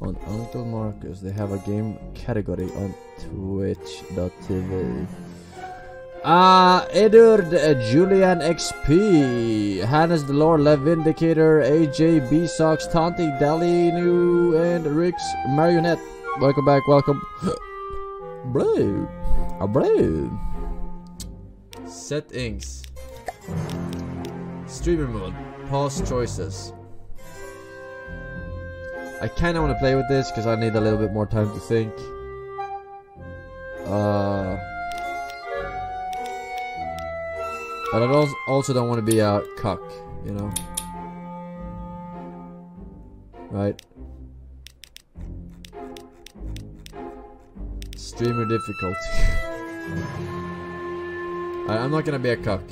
on Uncle Marcus. They have a game category on Twitch.tv. Uh, Edward uh, Julian XP, Hannes the Lord, Lev Vindicator, AJ B Sox, Tanti, Dalinu, and Rick's Marionette. Welcome back, welcome. bro, uh, bro. Settings. Streamer mode. Pause choices. I kinda wanna play with this because I need a little bit more time to think. Uh. But I also don't want to be a cuck, you know? Right? Streamer difficulty. I, I'm not gonna be a cuck.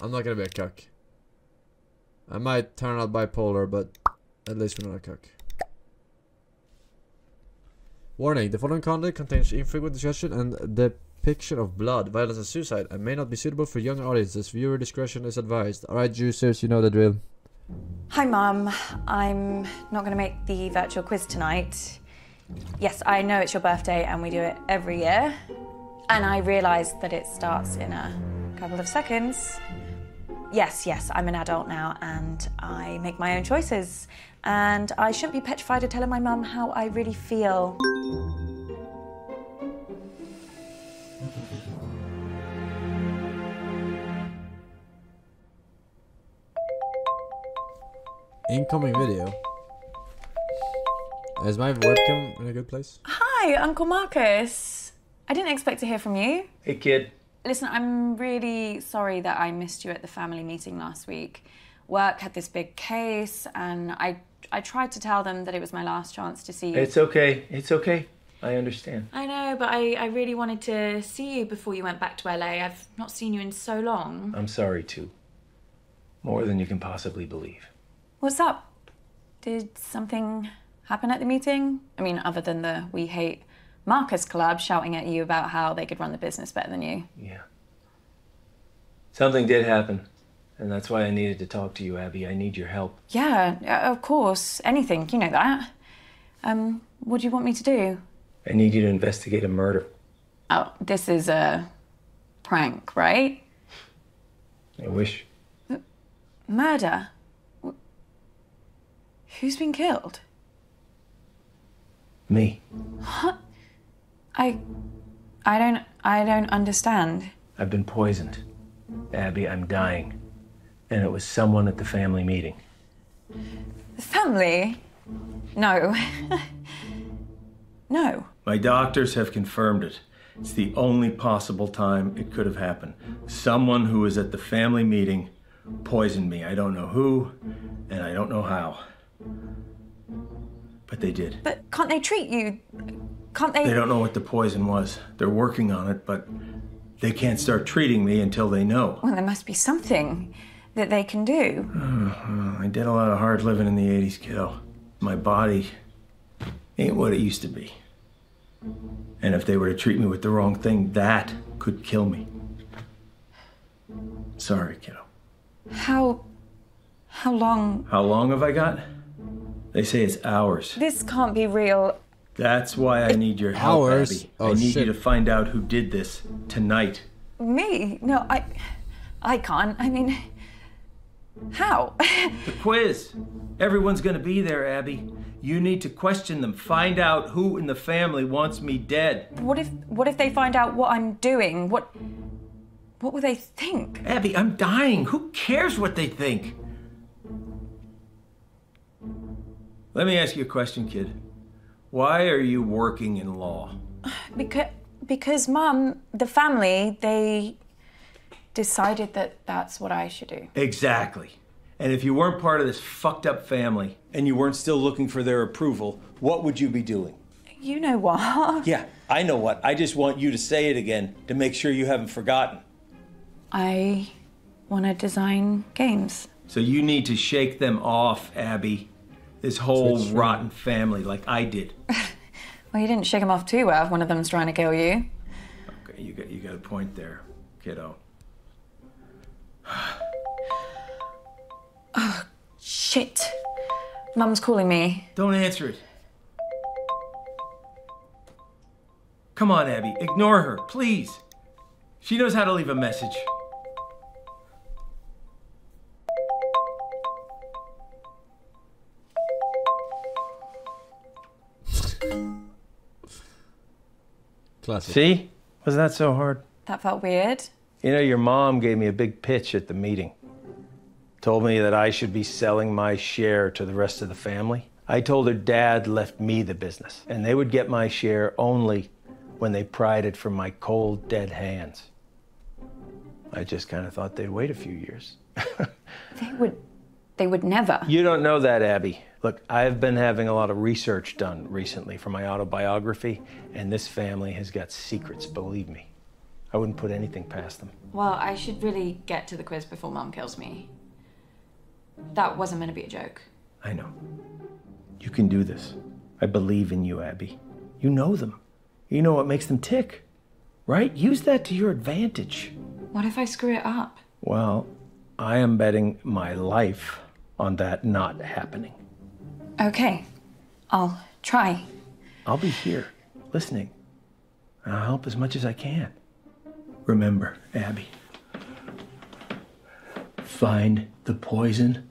I'm not gonna be a cuck. I might turn out bipolar, but at least we're not a cuck. Warning, the following content contains infrequent discussion and depiction of blood, violence and suicide and may not be suitable for younger audiences. Viewer discretion is advised. Alright, juicers, you know the drill. Hi, Mum. I'm not going to make the virtual quiz tonight. Yes, I know it's your birthday and we do it every year. And I realise that it starts in a couple of seconds. Yes, yes, I'm an adult now and I make my own choices. And I shouldn't be petrified of telling my mum how I really feel. Incoming video. Is my webcam in a good place? Hi, Uncle Marcus. I didn't expect to hear from you. Hey, kid. Listen, I'm really sorry that I missed you at the family meeting last week. Work had this big case, and I I tried to tell them that it was my last chance to see you. It's okay. It's okay. I understand. I know, but I, I really wanted to see you before you went back to LA. I've not seen you in so long. I'm sorry, too. More than you can possibly believe. What's up? Did something happen at the meeting? I mean, other than the We Hate Marcus collab shouting at you about how they could run the business better than you. Yeah. Something did happen. And that's why I needed to talk to you, Abby. I need your help. Yeah, of course. Anything. You know that. Um, what do you want me to do? I need you to investigate a murder. Oh, this is a prank, right? I wish. Murder? Who's been killed? Me. What? I I don't I don't understand. I've been poisoned. Abby, I'm dying. And it was someone at the family meeting. The family? No. no. My doctors have confirmed it. It's the only possible time it could have happened. Someone who was at the family meeting poisoned me. I don't know who, and I don't know how. But they did. But can't they treat you? Can't they? They don't know what the poison was. They're working on it, but they can't start treating me until they know. Well, there must be something that they can do. Well, I did a lot of hard living in the 80s, kiddo. My body ain't what it used to be. And if they were to treat me with the wrong thing, that could kill me. Sorry, kiddo. How how long? How long have I got? They say it's hours. This can't be real. That's why I need your help, Hours? Abby. Oh, I need shit. you to find out who did this tonight. Me? No, I I can't. I mean, how? The quiz. Everyone's gonna be there, Abby. You need to question them. Find out who in the family wants me dead. what if what if they find out what I'm doing? What what will they think? Abby, I'm dying. Who cares what they think? Let me ask you a question, kid. Why are you working in law? Because because mum, the family, they decided that that's what I should do. Exactly. And if you weren't part of this fucked up family and you weren't still looking for their approval, what would you be doing? You know what? Yeah, I know what. I just want you to say it again to make sure you haven't forgotten. I want to design games. So you need to shake them off, Abby. This whole Switch, rotten family, like I did. Well, you didn't shake them off too well if one of them's trying to kill you. Okay, you got you got a point there, kiddo. oh, shit. Mum's calling me. Don't answer it. Come on, Abby. Ignore her, please. She knows how to leave a message. Classic. See? Was that so hard? That felt weird. You know, your mom gave me a big pitch at the meeting. Told me that I should be selling my share to the rest of the family. I told her dad left me the business, and they would get my share only when they pried it from my cold, dead hands. I just kind of thought they'd wait a few years. They would. They would never. You don't know that, Abby. Look, I've been having a lot of research done recently for my autobiography, and this family has got secrets, believe me. I wouldn't put anything past them. Well, I should really get to the quiz before Mom kills me. That wasn't meant to be a joke. I know. You can do this. I believe in you, Abby. You know them. You know what makes them tick, right? Use that to your advantage. What if I screw it up? Well, I am betting my life on that not happening. Okay, I'll try. I'll be here, listening. I'll help as much as I can. Remember, Abby, find the poison,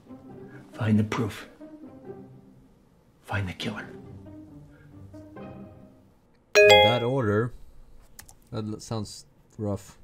find the proof, find the killer. In that order. That sounds rough.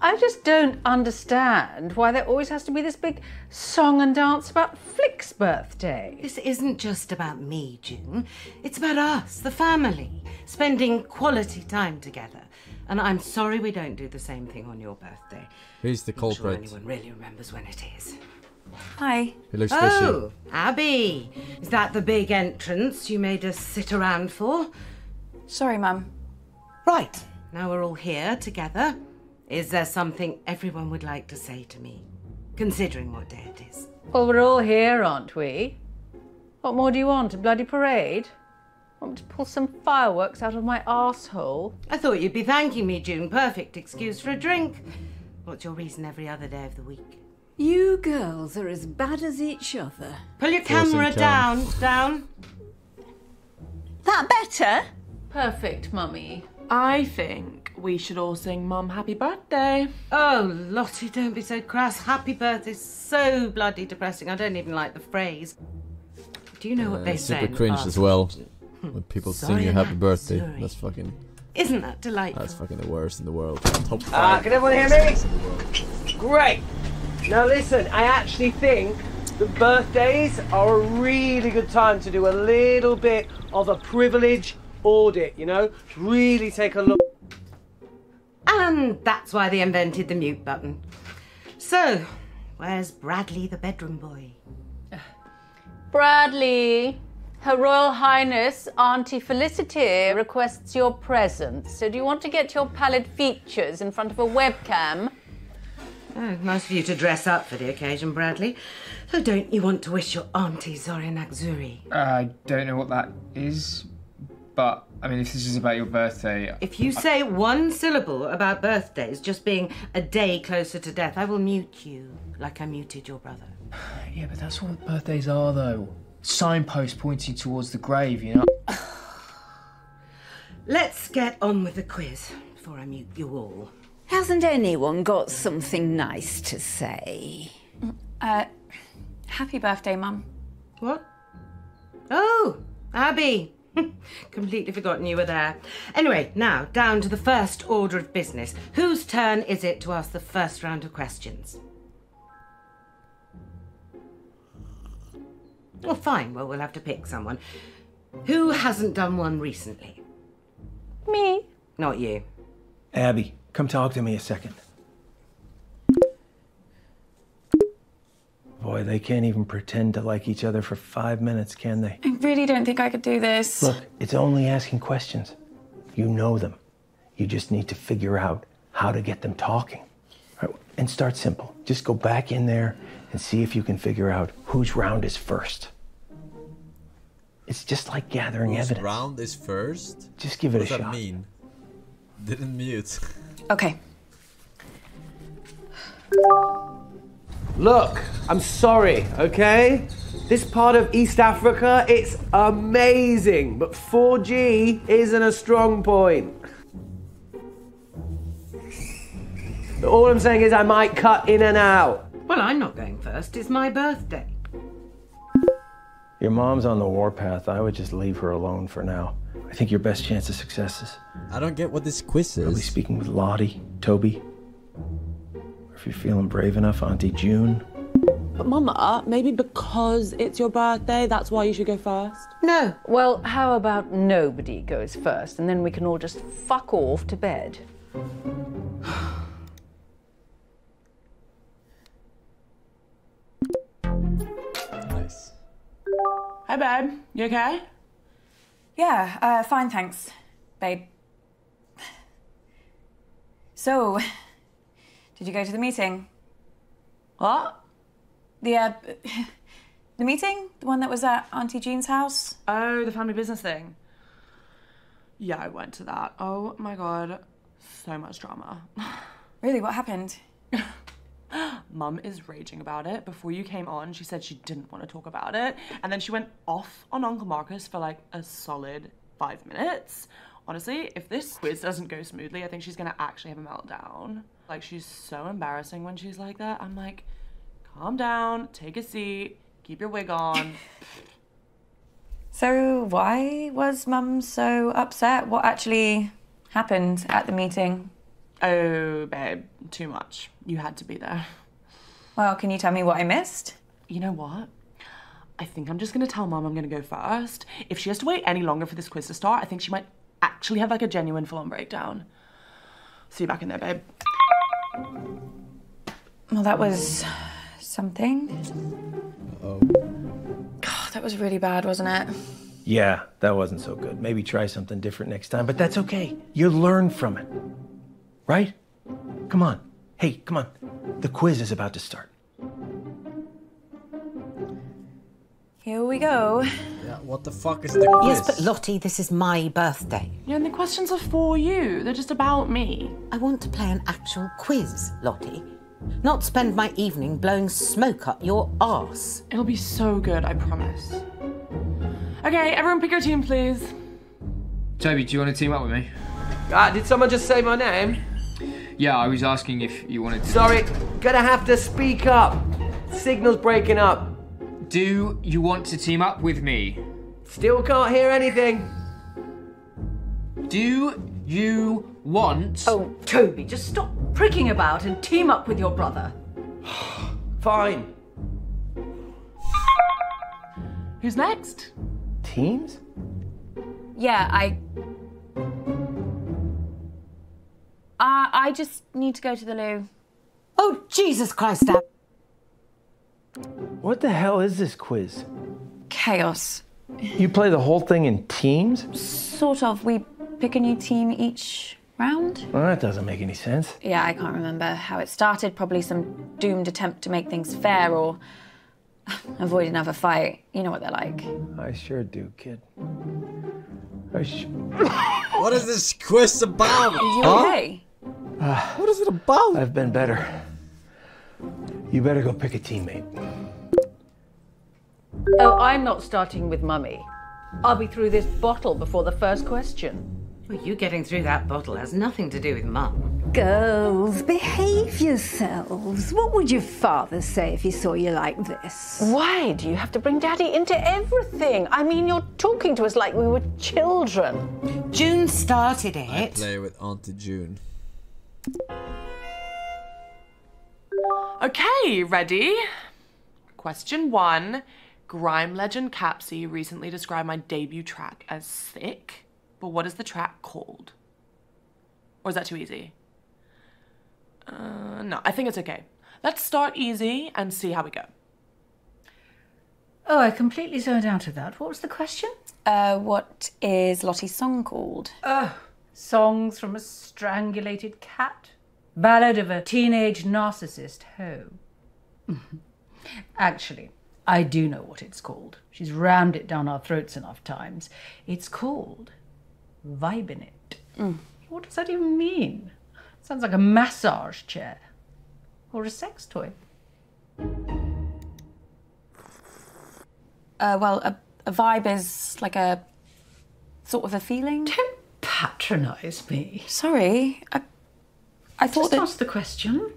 I just don't understand why there always has to be this big song and dance about Flick's birthday. This isn't just about me, June. It's about us, the family, spending quality time together. And I'm sorry we don't do the same thing on your birthday. Who's the Not sure culprit. anyone really remembers when it is. Hi. It looks fishy. Oh, Abby, is that the big entrance you made us sit around for? Sorry, Mum. Right, now we're all here together. Is there something everyone would like to say to me, considering what day it is? Well, we're all here, aren't we? What more do you want? A bloody parade? Want me to pull some fireworks out of my asshole? I thought you'd be thanking me, June. Perfect excuse for a drink. What's your reason every other day of the week? You girls are as bad as each other. Pull your camera down. down, down. That better? Perfect, Mummy. I think we should all sing Mum Happy Birthday. Oh, Lottie, don't be so crass. Happy birthday's so bloody depressing. I don't even like the phrase. Do you know what Uh, they say? super cringe as well. When people sing you happy birthday. sorry. That's fucking Isn't that delightful? that's fucking the worst in the world. Top Ah, five. can everyone hear me? Great. Now listen, I actually think that birthdays are a really good time to do a little bit of a privilege audit, you know? Really take a look. And that's why they invented the mute button. So, where's Bradley the bedroom boy? Bradley, Her Royal Highness Auntie Felicity requests your presence. So, do you want to get your pallid features in front of a webcam? Oh, nice of you to dress up for the occasion, Bradley. So don't you want to wish your auntie Zorin Akzuri? I don't know what that is, but I mean, if this is about your birthday, If you say one syllable about birthdays just being a day closer to death, I will mute you like I muted your brother. yeah, but that's what birthdays are, though. Signpost pointing towards the grave, you know. Let's get on with the quiz before I mute you all. Hasn't anyone got something nice to say? Uh, happy birthday, Mum. What? Oh, Abby. Completely forgotten you were there. Anyway, now down to the first order of business. Whose turn is it to ask the first round of questions? Well, fine. Well, we'll have to pick someone. Who hasn't done one recently? Me. Not you. Abby, come talk to me a second. Boy, they can't even pretend to like each other for five minutes, can they? I really don't think I could do this. Look, it's only asking questions. You know them. You just need to figure out how to get them talking. All right, And start simple. Just go back in there and see if you can figure out whose round is first. It's just like gathering Whose evidence. round is first? Just give it what a does that mean? Didn't mute. Okay. Look, I'm sorry, okay? This part of East Africa, it's amazing, but 4G isn't a strong point. All I'm saying is I might cut in and out. Well, I'm not going first. It's my birthday. Your mom's on the warpath. I would just leave her alone for now. I think your best chance of success is I don't get what this quiz is. probably is. speaking with Lottie, Toby. Or you're feeling brave enough, Auntie June. But Mama, maybe because it's your birthday, that's why you should go first. No. Well, how about nobody goes first and then we can all just fuck off to bed? Nice. Hi, babe. You okay? Yeah, uh, fine, thanks, babe. So, did you go to the meeting? What? The, uh, the meeting? The one that was at Auntie Jean's house? Oh, the family business thing. Yeah, I went to that. Oh my god, so much drama. Really, what happened? Mum is raging about it. Before you came on, she said she didn't want to talk about it. And then she went off on Uncle Marcus for like a solid five minutes. Honestly, if this quiz doesn't go smoothly, I think she's gonna actually have a meltdown. Like, she's so embarrassing when she's like that. I'm like, calm down, take a seat, keep your wig on. So, why was Mum so upset? What actually happened at the meeting? oh, babe, too much. You had to be there. Well, can you tell me what I missed? You know what? I think I'm just gonna tell mum I'm gonna go first. If she has to wait any longer for this quiz to start, I think she might actually have like a genuine full on breakdown. See you back in there, babe. Well, that was something. Oh. God, that was really bad, wasn't it? Yeah, that wasn't so good. Maybe try something different next time, but that's okay. You learn from it. Right? Come on. Hey, come on. The quiz is about to start. Here we go. Yeah, what the fuck is the quiz? Yes, but Lottie, this is my birthday. Yeah, and the questions are for you. They're just about me. I want to play an actual quiz, Lottie. Not spend my evening blowing smoke up your arse. It'll be so good, I promise. Okay, everyone pick your team, please. Toby, do you want to team up with me? Ah, did someone just say my name? Yeah, I was asking if you wanted to. Sorry, gonna have to speak up. Signal's breaking up. Do you want to team up with me? Still can't hear anything. Do you want. Oh, Toby, just stop pricking about and team up with your brother. Fine. Who's next? Teams? Yeah, I. Uh, I just need to go to the loo. Oh, Jesus Christ, Ab. What the hell is this quiz? Chaos. You play the whole thing in teams? Sort of. We pick a new team each round. Well, that doesn't make any sense. Yeah, I can't remember how it started. Probably some doomed attempt to make things fair or avoid another fight. You know what they're like. I sure do, kid. I sh- What is this quiz about? Are you Huh? okay? Ah. What is it about? I've been better. You better go pick a teammate. Oh, I'm not starting with Mummy. I'll be through this bottle before the first question. Well, you getting through that bottle has nothing to do with Mum. Girls, behave yourselves. What would your father say if he saw you like this? Why do you have to bring Daddy into everything? I mean, you're talking to us like we were children. June started it. I it. play with Auntie June. Okay, ready? Question one. Grime legend Capsy recently described my debut track as sick, but what is the track called? Or is that too easy? Uh, no, I think it's okay. Let's start easy and see how we go. Oh, I completely zoned out of that. What was the question? Uh, what is Lottie's song called? Oh, songs from a strangulated cat. Ballad of a teenage narcissist hoe. Actually, I do know what it's called. She's rammed it down our throats enough times. It's called Vibin' It. What does that even mean? Sounds like a massage chair or a sex toy. Uh, well, a, a vibe is like a sort of a feeling. Don't patronise me. Sorry, I, I thought Just that. ask the question.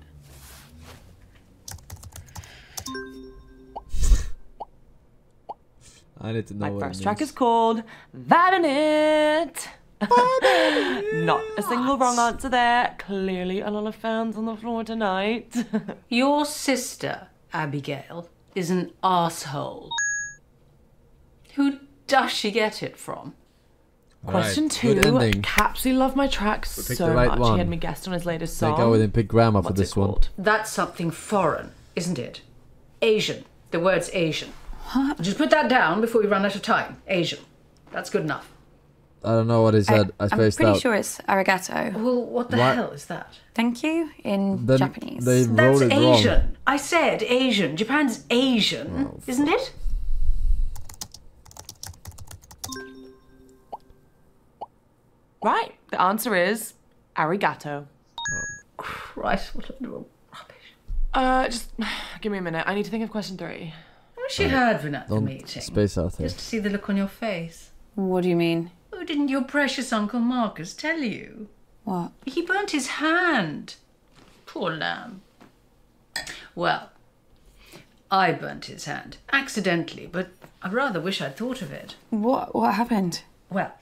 I need to know My what it first track means. is called Vibin' It. Not a single wrong answer there. Clearly, a lot of fans on the floor tonight. Your sister, Abigail, is an asshole. Who does she get it from? Question Alright, two. good ending. Capsy loved my track picked so right much. one. He had me guest on his latest song. Thank go with didn't pick grandma for What's it this one. called? That's something foreign, isn't it? Asian. The word's Asian. Just put that down before we run out of time. Asian. That's good enough. I don't know what he said. I, I'm pretty out. sure it's arigato. Well, what the What? hell is that? Thank you in Then Japanese. They That's it Asian. wrong. I said Asian. Japan's Asian, Oh, isn't it? Right. The answer is arigato. Christ, what a rubbish. Uh, just give me a minute. I need to think of question three. I wish you had been at the Don't meeting. space out here. Just to see the look on your face. What do you mean? Oh, didn't your precious Uncle Marcus tell you? What? He burnt his hand. Poor lamb. Well, I burnt his hand. Accidentally, but I rather wish I'd thought of it. What? What happened? Well,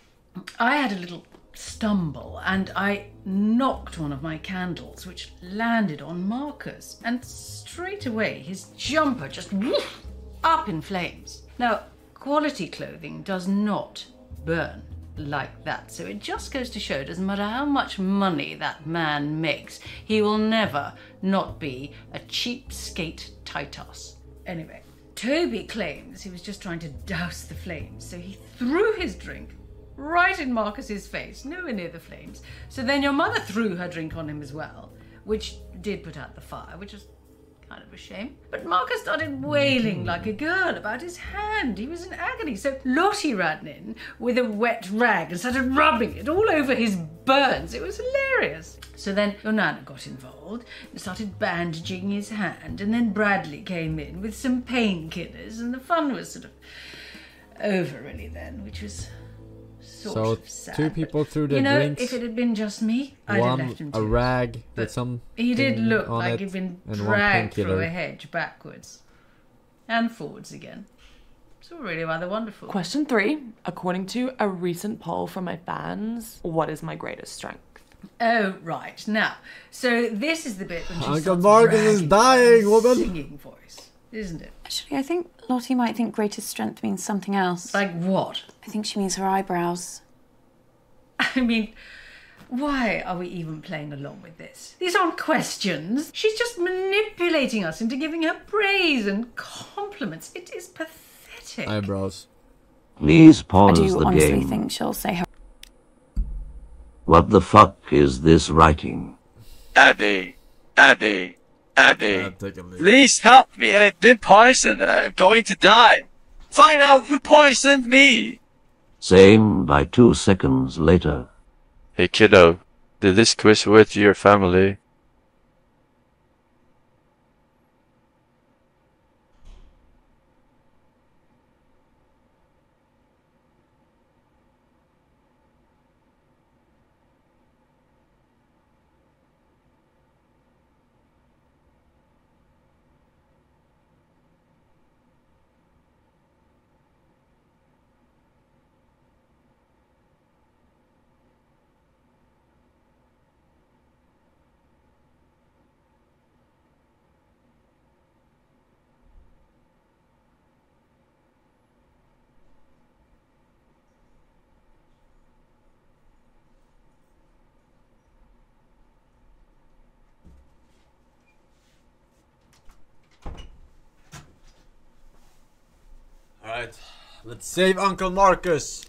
I had a little stumble and I knocked one of my candles, which landed on Marcus, and straight away his jumper just woof, up in flames. Now, quality clothing does not burn like that, so it just goes to show doesn't matter how much money that man makes, he will never not be a cheapskate Titus. Anyway, Toby claims he was just trying to douse the flames, so he threw his drink right in Marcus's face, nowhere near the flames. So then your mother threw her drink on him as well, which did put out the fire, which was kind of a shame. But Marcus started wailing like a girl about his hand. He was in agony. So Lottie ran in with a wet rag and started rubbing it all over his burns. It was hilarious. So then your nana got involved and started bandaging his hand, and then Bradley came in with some painkillers, and the fun was sort of over really then, which was sort So of sad. two people threw their You know, drinks. if it had been just me, I'd have left him a to it. rag with some. He did look on like it he'd been and dragged through a hedge backwards and forwards again. It's all really rather wonderful. Question three. According to a recent poll from my fans, what is my greatest strength? Oh, right. Now, so this is the bit when she Uncle starts Marcus is dying, woman. Singing voice, isn't it? Actually, I think Lottie might think greatest strength means something else. Like what? I think she means her eyebrows. I mean, why are we even playing along with this? These aren't questions. She's just manipulating us into giving her praise and compliments. It is pathetic. Eyebrows. Please I pause do the honestly game. think she'll say her. What the fuck is this writing? Daddy, Daddy, Daddy, take a leak. please help me. I've been poisoned and I'm going to die. Find out who poisoned me. Same by two seconds later. Hey kiddo, did this quiz with your family? Alright, let's save Uncle Marcus.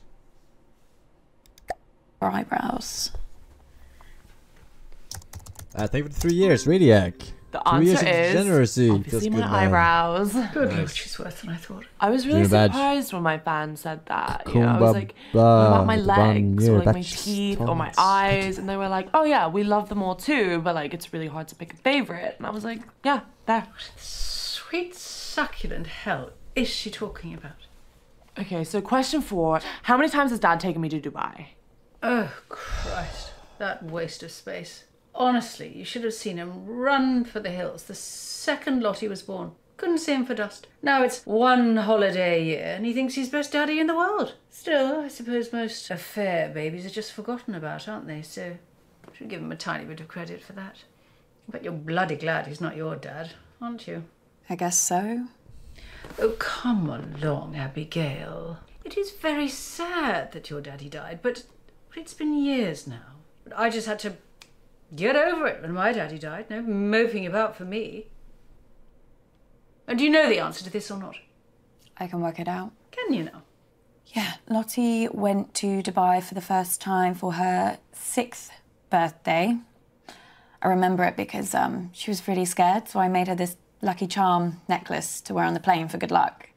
her eyebrows. Uh, thank you for the three years, Radiac. The three years answer of is degeneracy. Feels obviously good, my man. eyebrows. Good Nice. lord, she's worse than I thought. I was really Junior surprised when my fans said that. You know, I was like, what about my legs or like my teeth or my eyes? And they were like, oh yeah, we love them all too, but like it's really hard to pick a favorite. And I was like, yeah, there. Sweet sweet succulent hell is she talking about? Okay, so question four How many times has dad taken me to Dubai? Oh, Christ. That waste of space. Honestly, you should have seen him run for the hills the second Lottie was born. Couldn't see him for dust. Now it's one holiday a year and he thinks he's best daddy in the world. Still, I suppose most affair babies are just forgotten about, aren't they? So, should give him a tiny bit of credit for that. But you're bloody glad he's not your dad, aren't you? I guess so. Oh, come along, Abigail. It is very sad that your daddy died, but it's been years now. I just had to get over it when my daddy died. No moping about for me. And do you know the answer to this or not? I can work it out. Can you now? Yeah, Lottie went to Dubai for the first time for her sixth birthday. I remember it because um, she was really scared, so I made her this lucky charm necklace to wear on the plane for good luck.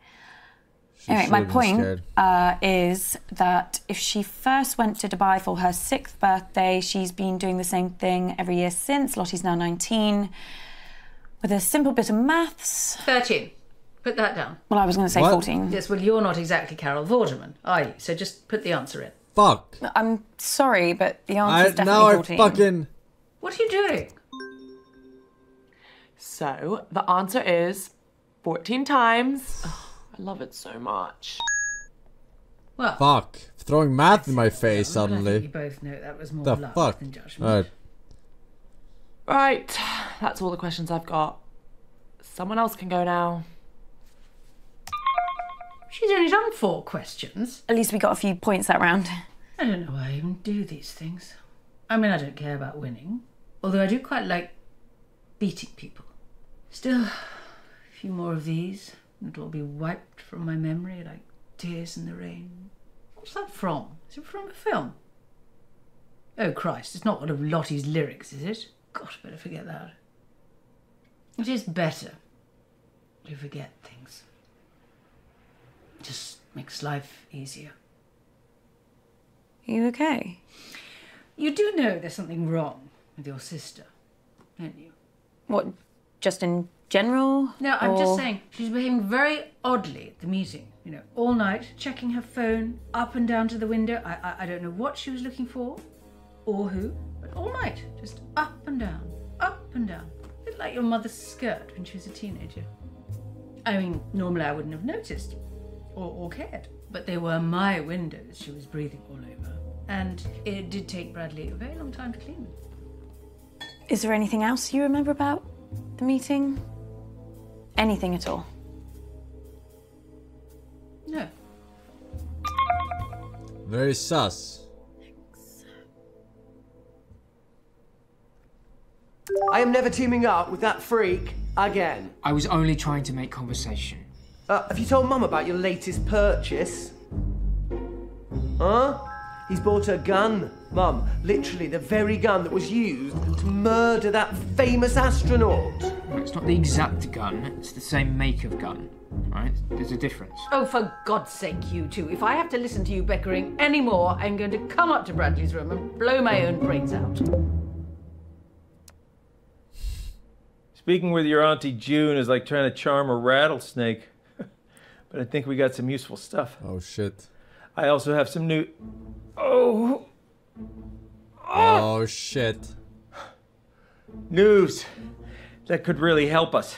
anyway, my point uh, is that if she first went to Dubai for her sixth birthday, she's been doing the same thing every year since. Lottie's now 19. With a simple bit of maths. 13. Put that down. Well, I was going to say 14. Yes, well, you're not exactly Carol Vorderman, are you? So just put the answer in. Fuck. I'm sorry, but the I, answer's now I definitely 14. fucking. What are you doing? So the answer is 14 times. Ugh, I love it so much. Well, Fuck. Throwing math in my face well, I think suddenly. you both know that was more The luck fuck? than judgment. Alright. Right, that's all the questions I've got. Someone else can go now. She's only done four questions. At least we got a few points that round. I don't know why I even do these things. I mean, I don't care about winning, although I do quite like beating people. Still, a few more of these, and it'll be wiped from my memory like tears in the rain. What's that from? Is it from a film? Oh, Christ, it's not one of Lottie's lyrics, is it? God, I better forget that. It is better to forget things. It Just makes life easier. Are you okay? You do know there's something wrong with your sister, don't you? What, just in general? No, I'm Or- just saying she's behaving very oddly at the meeting. You know, all night checking her phone up and down to the window. I, I, I don't know what she was looking for, or who, but all night just up and down, up and down, a bit like your mother's skirt when she was a teenager. I mean, normally I wouldn't have noticed or, or cared, but they were my windows she was breathing all over, and it did take Bradley a very long time to clean them. Is there anything else you remember about the meeting? Anything at all? No. Very sus. I am never teaming up with that freak again. I was only trying to make conversation. Uh, have you told Mum about your latest purchase? Huh? He's bought a gun, Mum. Literally the very gun that was used to murder that famous astronaut. Well, It's not the exact gun, it's the same make of gun. Right? There's a difference. Oh, for God's sake, you two. If I have to listen to you bickering anymore, I'm going to come up to Bradley's room and blow my own brains out. Speaking with your Auntie June is like trying to charm a rattlesnake. but I think we got some useful stuff. Oh shit. I also have some new. Oh! Oh shit. News that could really help us.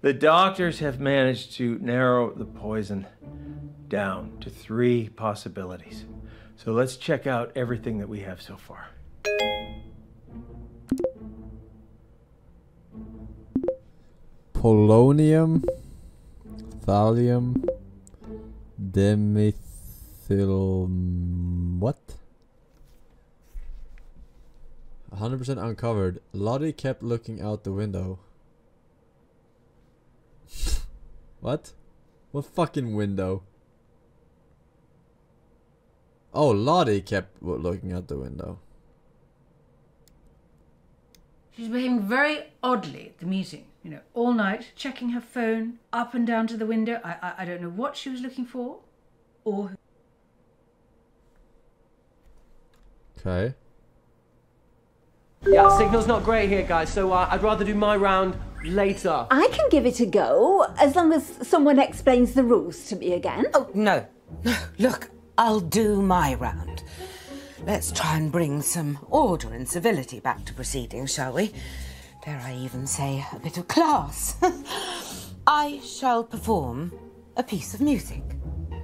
The doctors have managed to narrow the poison down to three possibilities. So let's check out everything that we have so far. Polonium, thallium, dimethyl. What? 100% uncovered. Lottie kept looking out the window. what? What fucking window? Oh, Lottie kept looking out the window. She's behaving very oddly at the meeting. You know, all night checking her phone up and down to the window. I, I, I don't know what she was looking for, or who. Okay. Yeah, signal's not great here, guys, so uh, I'd rather do my round later. I can give it a go, as long as someone explains the rules to me again. Oh, no. No, look, I'll do my round. Let's try and bring some order and civility back to proceedings, shall we? Dare I even say a bit of class? I shall perform a piece of music.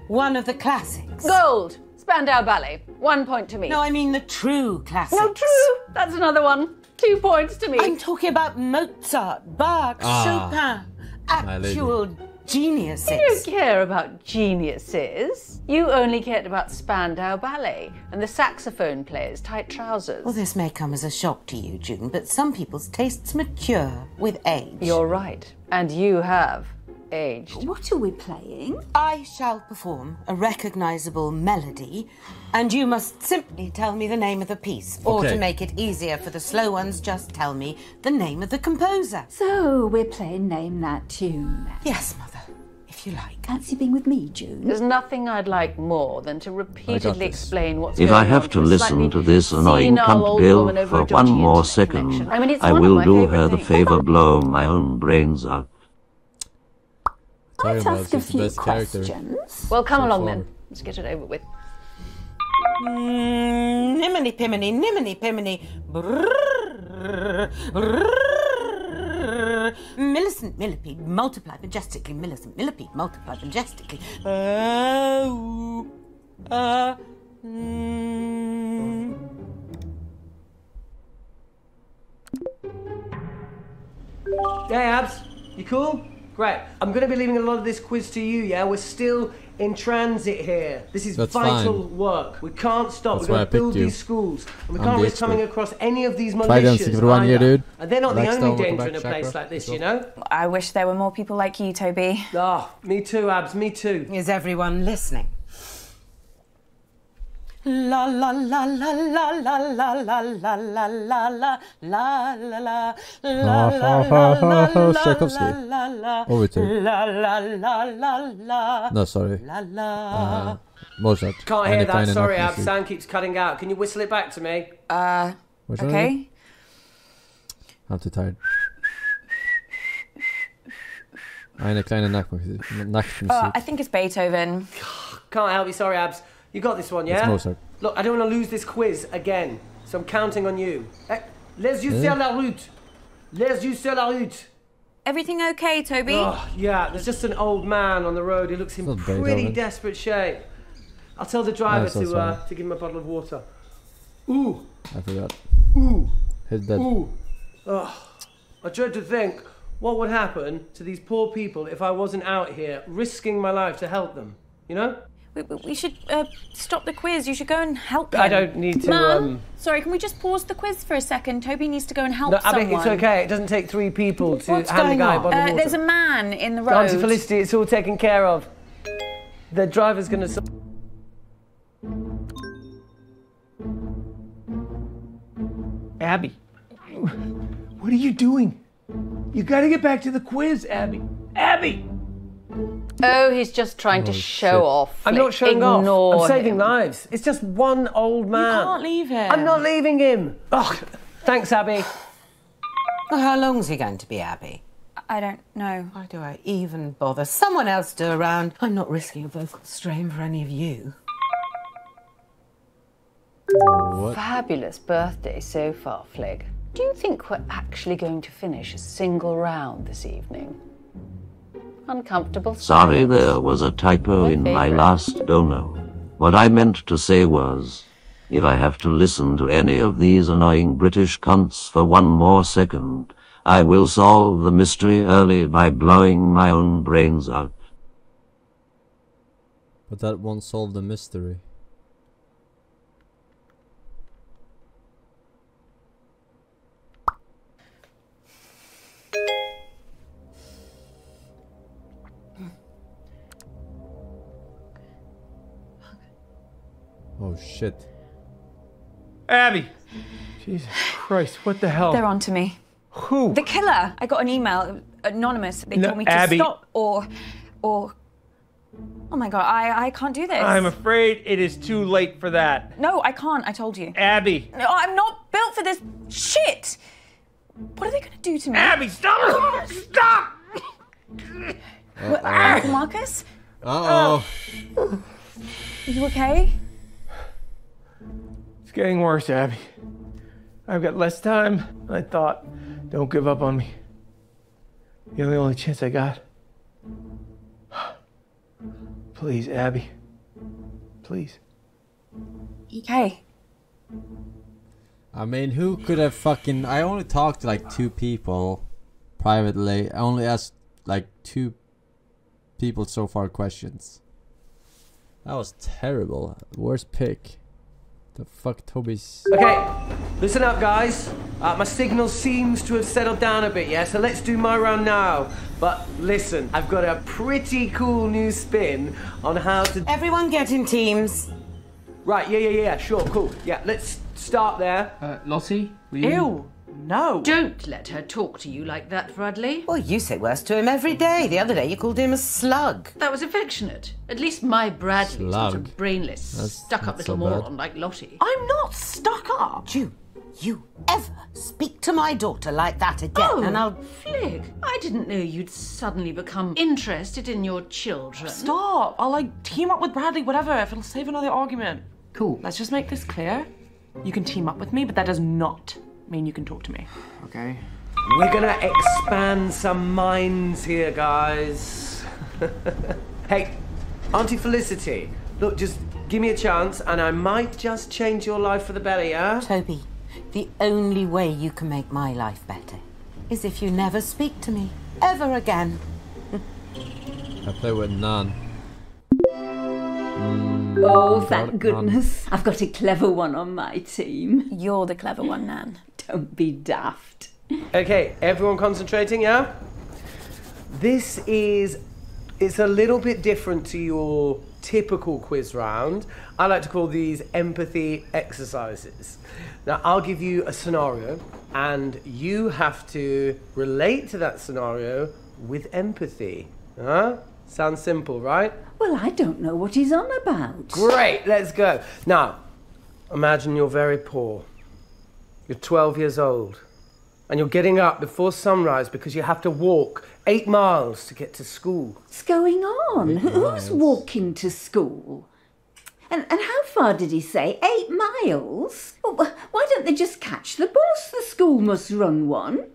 One of the classics. Gold! Spandau Ballet. One point to me. No, I mean the true classics. No, true. That's another one. Two points to me. I'm talking about Mozart, Bach, Ah, Chopin. Actual geniuses. You don't care about geniuses. You only cared about Spandau Ballet and the saxophone player's tight trousers. Well, this may come as a shock to you, June, but some people's tastes mature with age. You're right. And you have aged. What are we playing? I shall perform a recognizable melody, and you must simply tell me the name of the piece. Or Okay. to make it easier for the slow ones, just tell me the name of the composer. So we're playing Name That Tune. Yes, Mother, if you like. Fancy being with me, June? There's nothing I'd like more than to repeatedly explain what's If going I have to listen to this annoying senile cunt Bill for one more second, connection. I mean, I will do favourite her the favor blow my own brains out. Talking Let's about ask a who's the few best character. questions. Well, come So along far. then. Let's get it over with. Mm, niminy piminy, niminy piminy. Millicent millipede multiply majestically. Millicent millipede multiply majestically. Oh, uh, mm. Hey, Abs, you cool? Great. I'm going to be leaving a lot of this quiz to you, yeah? We're still in transit here. This is That's vital fine. work. We can't stop. That's We're going to build you. these schools. And we I'm can't the risk coming across any of these militias. Try dancing for one year, dude. And they're not the only welcome danger in a place Chakra. like this, you know? I wish there were more people like you, Toby. Ah, me too, Abs, me too. Is everyone listening? La la la la la la la la la la la la la la la la la la Tchaikovsky. la la Overture. la la la la la No, sorry. la la Uh, Mozart. Can't Eine hear that. kleine Sorry, Abs. Nachtmusik. Sound keeps cutting out. Can you whistle it back to me? Uh, Which one okay. is it? I'm too tired. Eine kleine Nachtmusik. Nachtmusik. Uh, I think it's Beethoven. Can't help you. Sorry, Abs. You got this one, yeah? Mozart. Look, I don't want to lose this quiz again, so I'm counting on you. Eh, Les yeux sur la route. Les yeux sur la route. Everything okay, Toby? Oh, yeah, there's just an old man on the road who looks in pretty desperate shape. I'll tell the driver I'm so to uh, to give him a bottle of water. Ooh, I forgot. ooh, Hit that. ooh. Oh, I dread to think what would happen to these poor people if I wasn't out here risking my life to help them. You know? We, we- we should uh, stop the quiz. You should go and help him. I don't need to, Mum, um, sorry, can we just pause the quiz for a second? Toby needs to go and help No, I someone. mean, it's okay. It doesn't take three people to What's hand going a guy a on? bottle of Uh, water. there's a man in the road. Auntie Felicity, it's all taken care of. The driver's gonna. s- Abby, what are you doing? You gotta get back to the quiz, Abby. Abby! Oh, he's just trying to oh, show off. I'm not Flick. showing off. Ignore I'm saving him. lives. It's just one old man. You can't leave him. I'm not leaving him. Oh, thanks, Abby. Well, how long's he going to be, Abby? I don't know. Why do I even bother? Someone else do around. I'm not risking a vocal strain for any of you. What? Fabulous birthday so far, Flick. Do you think we're actually going to finish a single round this evening? Uncomfortable. Sorry, silence. there was a typo in my last dono. What I meant to say was, if I have to listen to any of these annoying British cunts for one more second, I will solve the mystery early by blowing my own brains out. But that won't solve the mystery. Oh shit. Abby! Jesus Christ, what the hell? They're on to me. Who? The killer. I got an email, anonymous. They No, told me to Abby. stop or, or. Oh my god, I I can't do this. I'm afraid it is too late for that. No, I can't. I told you. Abby! No, I'm not built for this shit. What are they going to do to me? Abby, stop! Stop! What, Uncle Marcus? Uh oh. Are you okay? It's getting worse, Abby. I've got less time than I thought. Don't give up on me. You're the only chance I got. Please, Abby. Please. Okay. I mean, who could have fucking. I only talked to like two people privately. I only asked like two people so far questions. That was terrible. Worst pick. The fuck, Toby's. Okay, listen up, guys. Uh, my signal seems to have settled down a bit, yeah? So let's do my round now. But listen, I've got a pretty cool new spin on how to. Everyone get in teams. Right, yeah, yeah, yeah, sure, cool. Yeah, let's start there. Uh, Lottie, will you? Ew, no. Don't let her talk to you like that, Bradley. Well, you say worse to him every day. The other day you called him a slug. That was affectionate. At least my Bradley's not a brainless, stuck-up not so little moron like Lottie. I'm not stuck up. You, you ever speak to my daughter like that again, Oh, and I'll. Flick, I didn't know you'd suddenly become interested in your children. Stop! I'll like team up with Bradley, whatever, if it'll save another argument. Cool. Let's just make this clear. You can team up with me, but that does not mean you can talk to me. Okay. We're gonna expand some minds here, guys. hey, Auntie Felicity, look, just give me a chance and I might just change your life for the better, yeah? Toby, the only way you can make my life better is if you never speak to me ever again. I play with none. Oh, thank it, goodness. I've got a clever one on my team. You're the clever one, Nan. Don't be daft. Okay, everyone concentrating, yeah? This is it's a little bit different to your typical quiz round. I like to call these empathy exercises. Now, I'll give you a scenario and you have to relate to that scenario with empathy. Huh? Sounds simple, right? Well, I don't know what he's on about. Great, let's go. Now, imagine you're very poor. You're 12 years old. And you're getting up before sunrise because you have to walk eight miles to get to school. What's going on? Eight Who's miles. walking to school? And, and how far did he say? Eight miles? Well, why don't they just catch the bus? The school must run one.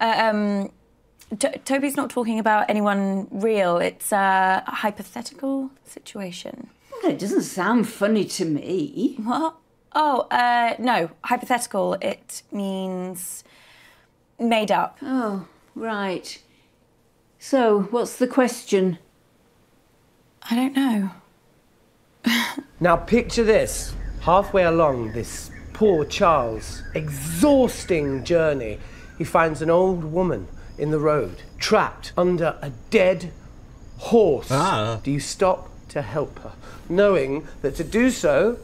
Uh, um, T- Toby's not talking about anyone real. It's a hypothetical situation. Well, it doesn't sound funny to me. What? Oh, uh, no. Hypothetical. It means made up. Oh, right. So, what's the question? I don't know. Now, picture this halfway along this poor Charles' exhausting journey, he finds an old woman in the road, trapped under a dead horse. Ah. Do you stop to help her, knowing that to do so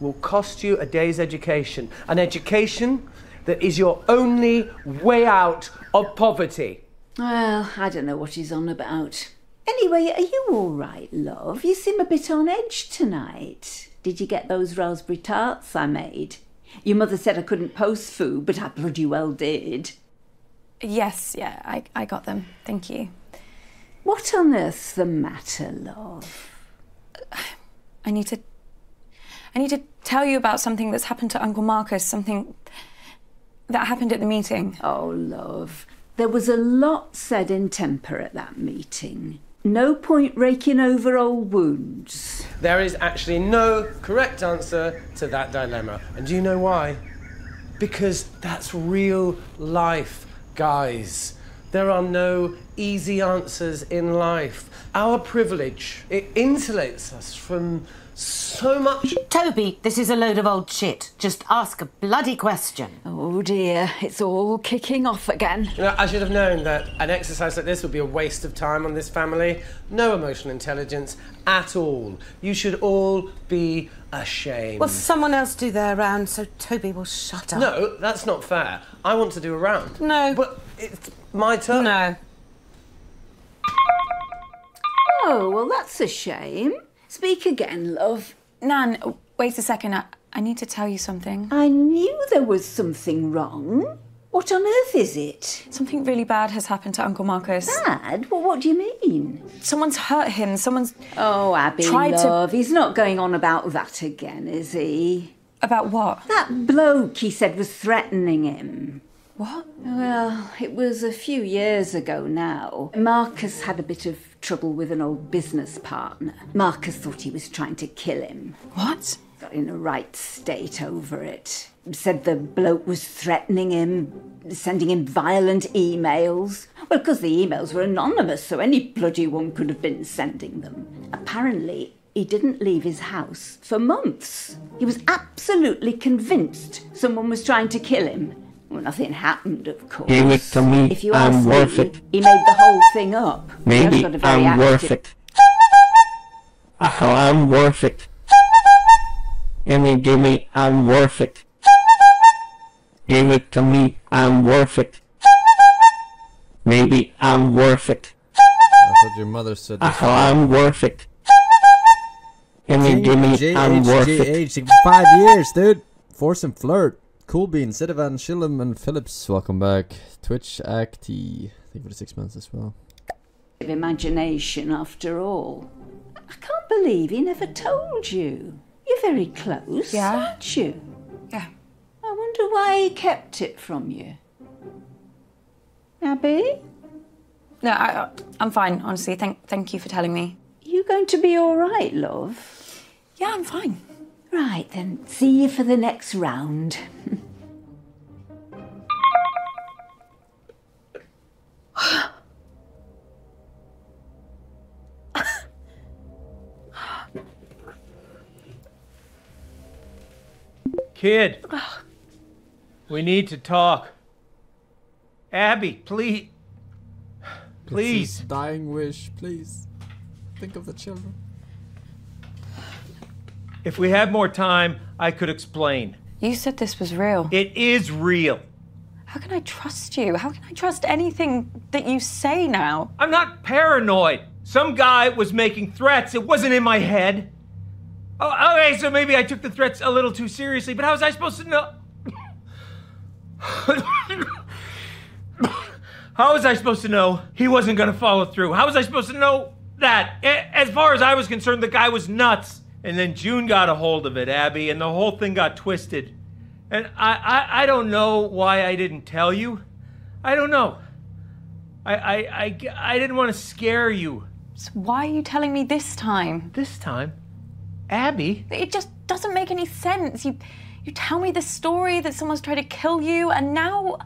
will cost you a day's education? An education that is your only way out of poverty. Well, I don't know what he's on about. Anyway, are you all right, love? You seem a bit on edge tonight. Did you get those raspberry tarts I made? Your mother said I couldn't post food, but I bloody well did. Yes, yeah, I, I got them. Thank you. What on earth's the matter, love? I need to. I need to tell you about something that's happened to Uncle Marcus. Something that happened at the meeting. Oh, love. There was a lot said in temper at that meeting. No point raking over old wounds. There is actually no correct answer to that dilemma. And do you know why? Because that's real life, guys. There are no easy answers in life. Our privilege, it insulates us from so much. Toby, this is a load of old shit. Just ask a bloody question. Oh dear, it's all kicking off again. You know, I should have known that an exercise like this would be a waste of time on this family. No emotional intelligence at all. You should all be ashamed. Will someone else do their round so Toby will shut up? No, that's not fair. I want to do a round. No. But it's my turn. No. Oh, well, that's a shame. Speak again, love. Nan, wait a second. I, I need to tell you something. I knew there was something wrong. What on earth is it? Something really bad has happened to Uncle Marcus. Bad? Well, what do you mean? Someone's hurt him. Someone's. Oh, Abby, Tried to- love, he's not going on about that again, is he? About what? That bloke he said was threatening him. What? Well, it was a few years ago now. Marcus had a bit of trouble with an old business partner. Marcus thought he was trying to kill him. What? Got in a right state over it. Said the bloke was threatening him, sending him violent emails. Well, because the emails were anonymous, so any bloody one could have been sending them. Apparently, he didn't leave his house for months. He was absolutely convinced someone was trying to kill him. Well, nothing happened, of course. Give it to me. If you I'm ask worth me, it. he made the whole thing up. He Maybe got a uh-huh, I'm worth it. Oh, I'm worth it. Gimme, gimme, I'm worth it. Give it to me, I'm worth it. Maybe I'm worth it. That's what your mother said. Oh, I'm worth it. Gimme, gimme, I'm worth it. JHJH, five years, dude. Force and flirt. Cool bean, Sidivan, Shillem, and Phillips. Welcome back. Twitch Acty. Thank you for the six months as well. of imagination after all. I can't believe he never told you. You're very close, Yeah. aren't you? Yeah. I wonder why he kept it from you. Abby, No, I, uh, I'm fine, honestly. Thank, thank you for telling me. you going to be all right, love? Yeah, I'm fine. Right then, see you for the next round. Kid, we need to talk. Abby, please. Please. dying wish, please. Think of the children. If we had more time, I could explain. You said this was real. It is real. How can I trust you? How can I trust anything that you say now? I'm not paranoid. Some guy was making threats. It wasn't in my head. Oh, okay, so maybe I took the threats a little too seriously, but how was I supposed to know? how was I supposed to know he wasn't going to follow through? How was I supposed to know that? As far as I was concerned, the guy was nuts. And then June got a hold of it, Abby, and the whole thing got twisted. And I, I, I don't know why I didn't tell you. I don't know. I, I, I, I didn't want to scare you. So why are you telling me this time? This time? Abby? It just doesn't make any sense. You you tell me this story that someone's trying to kill you and now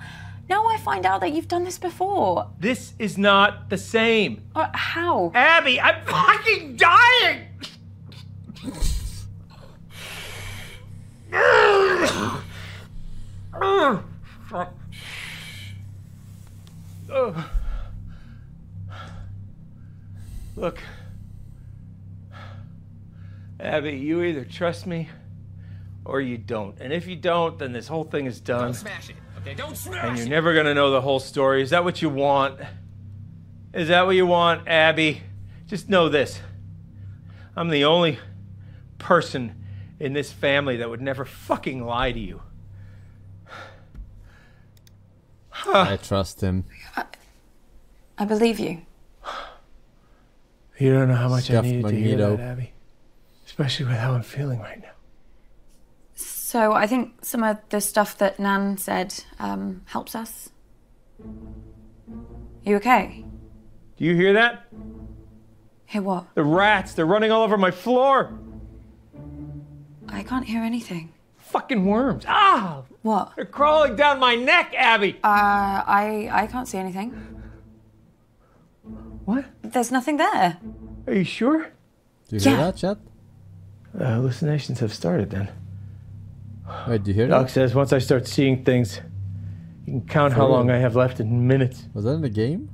now I find out that you've done this before. This is not the same. Uh, how? Abby, I'm fucking dying! Look, Abby, you either trust me or you don't. And if you don't, then this whole thing is done. Don't smash it, okay? Don't smash it. And you're never gonna know the whole story. Is that what you want? Is that what you want, Abby? Just know this. I'm the only person in this family that would never fucking lie to you. I trust him. I believe you. You don't know how much Scuffed I needed to hear that, Abby. Especially with how I'm feeling right now. So I think some of the stuff that Nan said um, helps us. You okay? Do you hear that? Hear what? The rats, they're running all over my floor. I can't hear anything. Fucking worms. Ah! What? They're crawling down my neck, Abby. Uh, I I can't see anything. What? There's nothing there. Are you sure? Do you hear that, chat? The hallucinations have started then. Wait, do you hear Doc that? says once I start seeing things, you can count how long? I have left in minutes. Was that in the game?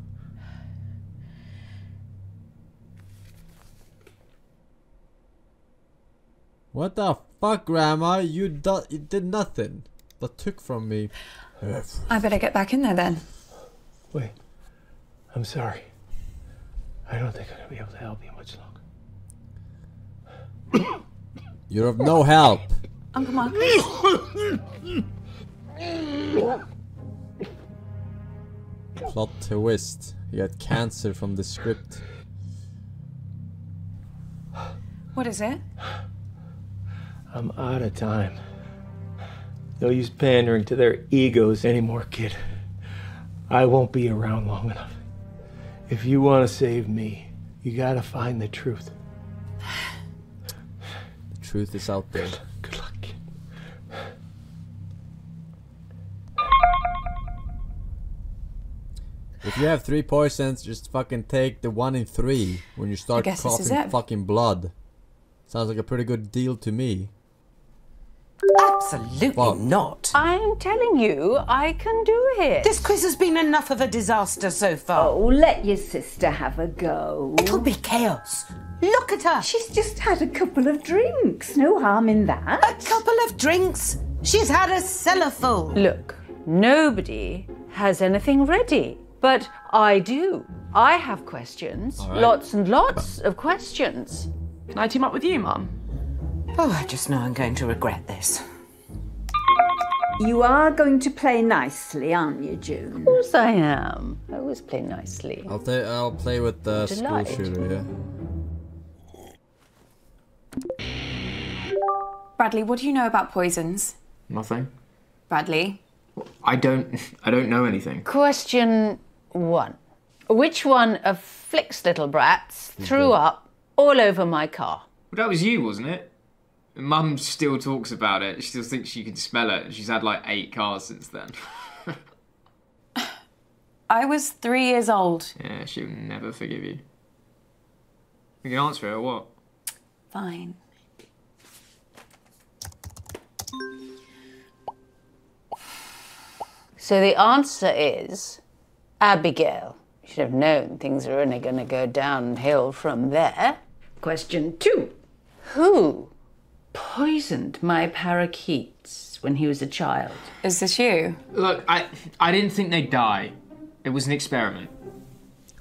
What the fuck, Grandma? You, do- you did nothing, but took from me. I better get back in there then. Wait, I'm sorry. I don't think I'm gonna be able to help you much longer. You're of no help. Uncle Marcus. Plot twist. You got cancer from the script. What is it? I'm out of time. No use pandering to their egos anymore, kid. I won't be around long enough. If you want to save me, you gotta find the truth. The truth is out there. Good luck, kid. If you have three poisons, just fucking take the one in three when you start guess this is coughing fucking blood. Sounds like a pretty good deal to me. Absolutely Fuck. not. I'm telling you, I can do it. This quiz has been enough of a disaster so far. Oh, let your sister have a go. It'll be chaos. Look at her. She's just had a couple of drinks. No harm in that. A couple of drinks. She's had a cellar full. Look, nobody has anything ready, but I do. I have questions. All right. Lots and lots of questions. Can I team up with you, Mum? Oh, I just know I'm going to regret this. You are going to play nicely, aren't you, June? Of course I am. I always play nicely. I'll play. I'll play with the school shooter. Yeah. Bradley, what do you know about poisons? Nothing. Bradley? I don't. I don't know anything. Question one Which one of Flick's little brats mm-hmm. threw up all over my car? Well, that was you, wasn't it? Mum still talks about it. She still thinks she can smell it. She's had like eight cars since then. I was three years old. yeah, she'll never forgive you. You can answer it or what? Fine. So the answer is Abigail. You should have known things are only going to go downhill from there. Question two Who poisoned my parakeets when he was a child? Is this you? Look, I I didn't think they'd die. It was an experiment.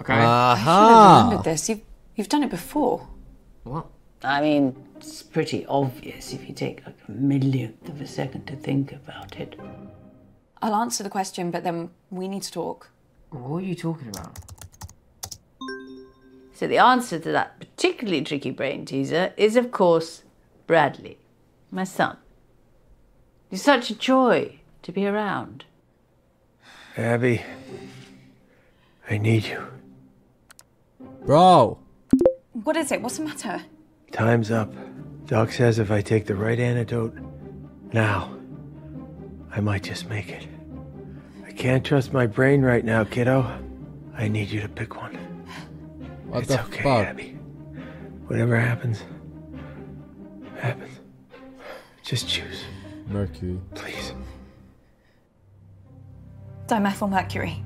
Okay. Uh, I should have remembered this. You've, you've done it before. What? I mean, it's pretty obvious if you take like a millionth of a second to think about it. I'll answer the question, but then we need to talk. What are you talking about? So the answer to that particularly tricky brain teaser is, of course, Bradley, my son. You're such a joy to be around. Abby, I need you. Bro. What is it? What's the matter? Time's up. Doc says if I take the right antidote now, I might just make it. I can't trust my brain right now, kiddo. I need you to pick one. What it's the okay, fuck? Abby. Whatever happens, happens. Just choose. Mercury. Please. Dimethyl mercury.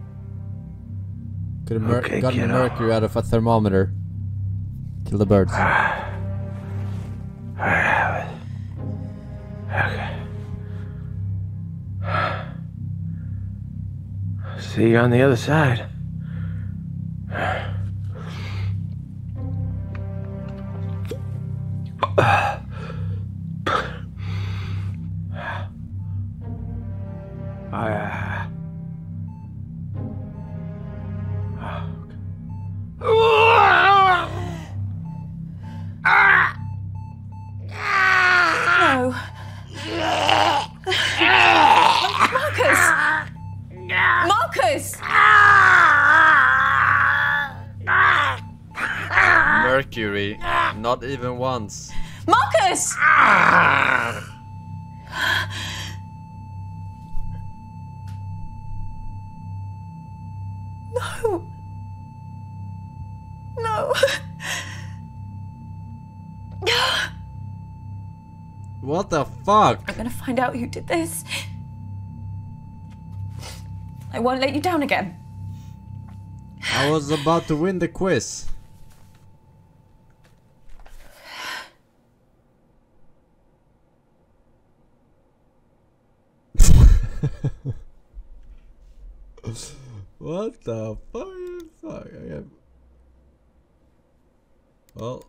Could have mer- Okay, gotten the kiddo. mercury out of a thermometer. Kill the birds. Ah. Okay. See you on the other side. Ah. Oh, I, No. Marcus! Marcus! Mercury. Not even once. Marcus! Fuck? I'm gonna find out who did this. I won't let you down again. I was about to win the quiz. what the fuck? fuck? Well,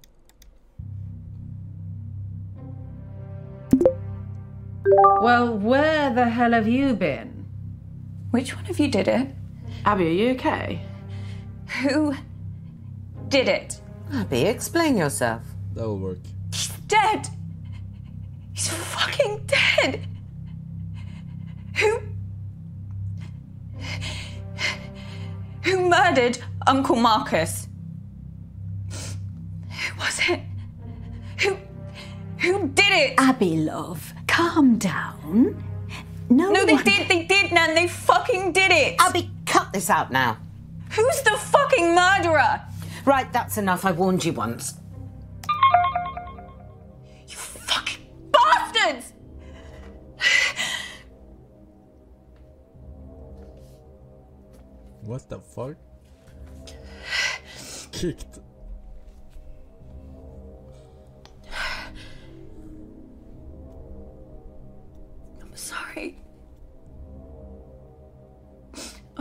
Well, where the hell have you been? Which one of you did it? Abby, are you okay? Who did it? Abby, explain yourself. That will work. He's Dead! He's fucking dead! Who. Who murdered Uncle Marcus? Who was it? Who. Who did it? Abby, love, calm down. No, No, they one- did, they did, Nan. They fucking did it. Abby, cut this out now. Who's the fucking murderer? Right, that's enough. I warned you once. You fucking bastards! What the fuck? Kicked.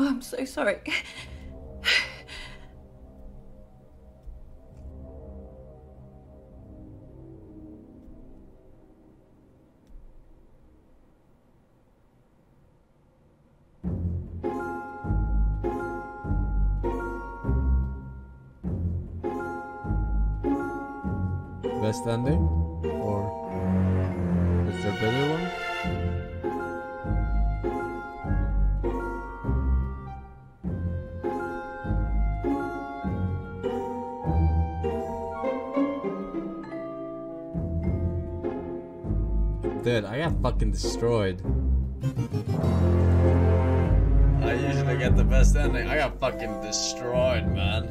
Oh, I'm so sorry. Best Dude, I got fucking destroyed. I usually get the best ending. I got fucking destroyed, man.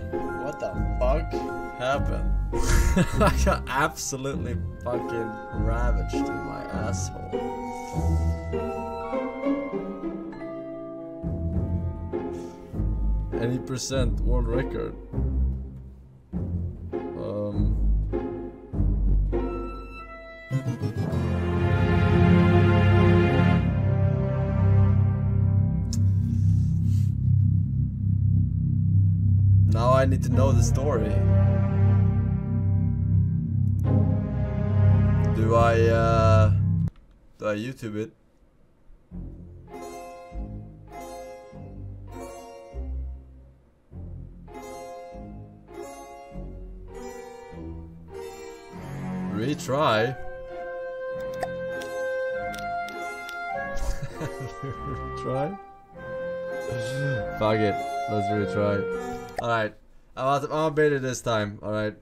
What the fuck happened? I got absolutely fucking ravaged in my asshole. Any percent world record. I need to know the story. Do I, uh. Do I YouTube it? Retry? Retry? Fuck it. Let's retry. Alright. I'm gonna- I'm gonna beat it this time. Alright.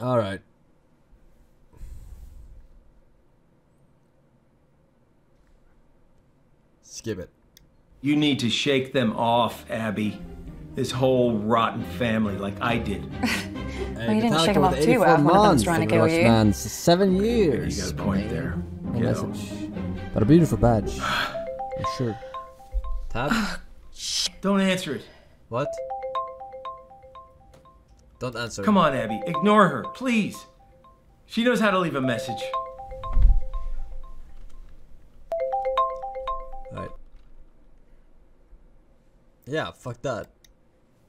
Alright. Skip it. You need to shake them off, Abby. This whole rotten family, like I did. Well, you didn't shake them off too well. One of them was trying to kill you. Man, seven years. You got a point there. No Kiddo. message. But a beautiful badge. Sure. Tab? Don't answer it. What? Don't answer. Come on, Abby. Ignore her, please. She knows how to leave a message. Right. Yeah, fuck that.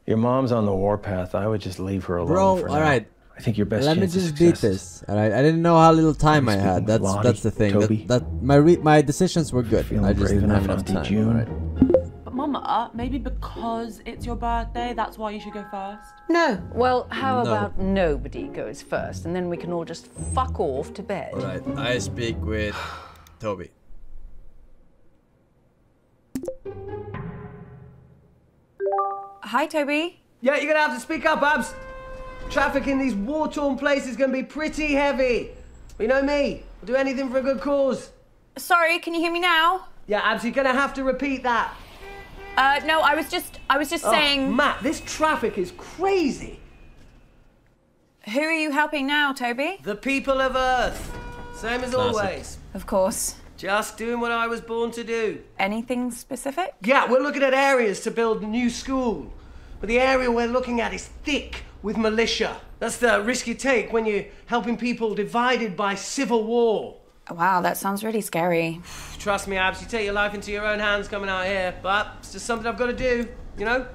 Your mom's on the warpath. I would just leave her alone Bro, for now. alright. I think your best Let me just beat this. Alright, I didn't know how little time I had. That's Lottie, that's the thing. Toby. That, that my re- my decisions were good. I just brave didn't have enough, enough Auntie time. June? alright. But maybe because it's your birthday, that's why you should go first. No. Well, how No. about nobody goes first, and then we can all just fuck off to bed. Alright, I speak with Toby. Hi, Toby. Yeah, you're gonna have to speak up, Abs. Traffic in these war-torn places is gonna be pretty heavy. But you know me, I'll do anything for a good cause. Sorry, can you hear me now? Yeah, Abs, you're gonna have to repeat that. Uh, no, I was just, I was just Oh, saying. Matt, this traffic is crazy. Who are you helping now, Toby? The people of Earth. Same as Classic. always. Of course. Just doing what I was born to do. Anything specific? Yeah, we're looking at areas to build a new school. But the area we're looking at is thick with militia. That's the risk you take when you're helping people divided by civil war. Wow, that sounds really scary. Trust me, Abs, you take your life into your own hands coming out here, but it's just something I've got to do, you know?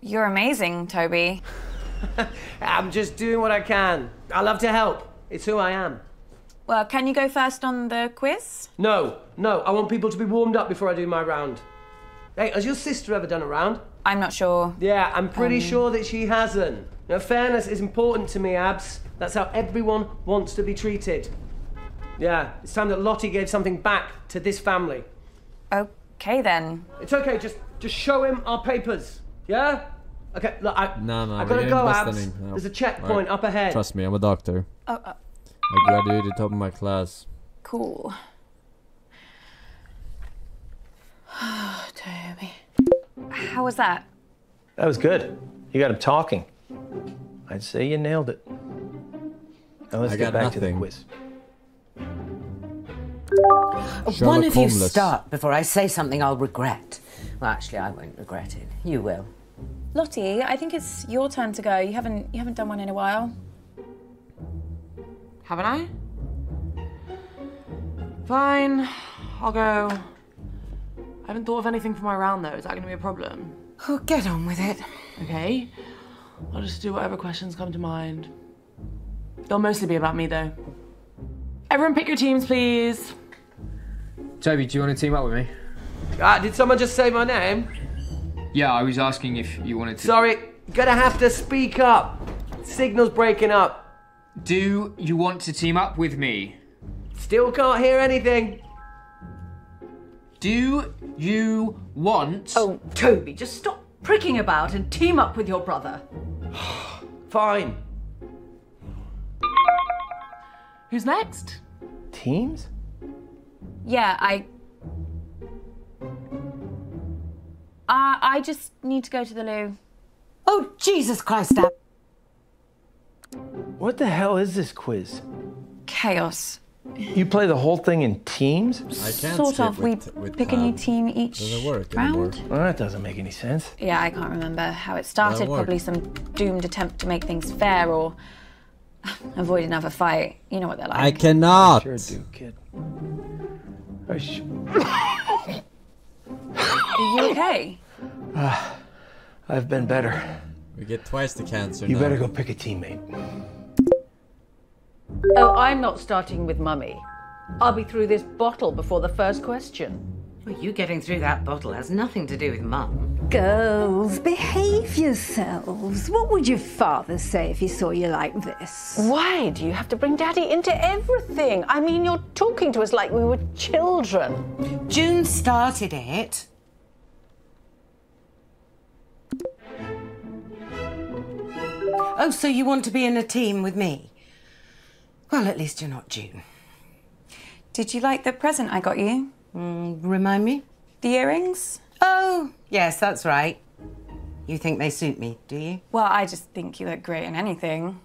You're amazing, Toby. I'm just doing what I can. I love to help. It's who I am. Well, can you go first on the quiz? No, no, I want people to be warmed up before I do my round. Hey, has your sister ever done a round? I'm not sure. Yeah, I'm pretty Um, sure that she hasn't. Now, fairness is important to me, Abs. That's how everyone wants to be treated. Yeah, it's time that Lottie gave something back to this family. Okay then. It's okay, just just show him our papers. Yeah? Okay, look, I, No, no, I we gotta go, Abs. No. There's a checkpoint Alright. up ahead. Trust me, I'm a doctor. Oh, uh, I graduated top of my class. cool. Toby. How was that? That was good. You got him talking. I'd say you nailed it. Now let's I get got back to the nothing. quiz. One Sherlock of you start before I say something I'll regret. Well, actually, I won't regret it. You will. Lottie, I think it's your turn to go. You haven't you haven't done one in a while. Haven't I? Fine, I'll go. I haven't thought of anything for my round though. Is that going to be a problem? Oh, get on with it. Okay. I'll just do whatever questions come to mind. They'll mostly be about me though. Everyone pick your teams, please. Toby, do you want to team up with me? Ah, did someone just say my name? Yeah, I was asking if you wanted to. Sorry, gonna have to speak up. Signal's breaking up. Do you want to team up with me? Still can't hear anything. Do you want? Oh, Toby, just stop pricking about and team up with your brother. Fine. Who's next? Teams? Yeah, I. Uh, I just need to go to the loo. Oh, Jesus Christ, Ab. What the hell is this quiz? Chaos. You play the whole thing in teams? I can't Sort skip of. We with, with pick a new team each work round. Well, that doesn't make any sense. Yeah, I can't remember how it started. Probably some doomed attempt to make things fair or avoid another fight. You know what they're like. I cannot. Sure do, kid. I sh- Are you okay? Ah, I've been better. We get twice the cancer You now. better go pick a teammate. Oh, I'm not starting with Mummy. I'll be through this bottle before the first question. Well, you getting through that bottle has nothing to do with Mum. Girls, behave yourselves. What would your father say if he saw you like this? Why do you have to bring Daddy into everything? I mean, you're talking to us like we were children. June started it. Oh, so you want to be in a team with me? Well, at least you're not June. Did you like the present I got you? Mm, remind me? The earrings? Oh, yes, that's right. You think they suit me, do you? Well, I just think you look great in anything.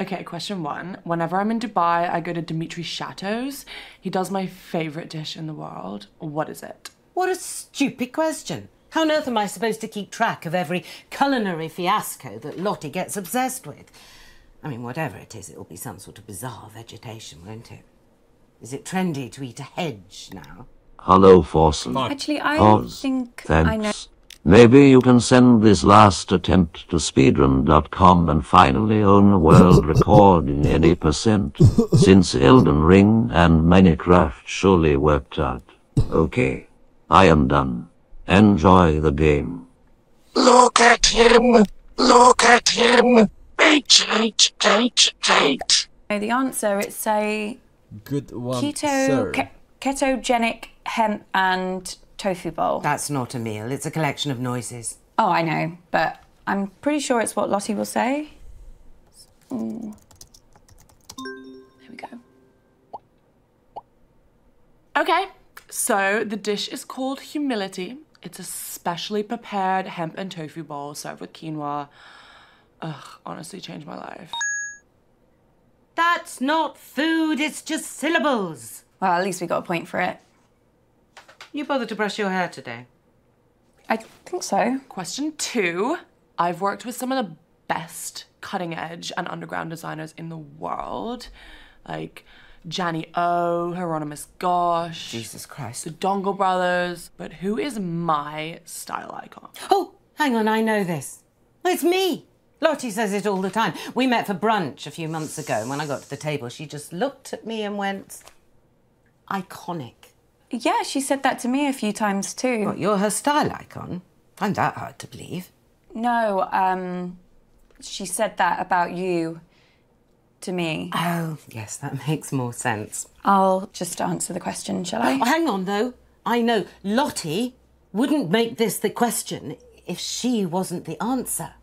Okay, question one. Whenever I'm in Dubai, I go to Dimitri Chateau's. He does my favorite dish in the world. What is it? What a stupid question. How on earth am I supposed to keep track of every culinary fiasco that Lottie gets obsessed with? I mean, whatever it is, it'll be some sort of bizarre vegetation, won't it? Is it trendy to eat a hedge now? Hello, Forsen. Actually, I Pause. think Thanks. I know. Maybe you can send this last attempt to speedrun.com and finally own a world record in any percent, since Elden Ring and Minecraft surely worked out. Okay, I am done. Enjoy the game. Look at him! Look at him! Know the answer. It's a Good one, keto, sir. ke- ketogenic hemp and tofu bowl. That's not a meal, it's a collection of noises. Oh, I know, but I'm pretty sure it's what Lottie will say. Mm. There we go. Okay, so the dish is called Humility. It's a specially prepared hemp and tofu bowl served with quinoa. Ugh, honestly changed my life. That's not food, it's just syllables. Well, at least we got a point for it. You bothered to brush your hair today? I think so. Question two. I've worked with some of the best cutting edge and underground designers in the world. Like Janny O, Hieronymus Gosh. Jesus Christ. The Dongle Brothers. But who is my style icon? Oh, hang on, I know this. It's me. Lottie says it all the time. We met for brunch a few months ago, and when I got to the table, she just looked at me and went, iconic. Yeah, she said that to me a few times too. What, you're her style icon? Find that hard to believe. No, um, she said that about you to me. Oh, yes, that makes more sense. I'll just answer the question, shall I? Oh, hang on, though. I know Lottie wouldn't make this the question if she wasn't the answer.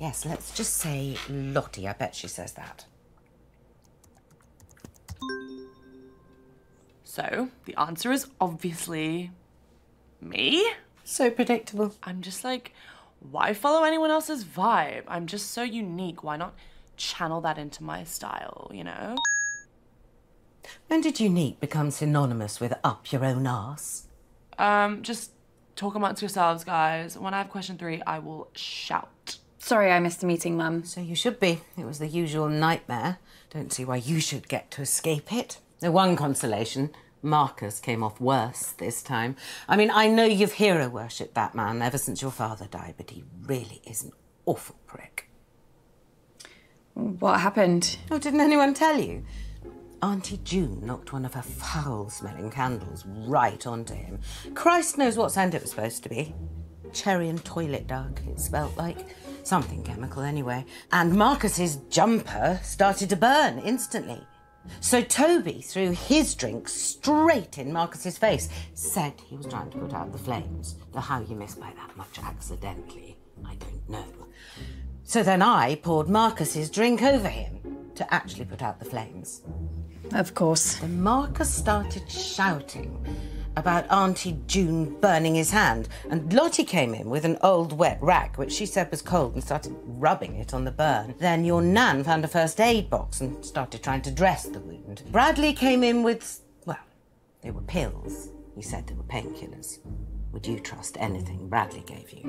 Yes, let's just say Lottie. I bet she says that. So, the answer is obviously me. So predictable. I'm just like, why follow anyone else's vibe? I'm just so unique. Why not channel that into my style, you know? When did unique become synonymous with up your own arse? Um, just talk amongst yourselves, guys. When I have question three, I will shout. Sorry I missed the meeting, Mum. So you should be. It was the usual nightmare. Don't see why you should get to escape it. The one consolation, Marcus came off worse this time. I mean, I know you've hero worshipped that man ever since your father died, but he really is an awful prick. What happened? Oh, didn't anyone tell you? Auntie June knocked one of her foul smelling candles right onto him. Christ knows what scent it was supposed to be. Cherry and toilet dug, it smelt like. Something chemical, anyway. And Marcus's jumper started to burn instantly. So Toby threw his drink straight in Marcus's face. Said he was trying to put out the flames. Though how you miss by that much accidentally, I don't know. So then I poured Marcus's drink over him to actually put out the flames. Of course. Then Marcus started shouting about Auntie June burning his hand, and Lottie came in with an old wet rag, which she said was cold, and started rubbing it on the burn. Then your nan found a first aid box and started trying to dress the wound. Bradley came in with, well, they were pills. He said they were painkillers. Would you trust anything Bradley gave you?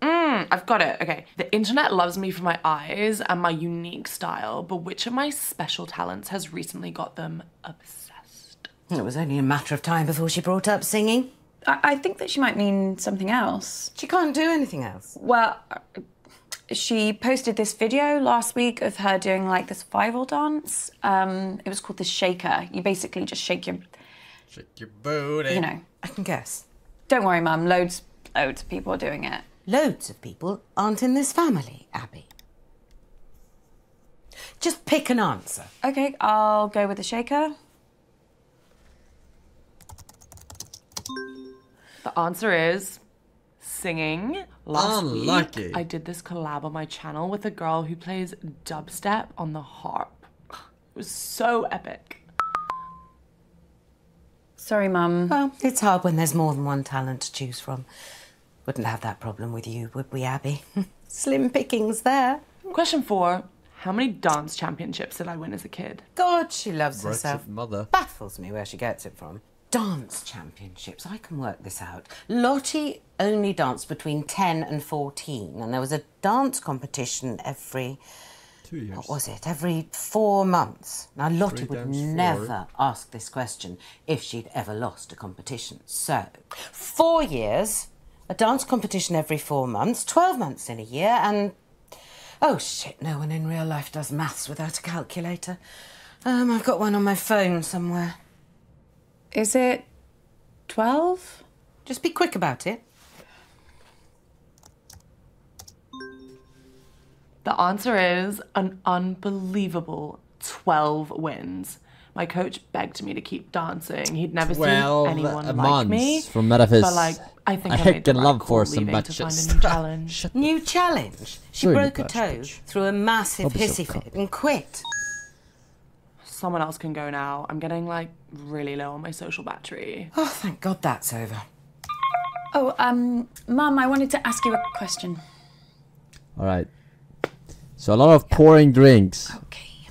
Mm, I've got it. Okay. The internet loves me for my eyes and my unique style, but which of my special talents has recently got them obsessed? It was only a matter of time before she brought up singing. I, I think that she might mean something else. She can't do anything else. Well, uh, she posted this video last week of her doing like this viral dance. Um, it was called the shaker. You basically just shake your, Shake your booty. you know. I can guess. Don't worry, Mum. Loads, loads of people are doing it. Loads of people aren't in this family, Abby. Just pick an answer. Okay, I'll go with the shaker. The answer is singing. Last Unlucky. week, I did this collab on my channel with a girl who plays dubstep on the harp. It was so epic. Sorry, Mum. Well, it's hard when there's more than one talent to choose from. Wouldn't have that problem with you, would we, Abby? Slim pickings there. Question four How many dance championships did I win as a kid? God, she loves Wretched herself. mother. Baffles me where she gets it from. Dance championships. I can work this out. Lottie only danced between 10 and 14, and there was a dance competition every. Two years. What was it? Every four months. Now, Lottie Three would times four. never ask this question if she'd ever lost a competition. So, four years, a dance competition every four months, 12 months in a year, and. Oh shit, no one in real life does maths without a calculator. Um, I've got one on my phone somewhere. Is it 12? Just be quick about it. The answer is an unbelievable 12 wins. My coach begged me to keep dancing. He'd never seen 12 anyone like months me. from Metaphys. But like, I think I I, made the heckin' right love for some leaving to find a new challenge. New challenge. She Really broke a toe through a massive Don't be so hissy fit and quit. Someone else can go now. I'm getting like really low on my social battery. Oh, thank God that's over. Oh, um, Mum, I wanted to ask you a question. All right. So a lot of pouring drinks. Okay.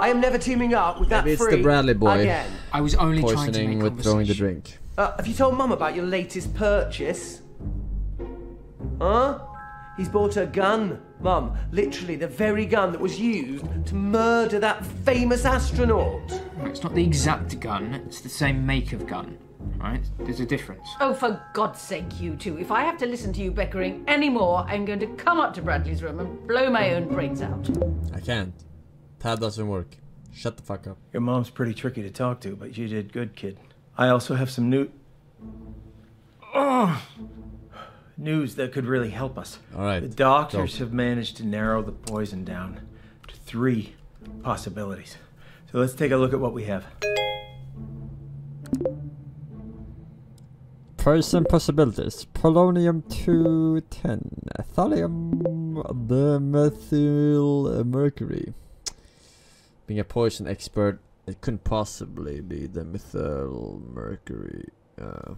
I am never teaming up with that Maybe it's freak the Bradley boy. again. I was only trying to Poisoning make with throwing the drink. Uh, have you told Mum about your latest purchase? Huh? He's bought a gun, Mum. Literally the very gun that was used to murder that famous astronaut. It's not the exact gun, it's the same make of gun. Right? There's a difference. Oh, for God's sake, you two. If I have to listen to you bickering anymore, I'm going to come up to Bradley's room and blow my own brains out. I can't. That doesn't work. Shut the fuck up. Your mom's pretty tricky to talk to, but you did good, kid. I also have some new. Oh, news that could really help us. All right. The doctors have managed to narrow the poison down to three possibilities. So let's take a look at what we have. Poison possibilities. Polonium 210. Thallium dimethyl mercury. Being a poison expert, it couldn't possibly be the methyl mercury. Uh,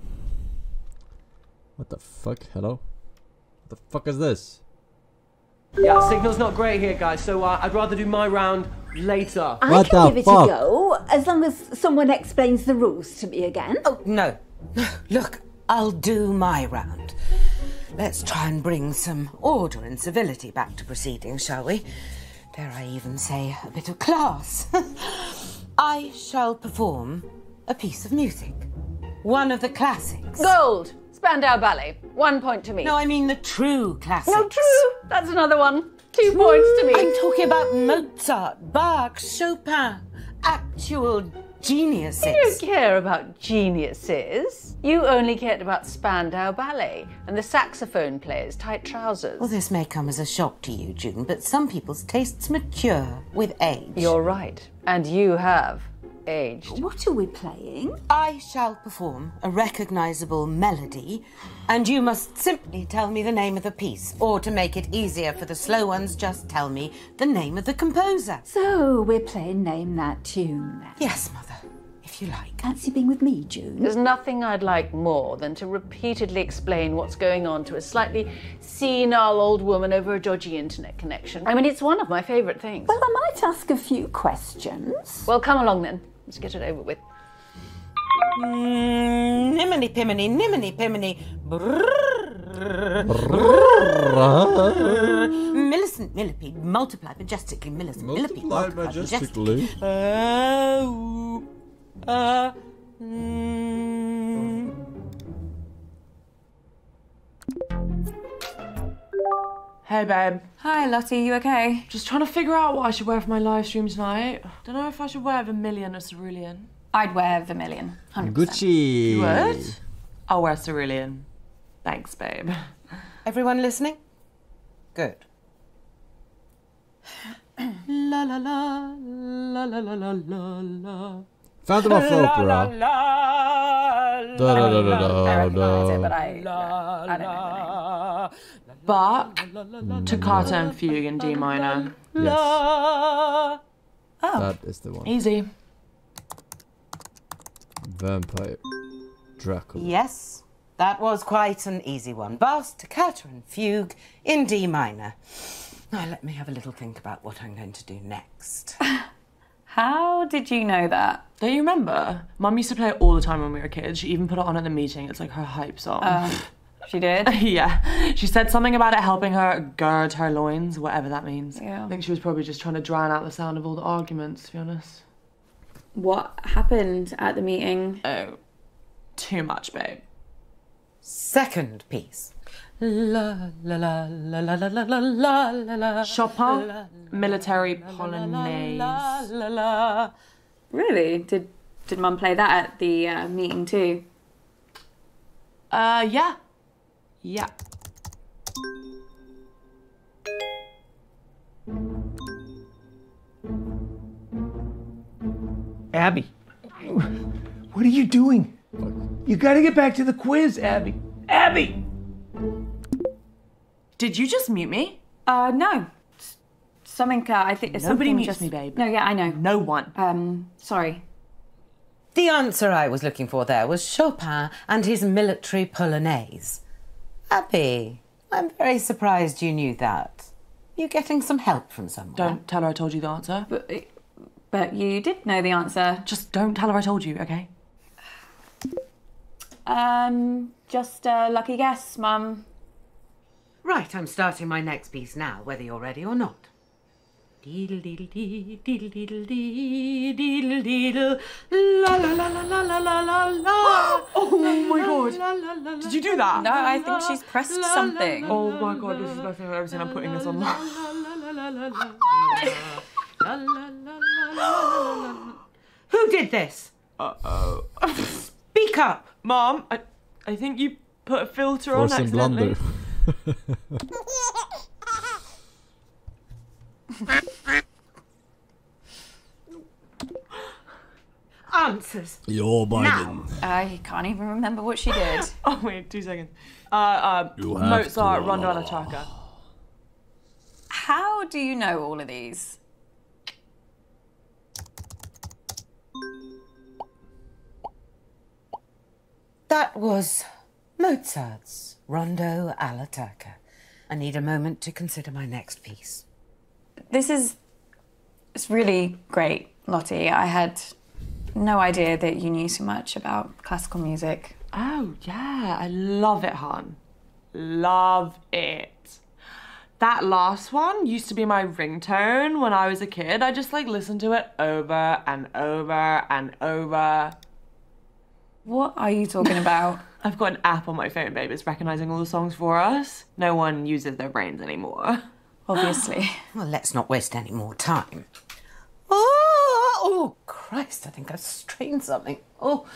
what the fuck? Hello? What the fuck is this? Yeah, signal's not great here, guys, so uh, I'd rather do my round later. I What can the give it a go, as long as someone explains the rules to me again. Oh, no. Look, I'll do my round. Let's try and bring some order and civility back to proceedings, shall we? Dare I even say a bit of class? I shall perform a piece of music. One of the classics. Gold! Spandau Ballet. One point to me. No, I mean the true classics. No, true. That's another one. Two points to me. I'm talking about Mozart, Bach, Chopin. Actual geniuses. You don't care about geniuses. You only cared about Spandau Ballet and the saxophone player's tight trousers. Well, this may come as a shock to you, June, but some people's tastes mature with age. You're right. And you have aged. What are we playing? I shall perform a recognizable melody, and you must simply tell me the name of the piece. Or to make it easier for the slow ones, just tell me the name of the composer. So we're playing Name That Tune then. Yes, Mother, if you like. Fancy being with me, June? There's nothing I'd like more than to repeatedly explain what's going on to a slightly senile old woman over a dodgy internet connection. I mean, it's one of my favourite things. Well, I might ask a few questions. Well, come along then. Let's get it over with. Mm, niminy piminy, niminy piminy. Millicent millipede, multiplied majestically, Millicent millipede, Multiplied majestically. Oh, uh, mm. Hey, babe. Hi, Lottie. You okay? Just trying to figure out what I should wear for my live stream tonight. Don't know if I should wear Vermilion or Cerulean. I'd wear Vermilion. 100%. Gucci. You would? I'll wear Cerulean. Thanks, babe. Everyone listening? Good. la la la la la la la la la. Phantom of Opera. Da, da, da, da, da, I recognise da. it, but I, I don't know the name. But Toccata and Fugue in D minor. Yes, Oh. that is the one. Easy. Vampire. Dracula. Yes, that was quite an easy one. Bass, toccata, and fugue in D minor. Now let me have a little think about what I'm going to do next. How did you know that? Don't you remember? Mum used to play it all the time when we were kids. She even put it on at the meeting. It's like her hype song. Oh, she did? yeah. She said something about it helping her gird her loins, whatever that means. Yeah. I think she was probably just trying to drown out the sound of all the arguments, to be honest. What happened at the meeting? Oh, too much, babe. Second piece. La la la la la la la la la la la. Chopin, military polonaise. La la la. Really? Did did Mum play that at the uh, meeting too? Uh, yeah. Yeah. Abby, what are you doing? You gotta get back to the quiz, Abby. Abby! Did you just mute me? Uh, no. S- Something. Uh, I think Nobody something mutes just... me, babe. No, yeah, I know. No one. Um, sorry. The answer I was looking for there was Chopin and his military polonaise. Abby, I'm very surprised you knew that. You're getting some help from someone? Don't tell her I told you the answer. But, but you did know the answer. Just don't tell her I told you, okay? Um, just a lucky guess, Mum. Right, I'm starting my next piece now, whether you're ready or not. Deedle deedle dee, deedle deedle dee, deedle deedle, la la la la la la la la la. Oh my god! Did you do that? No, I think she's pressed something. Oh my god, this is the best thing I've ever seen. I'm putting this on. Who did this? Uh oh. Speak up! Mom, I, I think you put a filter on Forcing accidentally. blunder. Answers. Yo, Biden. Now. I can't even remember what she did. Oh wait, two seconds. Uh, uh, You Mozart, to- Rondo alla Turca. How do you know all of these? That was Mozart's Rondo alla Turca. I need a moment to consider my next piece. This is it's really great, Lottie. I had no idea that you knew so much about classical music. Oh yeah, I love it, hon. Love it. That last one used to be my ringtone when I was a kid. I just like listened to it over and over and over. What are you talking about? I've got an app on my phone, babe. It's recognizing all the songs for us. No one uses their brains anymore. Obviously. Well, let's not waste any more time. Oh, oh Christ, I think I've strained something. Oh,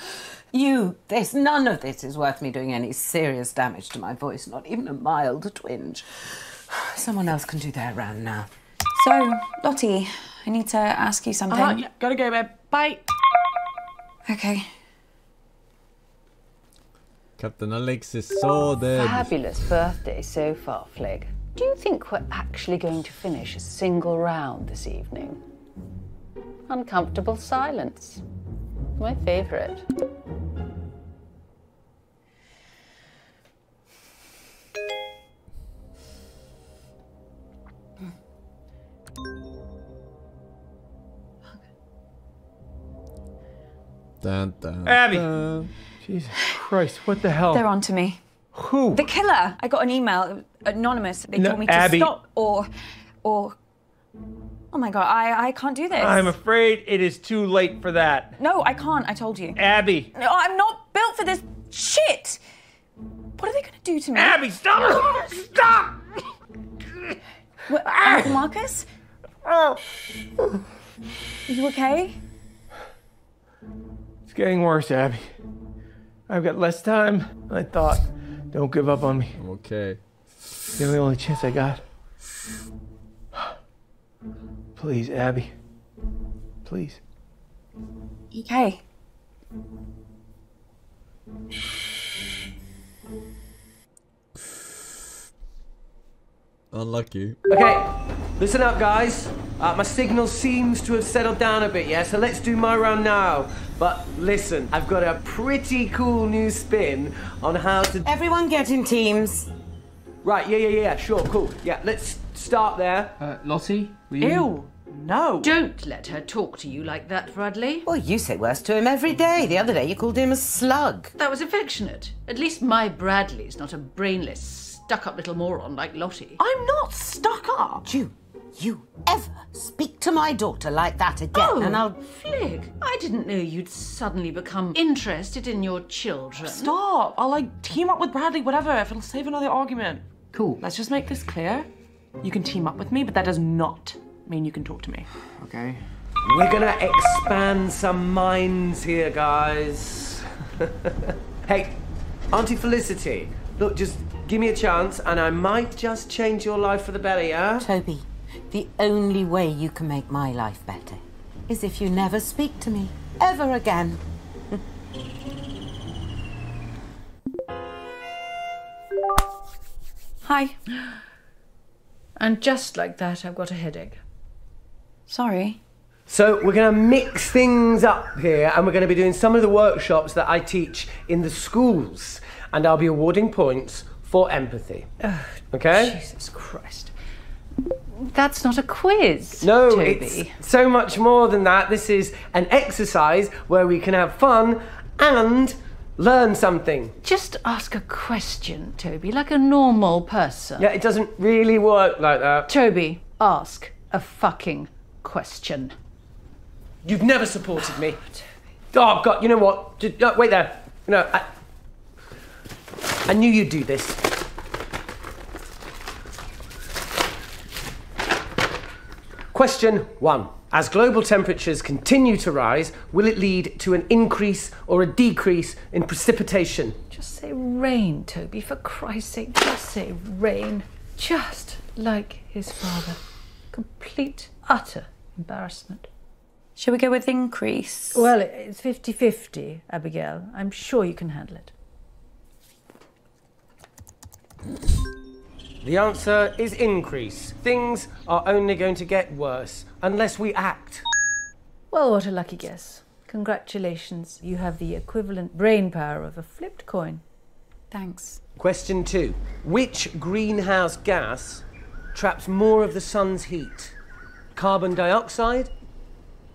you, this, none of this is worth me doing any serious damage to my voice, not even a mild twinge. Someone else can do their round now. So, Lottie, I need to ask you something. Uh, yeah, gotta go, babe. Bye. Okay. Captain Alex is so dead. Fabulous birthday so far, Flick. Do you think we're actually going to finish a single round this evening? Uncomfortable silence. My favourite. Dun, dun, Abby! dun. Jesus Christ, what the hell? They're on to me. Who? The killer. I got an email, anonymous. They No, told me to Abby. stop or, or. Oh my god, I I can't do this. I'm afraid it is too late for that. No, I can't. I told you. Abby! No, I'm not built for this shit. What are they gonna do to me? Abby, stop! Stop! What, uh, Marcus? Oh. You okay? It's getting worse, Abby. I've got less time than I thought. Don't give up on me. I'm okay. You're the only chance I got. Please, Abby. Please. Okay. Unlucky. Okay, listen up, guys. Uh, my signal seems to have settled down a bit, yeah? So let's do my round now. But listen, I've got a pretty cool new spin on how to. Everyone get in teams. Right, yeah, yeah, yeah, sure, cool. Yeah, let's start there. Uh, Lottie, will you? Ew. No. Don't let her talk to you like that, Bradley. Well, you say worse to him every day. The other day you called him a slug. That was affectionate. At least my Bradley's not a brainless, stuck up little moron like Lottie. I'm not stuck up. You, you ever speak to my daughter like that again, Oh, and I'll. Flick, I didn't know you'd suddenly become interested in your children. Stop. I'll like team up with Bradley, whatever, if it'll save another argument. Cool. Let's just make this clear. You can team up with me, but that does not mean you can talk to me. Okay. We're gonna expand some minds here, guys. hey, Auntie Felicity, look, just give me a chance and I might just change your life for the better, yeah? Toby, the only way you can make my life better is if you never speak to me ever again. Hi. And just like that, I've got a headache. Sorry. So we're going to mix things up here and we're going to be doing some of the workshops that I teach in the schools and I'll be awarding points for empathy. Okay? Jesus Christ. That's not a quiz. No, Toby. it's so much more than that. This is an exercise where we can have fun and learn something. Just ask a question, Toby, like a normal person. Yeah, it doesn't really work like that. Toby, ask a fucking question. You've never supported me. Oh, God, you know what? Uh, wait there. No, I, I knew you'd do this. Question one. As global temperatures continue to rise, will it lead to an increase or a decrease in precipitation? Just say rain, Toby, for Christ's sake. Just say rain. Just like his father. Complete, utter embarrassment. Shall we go with increase? Well, it's 50 50, Abigail. I'm sure you can handle it. The answer is increase. Things are only going to get worse unless we act. Well, what a lucky guess. Congratulations. You have the equivalent brain power of a flipped coin. Thanks. Question two. Which greenhouse gas traps more of the sun's heat? Carbon dioxide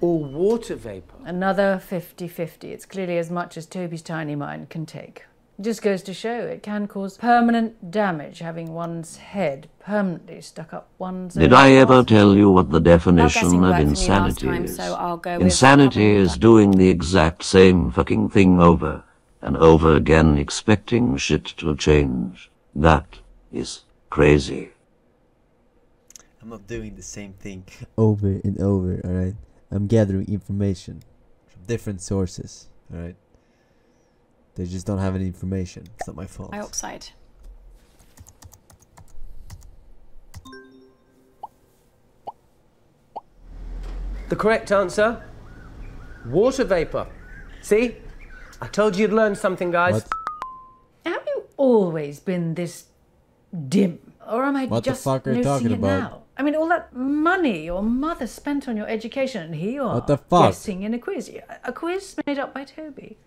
or water vapour? Another 50 50. It's clearly as much as Toby's tiny mind can take. It just goes to show it can cause permanent damage having one's head permanently stuck up one's Did I ever arse. tell you what the definition of worked for me last insanity time, is? so I'll go with insanity is doing the exact same fucking thing over and over again, expecting shit to change. That is crazy. I'm not doing the same thing over and over, alright? I'm gathering information from different sources, alright? They just don't have any information. It's not my fault. Dioxide. The correct answer? Water vapour. See? I told you you'd learn something, guys. Have you always been this dim? Or am I What the just fuck are you noticing talking it about? now? I mean, all that money your mother spent on your education, and here you are What the fuck? guessing in a quiz. A quiz made up by Toby.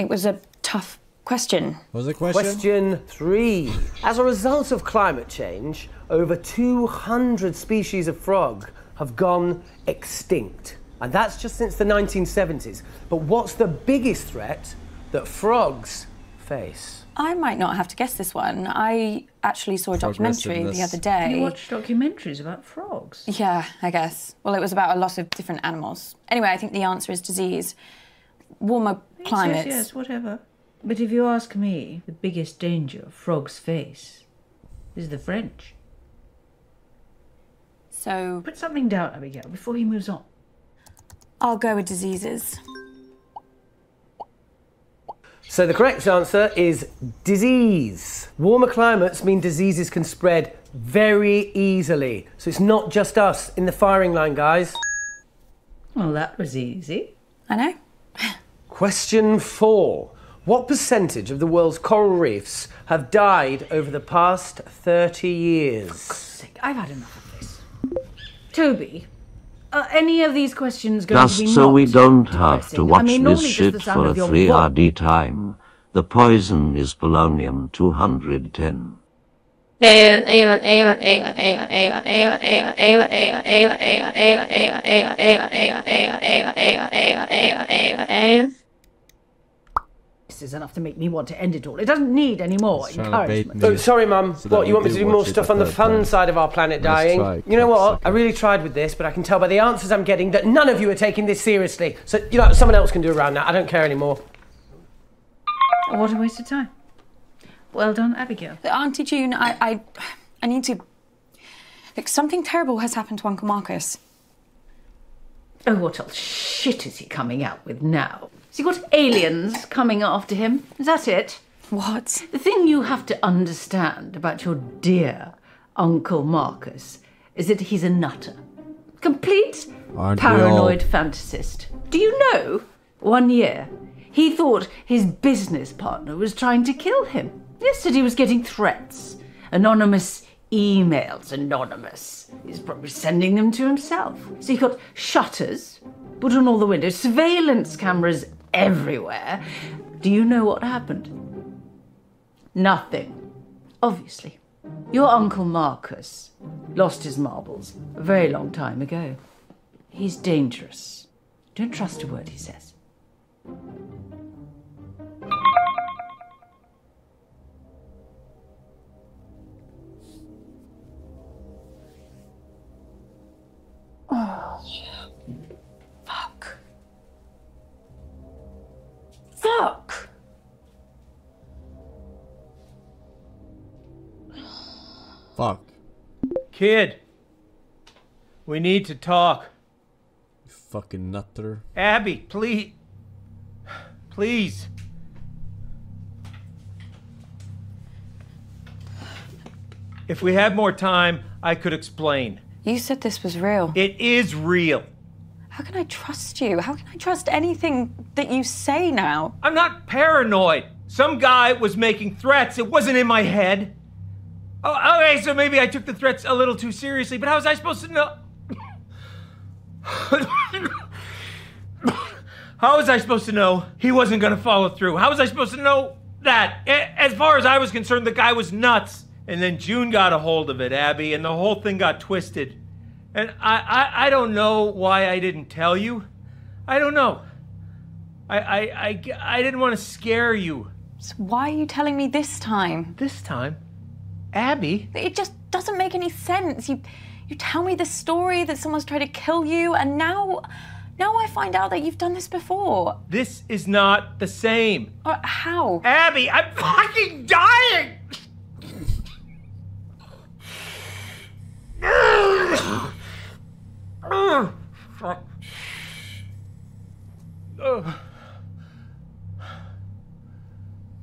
It was a tough question. What was the question? Question three. As a result of climate change, over 200 species of frog have gone extinct. And that's just since the 1970s. But what's the biggest threat that frogs face? I might not have to guess this one. I actually saw a documentary the other day. You watch documentaries about frogs. Yeah, I guess. Well, it was about a lot of different animals. Anyway, I think the answer is disease. Warmer climates. Yes, yes, whatever. But if you ask me, the biggest danger frogs face is the French. So put something down, Abigail, before he moves on. I'll go with diseases. So the correct answer is disease. Warmer climates mean diseases can spread very easily. So it's not just us in the firing line, guys. Well, that was easy. I know. Question four. What percentage of the world's coral reefs have died over the past 30 years? I've had enough of this. Toby, are any of these questions going Just to be so not we don't have to watch I mean, this normally just shit the sound for a of your 3 voice. RD time. The poison is polonium 210. This is enough to make me want to end it all. It doesn't need any more He's trying to bait encouragement. Oh, sorry, Mum. So what, you want me to do more stuff on the fun time. side of our planet dying? try, you know what? cocksucker. I really tried with this, but I can tell by the answers I'm getting that none of you are taking this seriously. So, you know, someone else can do around that. I don't care anymore. What a waste of time. Well done, Abigail. Auntie June, I, I, I need to. Look, something terrible has happened to Uncle Marcus. Oh, what else shit is he coming out with now? Has he got aliens coming after him? Is that it? What? The thing you have to understand about your dear Uncle Marcus is that he's a nutter. Complete Aren't paranoid fantasist. Do you know? One year, he thought his business partner was trying to kill him. Yesterday, he was getting threats. Anonymous emails, anonymous. He's probably sending them to himself. So he got shutters put on all the windows, surveillance cameras everywhere. Do you know what happened? Nothing. Obviously. Your uncle Marcus lost his marbles a very long time ago. He's dangerous. Don't trust a word he says. Oh, fuck? Fuck. Kid, we need to talk. You fucking nutter. Abby, please. Please. If we had more time, I could explain. You said this was real. It is real. How can I trust you? How can I trust anything that you say now? I'm not paranoid. Some guy was making threats. It wasn't in my head. Oh, okay, so maybe I took the threats a little too seriously, but how was I supposed to know? how was I supposed to know he wasn't going to follow through? How was I supposed to know that? As far as I was concerned, the guy was nuts. And then June got a hold of it, Abby, and the whole thing got twisted. And I, I, I don't know why I didn't tell you. I don't know. I, I, I, I didn't want to scare you. So why are you telling me this time? This time? Abby? It just doesn't make any sense. You you tell me the story that someone's tried to kill you and now now I find out that you've done this before. This is not the same. Or how? Abby, I'm fucking dying!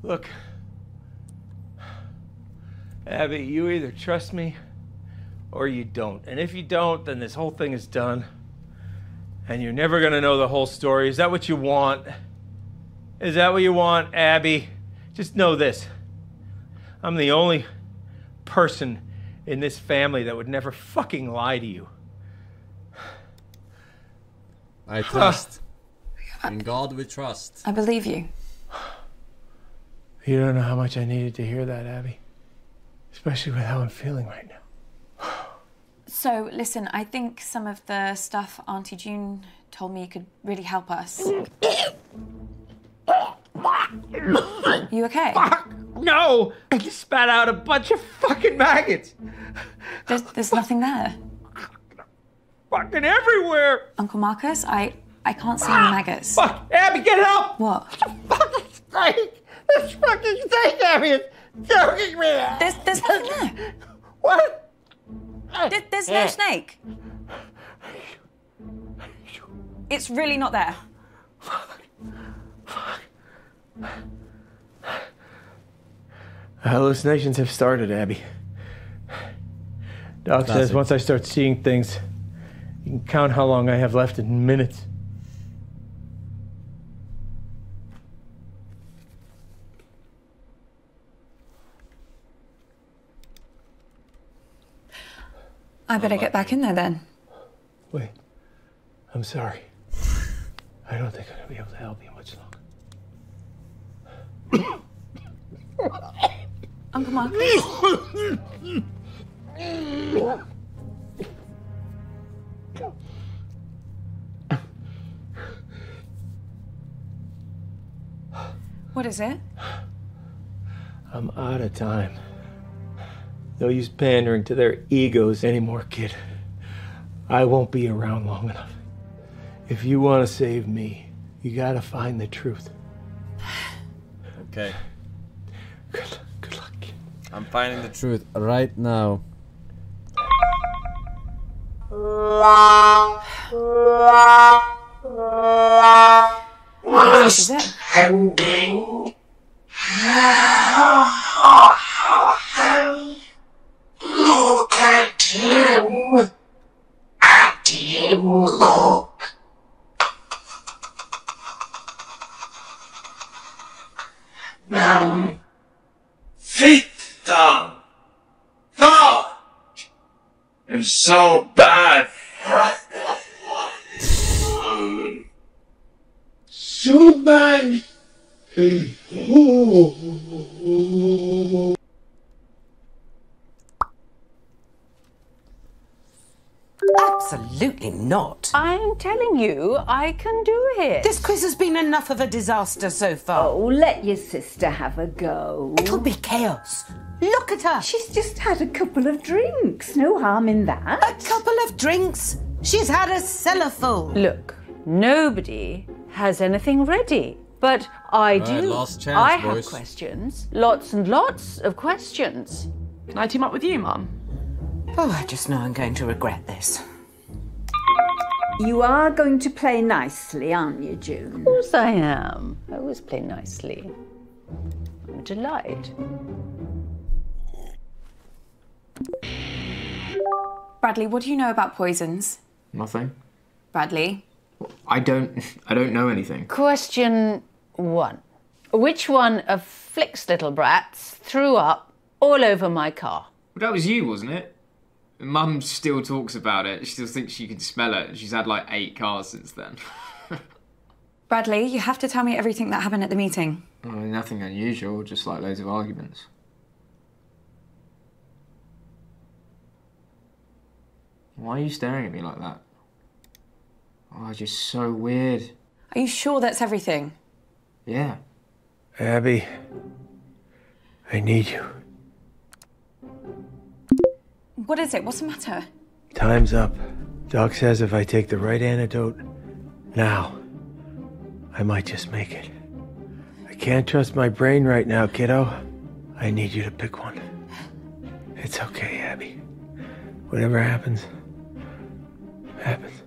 Look, Abby, you either trust me or you don't. And if you don't, then this whole thing is done. And you're never gonna know the whole story. Is that what you want? Is that what you want, Abby? Just know this I'm the only person in this family that would never fucking lie to you. I trust. In God we trust. I believe you. You don't know how much I needed to hear that, Abby. Especially with how I'm feeling right now. So listen, I think some of the stuff Auntie June told me could really help us. you okay? Fuck! No! I just spat out a bunch of fucking maggots! There's, there's nothing there. Fucking everywhere! Uncle Marcus, I I can't see any maggots. Fuck! Abby, get help! What? The Snake! This fucking snake, Abby, is choking me! There's there's nothing there. What? There- there's no snake. It's really not there. Fuck. Fuck. Hallucinations have started, Abby. Doc says Classic. once I start seeing things, you can count how long I have left in minutes. I better get back in there then. Wait, I'm sorry. I don't think I'm gonna be able to help you much longer. Uncle Marcus. What is it? I'm out of time. No use pandering to their egos anymore, kid. I won't be around long enough. If you want to save me, you gotta find the truth. Okay. Good, good luck. I'm finding the truth right now. Is it? Look at him. At him look. Now, Victor. No. It's so bad. So bad. Absolutely not. I'm telling you, I can do it. This quiz has been enough of a disaster so far. Oh, let your sister have a go. It'll be chaos. Look at her. She's just had a couple of drinks. No harm in that. A couple of drinks. She's had a cellar full. Look, nobody has anything ready. But I All right, do. last chance, I have questions. Lots and lots of questions. Can I team up with you, Mum? Oh, I just know I'm going to regret this. You are going to play nicely, aren't you, June? Of course I am. I always play nicely. I'm a delight. Bradley, what do you know about poisons? Nothing. Bradley? I don't. I don't know anything. Question one. Which one of Flick's little brats threw up all over my car? But that was you, wasn't it? Mum still talks about it. She still thinks she can smell it. She's had like eight cars since then. Bradley, you have to tell me everything that happened at the meeting. Oh, nothing unusual, just like loads of arguments. Why are you staring at me like that? Oh, just so weird. Are you sure that's everything? Yeah. Abby, I need you. What is it? What's the matter? Time's up. Doc says if I take the right antidote now, I might just make it. I can't trust my brain right now, kiddo. I need you to pick one. It's okay, Abby. Whatever happens, happens.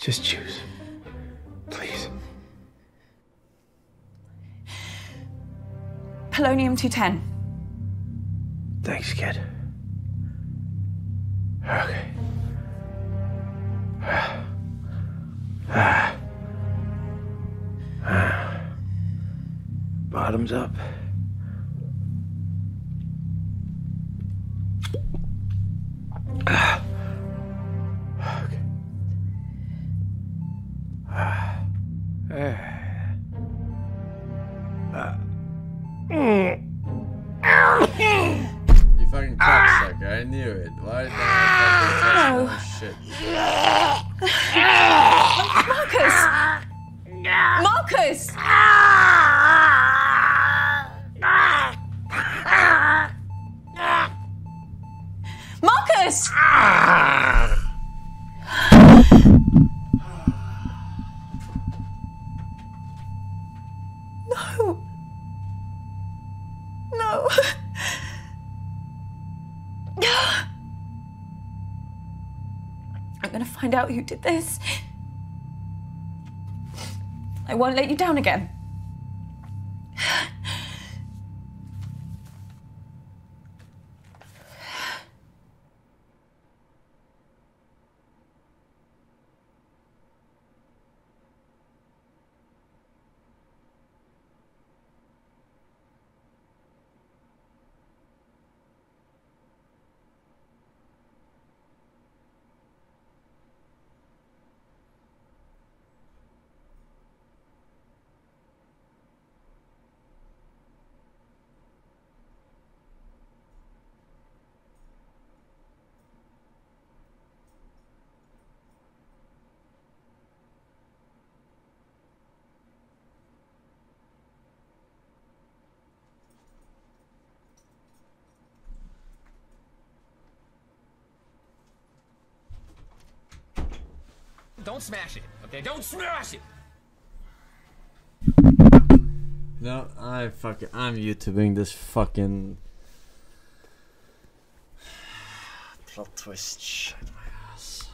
Just choose. Please. Polonium 210. Thanks, kid. Okay. Ah. Ah. Bottoms up. Ah. You fucking cocksucker, I knew it. Why did I fucking oh, shit? Who did this. I won't let you down again. Don't smash it, okay? Don't smash it! No, I fucking I'm YouTubing this fucking plot twist shit my ass.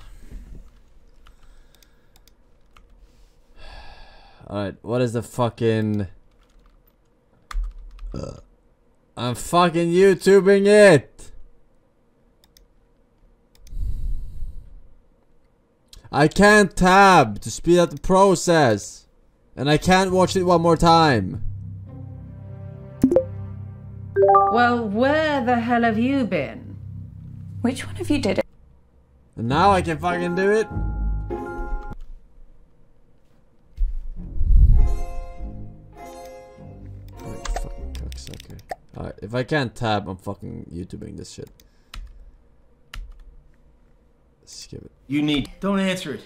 Alright, what is the fucking uh, I'm fucking YouTubing it! I can't tab to speed up the process. And I can't watch it one more time. Well, where the hell have you been? Which one of you did it? And now I can fucking do it. Fucking cocksucker. Alright, if I can't tab, I'm fucking YouTubing this shit. Skip it. You need. Don't answer it.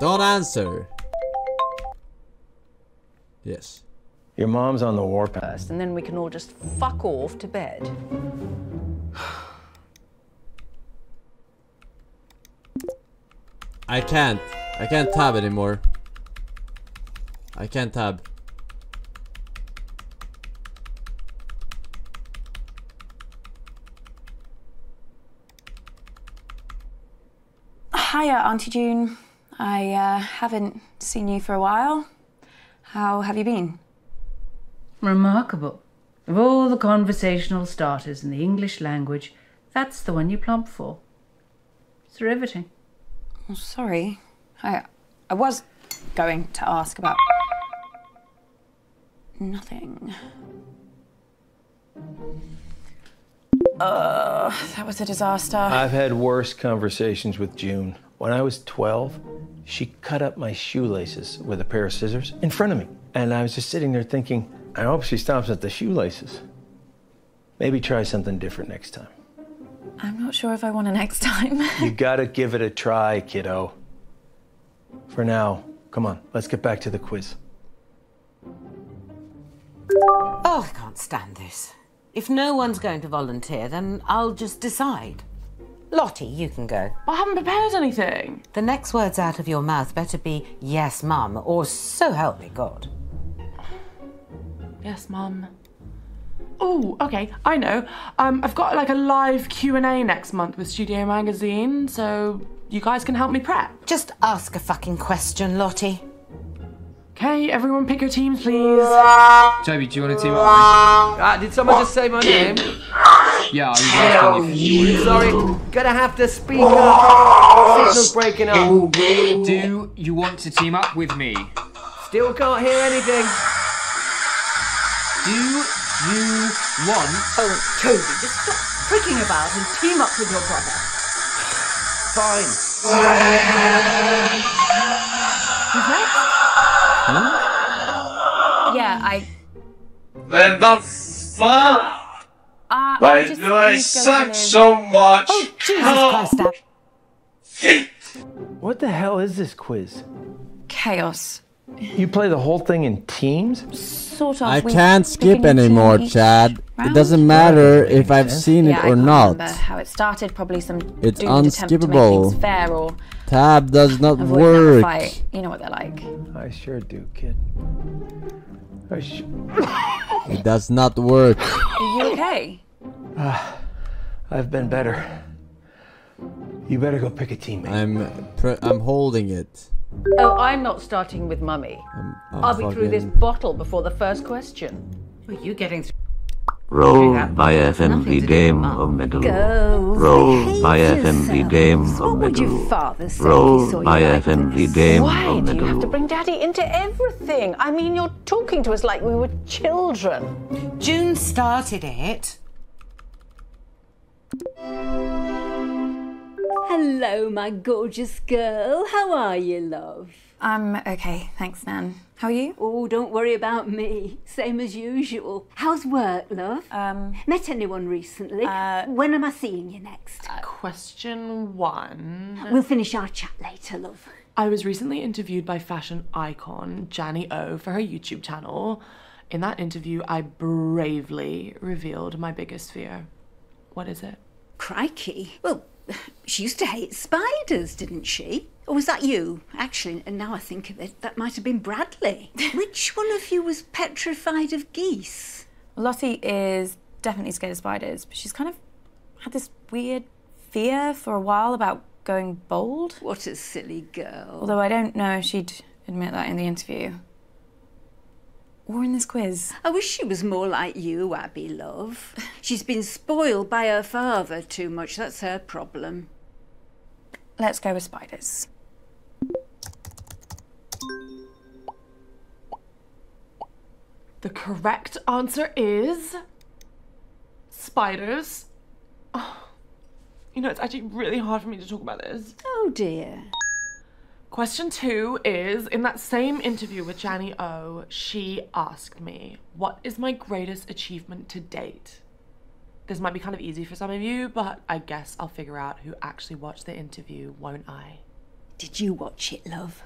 Don't answer. Yes. Your mom's on the warpath. And then we can all just fuck off to bed. I can't. I can't tab anymore. I can't tab. Hiya, Auntie June. I uh, haven't seen you for a while. How have you been? Remarkable. Of all the conversational starters in the English language, that's the one you plump for. It's riveting. Oh, sorry. I I was going to ask about nothing. Uh, that was a disaster. I've had worse conversations with June. When I was 12, she cut up my shoelaces with a pair of scissors in front of me. And I was just sitting there thinking, I hope she stops at the shoelaces. Maybe try something different next time. I'm not sure if I want a next time. You gotta give it a try, kiddo. For now, come on, let's get back to the quiz. Oh, I can't stand this. If no one's going to volunteer, then I'll just decide. Lottie, you can go. I haven't prepared anything. The next words out of your mouth better be yes, mum, or so help me God. Yes, mum. Oh, okay. I know. Um, I've got like a live Q and A next month with Studio Magazine, so you guys can help me prep. Just ask a fucking question, Lottie. Okay, everyone, pick your teams, please. Toby, do you want to team up with Ah, did someone just say my name? Yeah, I was asking if you wanted Sorry, gonna have to speak up. Signal's breaking up. Do you want to team up with me? Still can't hear anything. Do you want? Oh, Toby, just stop freaking about and team up with your brother. Fine. Yeah, I. Then the fuck? Uh, Why just do I need to go suck so much? Oh, Jesus Christ, Ab- What the hell is this quiz? Chaos. You play the whole thing in teams? Sort of. I can't skip a new team anymore, each Chad. It doesn't matter if I've seen Yeah, it I or can't not. remember how it started. Probably some It's doomed to make unskippable. fair or Tab does not work. fight. You know what they're like. I sure do, kid. I sh- It does not work. Are you okay? Ah, I've been better. You better go pick a teammate. I'm pr- I'm holding it. Oh, I'm not starting with mummy. Um, I'm I'll be through this bottle before the first question. Are you getting through? Roll by FMV Dame of Megaloo. Girls, Roll behave by FMV Dame yourselves. of What would your Megaloo. father say if he Roll saw you by like FMV this? Dame Why of do you have to Megaloo. bring Daddy into everything? I mean, you're talking to us like we were children. June started it. Hello, my gorgeous girl. How are you, love? I'm okay, thanks, Nan. How are you? Oh, don't worry about me. Same as usual. How's work, love? Um, Met anyone recently? uh, when am I seeing you next? Question one. we'll finish our chat later, love. I was recently interviewed by fashion icon Janny O for her YouTube channel. In that interview, I bravely revealed my biggest fear. What is it? Crikey. Well, she used to hate spiders, didn't she? Or was that you? Actually, and now I think of it, that might have been Bradley. Which one of you was petrified of geese? Lottie is definitely scared of spiders, but she's kind of had this weird fear for a while about going bold. What a silly girl. Although I don't know if she'd admit that in the interview. Or in this quiz. I wish she was more like you, Abby, love. She's been spoiled by her father too much. That's her problem. Let's go with spiders. The correct answer is spiders. Oh, you know, it's actually really hard for me to talk about this. Oh dear. Question two is In that same interview with Janny O, she asked me, What is my greatest achievement to date? This might be kind of easy for some of you, but I guess I'll figure out who actually watched the interview, won't I? Did you watch it, love?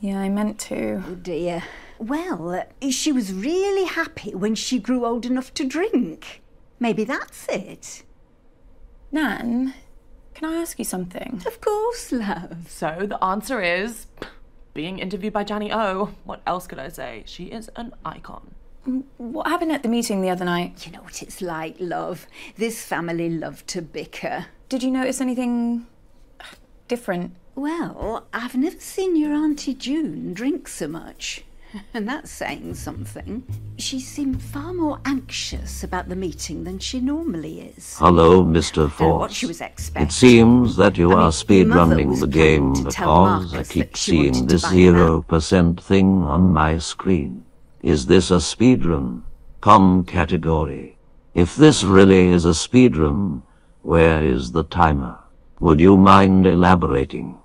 Yeah, I meant to. Oh dear. Well, she was really happy when she grew old enough to drink. Maybe that's it. Nan, can I ask you something? Of course, love. So the answer is being interviewed by Janny O. What else could I say? She is an icon. Mm, what happened at the meeting the other night? You know what it's like, love. This family love to bicker. Did you notice anything different? Well, I've never seen your Auntie June drink so much. And that's saying something. She seemed far more anxious about the meeting than she normally is. Hello, Mr. Don't Force. what she was expecting. It seems that you I are speed Mother running the game because I keep seeing this zero percent thing on my screen. Is this a speed run? Com category. If this really is a speedrun, where is the timer? Would you mind elaborating?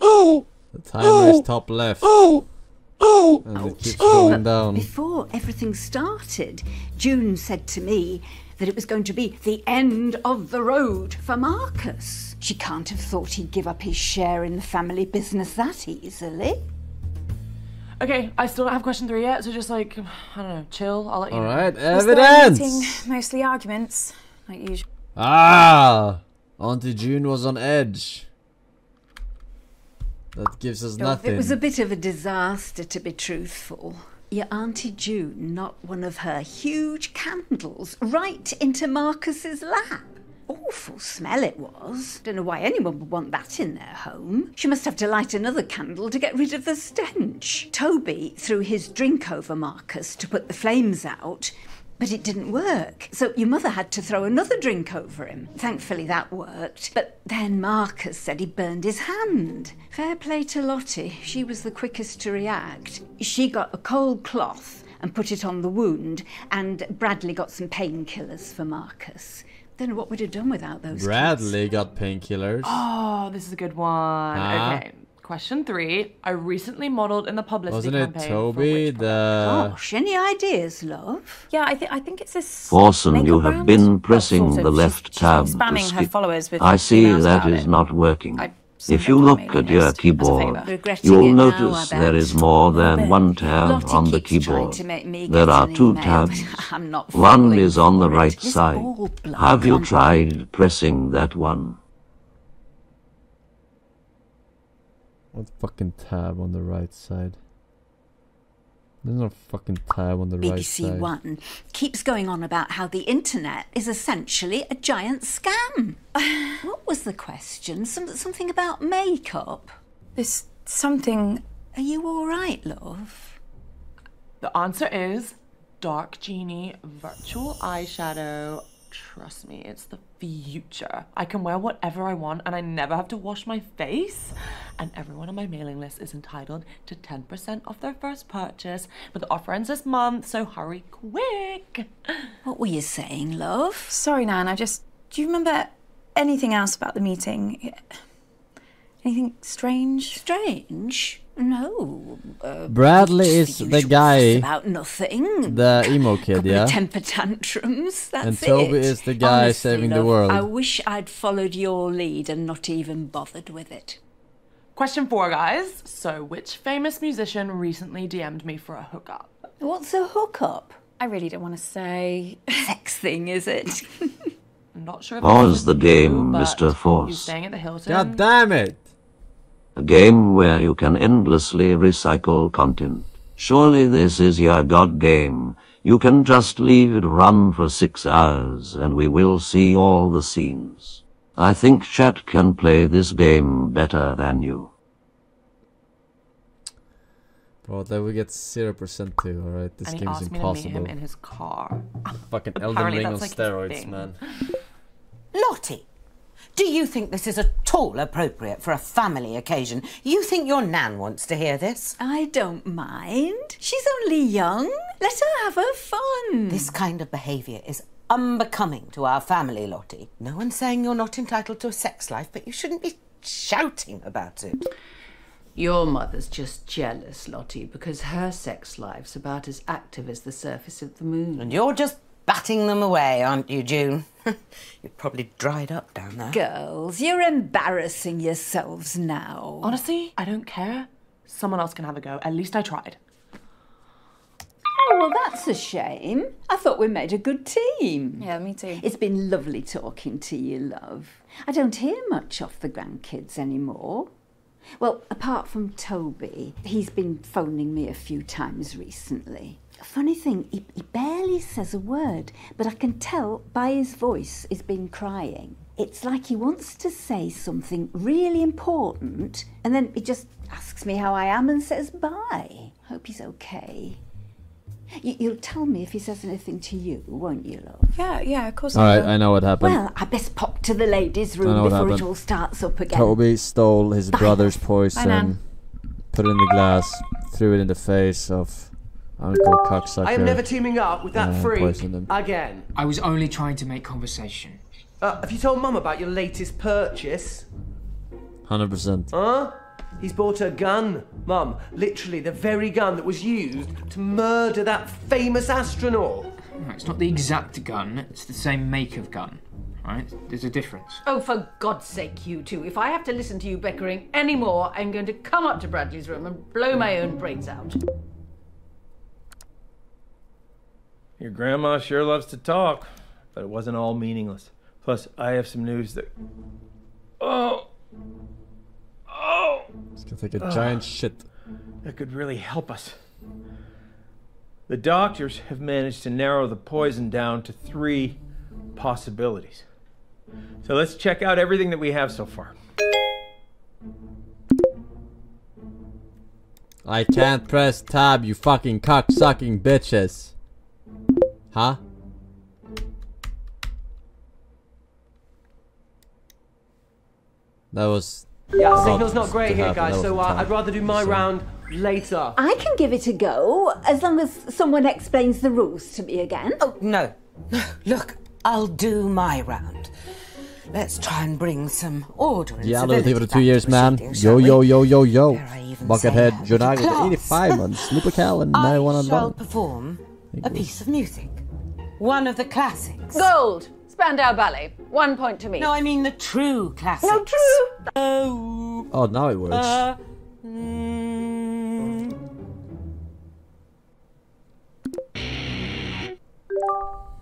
Oh! The timer is oh! top left. Oh! And it keeps going down. Before everything started, June said to me that it was going to be the end of the road for Marcus. She can't have thought he'd give up his share in the family business that easily. Okay, I still don't have question three yet, so just like, I don't know, chill. I'll let you know. Alright, Was evidence! meeting mostly arguments, like usual. Ah! Auntie June was on edge. That gives us nothing. It was a bit of a disaster, to be truthful. Your Auntie June knocked one of her huge candles right into Marcus's lap. Awful smell it was. Don't know why anyone would want that in their home. She must have to light another candle to get rid of the stench. Toby threw his drink over Marcus to put the flames out, but it didn't work. So your mother had to throw another drink over him. Thankfully that worked. But then Marcus said he burned his hand. Fair play to Lottie. She was the quickest to react. She got a cold cloth and put it on the wound, and Bradley got some painkillers for Marcus. Don't what we'd have done without those. kids. Bradley got painkillers. Oh, this is a good one. Huh? Okay. Question three. I recently modeled in the publicity Wasn't it campaign. Toby the Gosh, any ideas, love? Yeah, I think I think it's this. Forsen, you have been pressing sort the of. left She's- she's tab to spamming her followers with I see emails that about is it. not working. I If you look at your keyboard, you will it now, notice I there bet. is more than bet. one tab Lottie on the keyboard. to make me There are two email, tabs. I'm not One is on the right side. Have you tried pressing that one? What fucking tab on the right side? There's no fucking tab on the right side. BBC. One keeps going on about how the internet is essentially a giant scam. what was the question? Some, something about makeup? This something. Are you all right, love? The answer is Dark Genie Virtual Eyeshadow. Trust me, it's the future. I can wear whatever I want and I never have to wash my face. And everyone on my mailing list is entitled to 10% off their first purchase. But the offer ends this month, so hurry quick. What were you saying, love? Sorry, Nan. I just. Do you remember anything else about the meeting? Anything strange? Strange? No. Uh, Bradley is the the guy, about nothing. the emo kid, Couple yeah? temper tantrums. That's And Toby it. is the guy Honestly, saving the world. I wish I'd followed your lead and not even bothered with it. Question four, guys. So, which famous musician recently DM'd me for a hookup? What's a hookup? I really don't want to say. Sex thing, is it? I'm not sure if Pause the game, true, but Mr. He's Force. staying at the Hilton. God damn it! A game where you can endlessly recycle content. Surely this is your god game. You can just leave it run for six hours and we will see all the scenes. I think chat can play this game better than you. Bro, that we get 0% too, alright? This and he game is asked me to meet him in his car. Fucking Elden Apparently Ring on that's like steroids, thing. man. Lottie, do you think this is at all appropriate for a family occasion? You think your nan wants to hear this? I don't mind. She's only young. Let her have her fun. This kind of behaviour is unbecoming to our family, Lottie. No one's saying you're not entitled to a sex life, but you shouldn't be shouting about it. Your mother's just jealous, Lottie, because her sex life's about as active as the surface of the moon. And you're just batting them away, aren't you, June? You're probably dried up down there. Girls, you're embarrassing yourselves now. Honestly, I don't care. Someone else can have a go. At least I tried. Oh, well, that's a shame. I thought we made a good team. Yeah, me too. It's been lovely talking to you, love. I don't hear much off the grandkids anymore. Well, apart from Toby, he's been phoning me a few times recently. Funny thing, he, he barely says a word, but I can tell by his voice he's been crying. It's like he wants to say something really important, and then he just asks me how I am and says bye. Hope he's okay. You, you'll tell me if he says anything to you, won't you, love? Yeah, yeah, of course. All right, I know what happened. Well, I best pop to the ladies' room what before it all starts up again. Toby stole his Bye. brother's poison, Nan. put it in the glass, threw it in the face of Uncle Cocksucker. I am never teaming up with that and freak poisoned again. I was only trying to make conversation. Uh, have you told Mum about your latest purchase? 100%. Huh? He's bought a gun, Mum. Literally the very gun that was used to murder that famous astronaut. No, it's not the exact gun, it's the same make of gun. Right? There's a difference. Oh, for God's sake, you two. If I have to listen to you bickering anymore, I'm going to come up to Bradley's room and blow my own brains out. Your grandma sure loves to talk, but it wasn't all meaningless. Plus, I have some news that. Oh! Oh! It's gonna take a Ugh. giant ah, shit. That could really help us. The doctors have managed to narrow the poison down to three possibilities. So let's check out everything that we have so far. I can't press tab, you fucking cock sucking bitches. Huh? That was. Yeah, not signal's not great here, happen, guys, so uh, I'd rather do my round later. I can give it a go, as long as someone explains the rules to me again. Oh, no. Look, I'll do my round. Let's try and bring some order and Yeah, civility lite for back two years, man. Yo, yo, yo, yo, yo. Dare I even Buckethead, say, 85 months. Sleeper Cal, and I marijuana shall Lung. perform a piece of music. One of the classics. Gold! Spandau Ballet. One point to me. No, I mean the true classics. No, true! Oh. Oh, now it works. Uh, mm.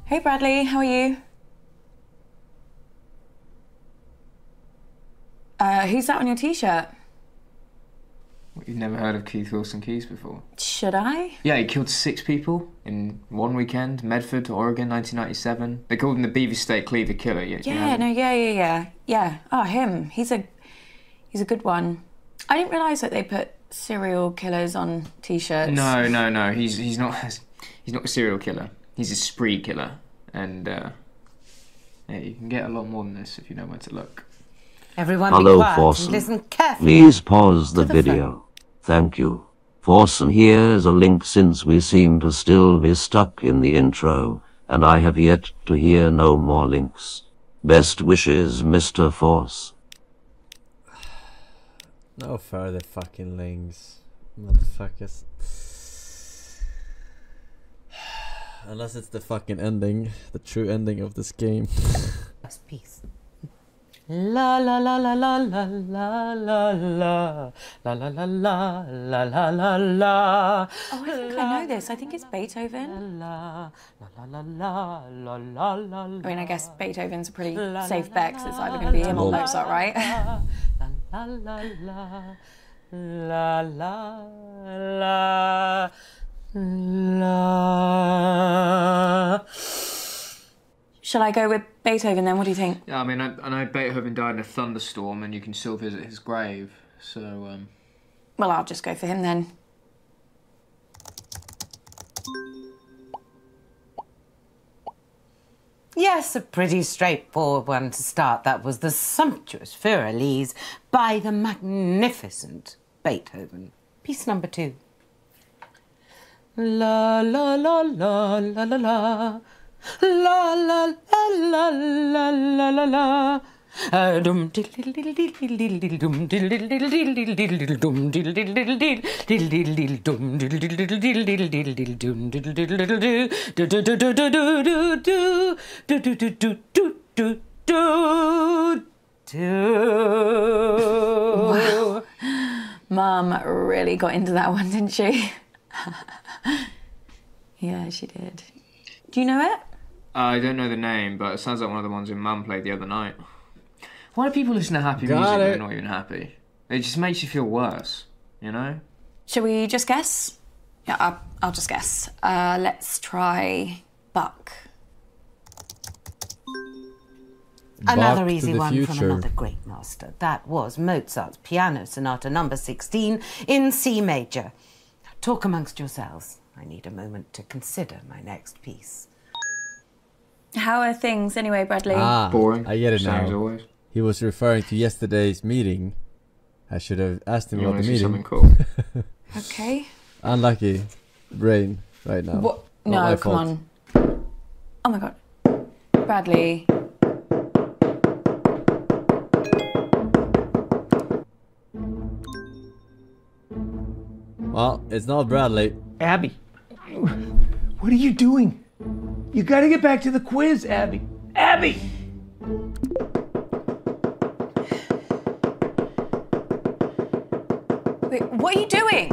Hey Bradley, how are you? Uh, who's that on your t-shirt? You've never heard of Keith Wilson Keys before? Should I? Yeah, he killed six people in one weekend, Medford, Oregon, 1997. They called him the Beaver State Cleaver Killer. You, you Yeah, haven't- no, yeah, yeah, yeah, yeah. Oh, him. He's a, he's a good one. I didn't realise that they put serial killers on t-shirts. No, no, no. He's he's not he's not a serial killer. He's a spree killer, and uh, yeah, you can get a lot more than this if you know where to look. Everyone Hello, be quiet Forsen. and listen carefully. Please pause the, the video. Thank you. Forsen, here's a link since we seem to still be stuck in the intro, and I have yet to hear no more links. Best wishes, Mr. Force. No further fucking links. Motherfuckers. Unless it's the fucking ending, the true ending of this game. Peace. La la la la la la la la la la la la la la la la la. Oh, I think I know this. I think it's Beethoven. La la la la la la la. I mean, I guess Beethoven's a pretty safe bet 'cause it's either going to be him or Mozart, right? La la la la la la la. Shall I go with Beethoven then? What do you think? Yeah, I mean, I, I know Beethoven died in a thunderstorm, and you can still visit his grave. So, um, Well, I'll just go for him then. Yes, a pretty straightforward one to start. That was the sumptuous Für Elise by the magnificent Beethoven. Piece number two. La la la la la la la. La la la la la la la la. Uh, dum diddle diddle diddle diddle diddle dum diddle diddle diddle diddle diddle diddle dum diddle diddle diddle diddle diddle diddle diddle dum diddle diddle diddle diddle diddle diddle diddle dum diddle diddle diddle do do do do do do do do do do do do do do do do. Mum really got into that one, didn't she? yeah, she did. Do you know it? I don't know the name, but it sounds like one of the ones your mum played the other night. Why do people listen to happy Got music when they're not even happy? It just makes you feel worse, you know? Shall we just guess? Yeah, I'll, I'll just guess. Uh, let's try Buck. Another Back easy the one from another great master. That was Mozart's Piano Sonata number 16 in C major. Talk amongst yourselves. I need a moment to consider my next piece. How are things anyway, Bradley? Ah, I get it Same now. He was referring to yesterday's meeting. I should have asked him You about the wanna see meeting. something cool? Okay. Unlucky brain right now. What? Not No, come fault. on. Oh my god. Bradley. Well, it's not Bradley. Abby, what are you doing? You gotta get back to the quiz, Abby. Abby! Wait, what are you doing?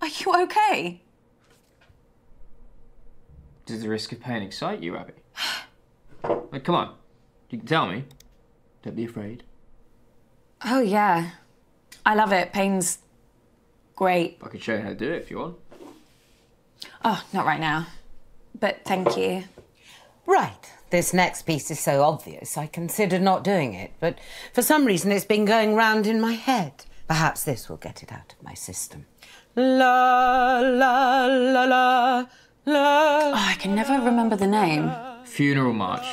Are you okay? Does the risk of pain excite you, Abby? like, come on. You can tell me. Don't be afraid. Oh, yeah. I love it. Pain's great. I can show you how to do it if you want. Oh, not right now. But thank you. Right. This next piece is so obvious, I considered not doing it, but for some reason it's been going round in my head. Perhaps this will get it out of my system. La la la la la. Oh, I can never remember the name. Funeral March.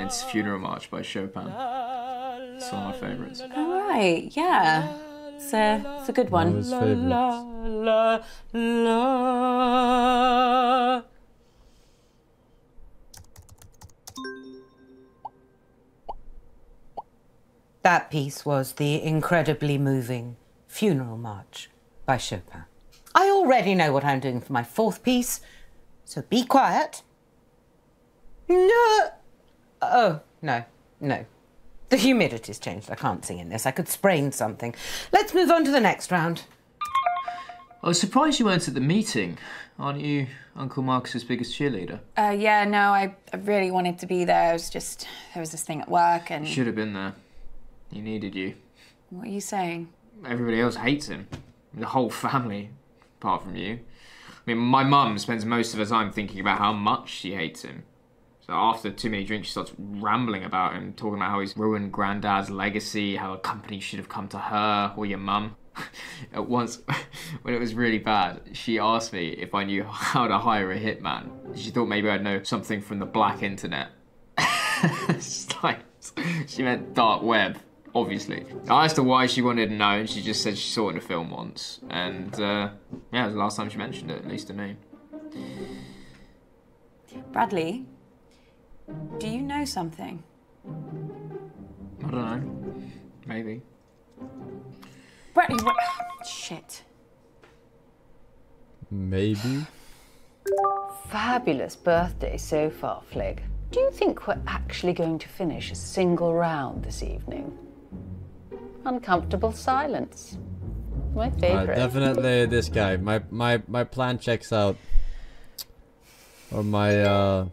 It's Funeral March by Chopin. It's one of my favourites. All right, yeah. It's a, it's a good one. One of his favourites. That piece was the incredibly moving Funeral March by Chopin. I already know what I'm doing for my fourth piece, so be quiet. No. Oh, no, no. The humidity's changed. I can't sing in this. I could sprain something. Let's move on to the next round. I was surprised you weren't at the meeting. Aren't you Uncle Marcus's biggest cheerleader? Uh, yeah, no, I, I really wanted to be there. It was just, there was this thing at work and. You should have been there. He needed you. What are you saying? Everybody else hates him. The whole family, apart from you. I mean, my mum spends most of her time thinking about how much she hates him. So after too many drinks, she starts rambling about him, talking about how he's ruined Granddad's legacy, how a company should have come to her or your mum. At once, when it was really bad, she asked me if I knew how to hire a hitman. She thought maybe I'd know something from the black internet. It's like, she meant dark web, obviously. I asked her why she wanted to know, and she just said she saw it in a film once. And uh, yeah, it was the last time she mentioned it, at least to me. Bradley, do you know something? I don't know. Maybe. Bradley, what? Shit. Maybe. Fabulous birthday so far, Flick. Do you think we're actually going to finish a single round this evening? Uncomfortable silence. My Uh, favorite. definitely this guy. My my my plan checks out. Or my uh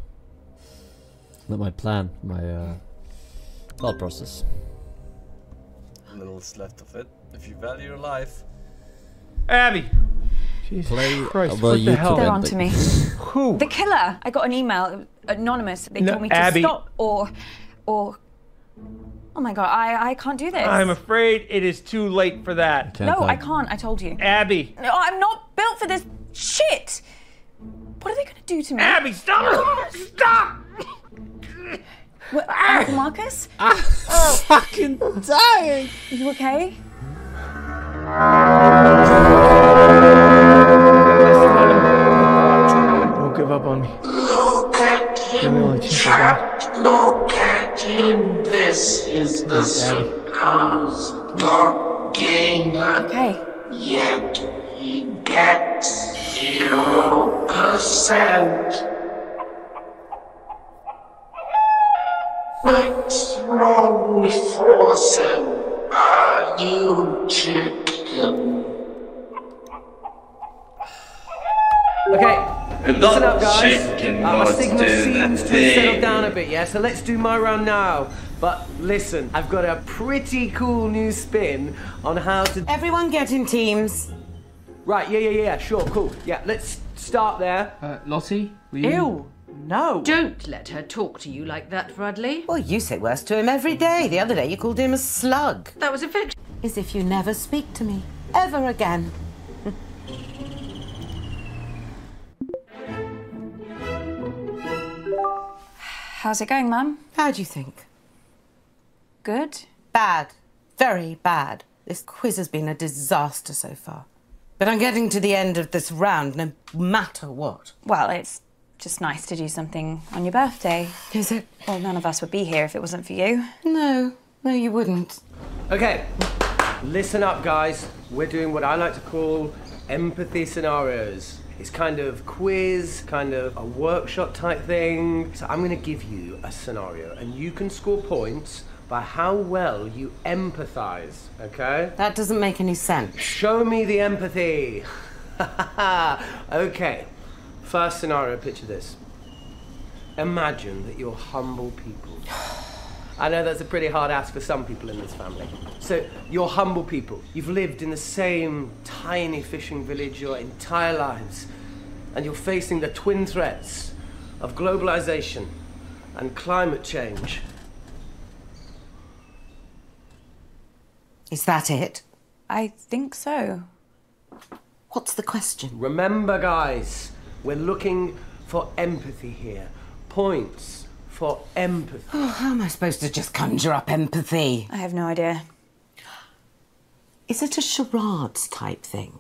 not my plan, my uh thought process. Little's left of it. If you value your life. Abby! Jesus Play Christ, uh, well, what the hell? They're on to me. Who? The killer. I got an email, anonymous. They No, told me to Abby. stop or, or. Oh my god, I I can't do this. I'm afraid it is too late for that. no, I can't. I told you. Abby! No, I'm not built for this shit. What are they gonna do to me? Abby, stop! Stop! What, Uncle ah! Marcus? I'm ah. oh. fucking dying. You okay? Don't give up on me. Look at Give me him, only chance I Jack. Look at him. This is the sitcom's dark game. Okay. Yet he gets zero percent. What's wrong with Forsen? Are you chicken? Okay, Listen listen up, guys. chicken Uh, my signal seems to have thing. settled down a bit, yeah? So let's do my run now. But listen, I've got a pretty cool new spin on how to. Everyone get in teams. Right, yeah, yeah, yeah, sure, cool. Yeah, let's start there. Uh, Lottie, will you? Ew, no. Don't let her talk to you like that, Bradley. Well, you say worse to him every day. The other day you called him a slug. That was a affection. As if you never speak to me. Ever again. How's it going, Mum? How do you think? Good. Bad. Very bad. This quiz has been a disaster so far. But I'm getting to the end of this round no matter what. Well, it's just nice to do something on your birthday. Is it? Well, none of us would be here if it wasn't for you. No, no, you wouldn't. Okay, listen up, guys. We're doing what I like to call empathy scenarios. It's kind of quiz, kind of a workshop type thing. So I'm going to give you a scenario, and you can score points by how well you empathize, okay? That doesn't make any sense. Show me the empathy. okay, first scenario, picture this. Imagine that you're humble people. I know that's a pretty hard ask for some people in this family. So, you're humble people. You've lived in the same tiny fishing village your entire lives, and you're facing the twin threats of globalization and climate change. Is that it? I think so. What's the question? Remember, guys, we're looking for empathy here. Points for empathy. Oh, how am I supposed to just conjure up empathy? I have no idea. Is it a charades type thing?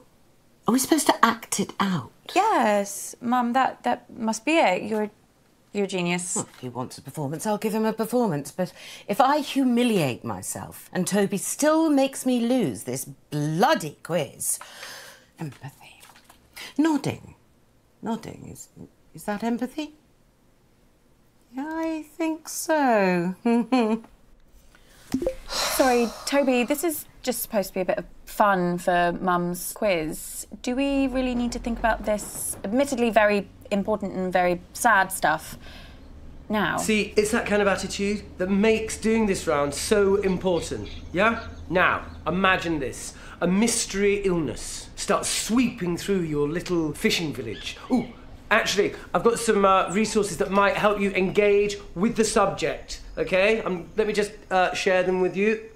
Are we supposed to act it out? Yes, Mum, that, that must be it. You're, you're a genius. Well, if he wants a performance, I'll give him a performance. But if I humiliate myself and Toby still makes me lose this bloody quiz, empathy. Nodding. Nodding. Is, is that empathy? Yeah, I think so. Sorry, Toby, this is just supposed to be a bit of fun for Mum's quiz. Do we really need to think about this, admittedly very important and very sad stuff, now? See, it's that kind of attitude that makes doing this round so important, yeah? Now, imagine this. A mystery illness starts sweeping through your little fishing village. Ooh, actually, I've got some uh, resources that might help you engage with the subject, okay? Um, let me just uh, share them with you.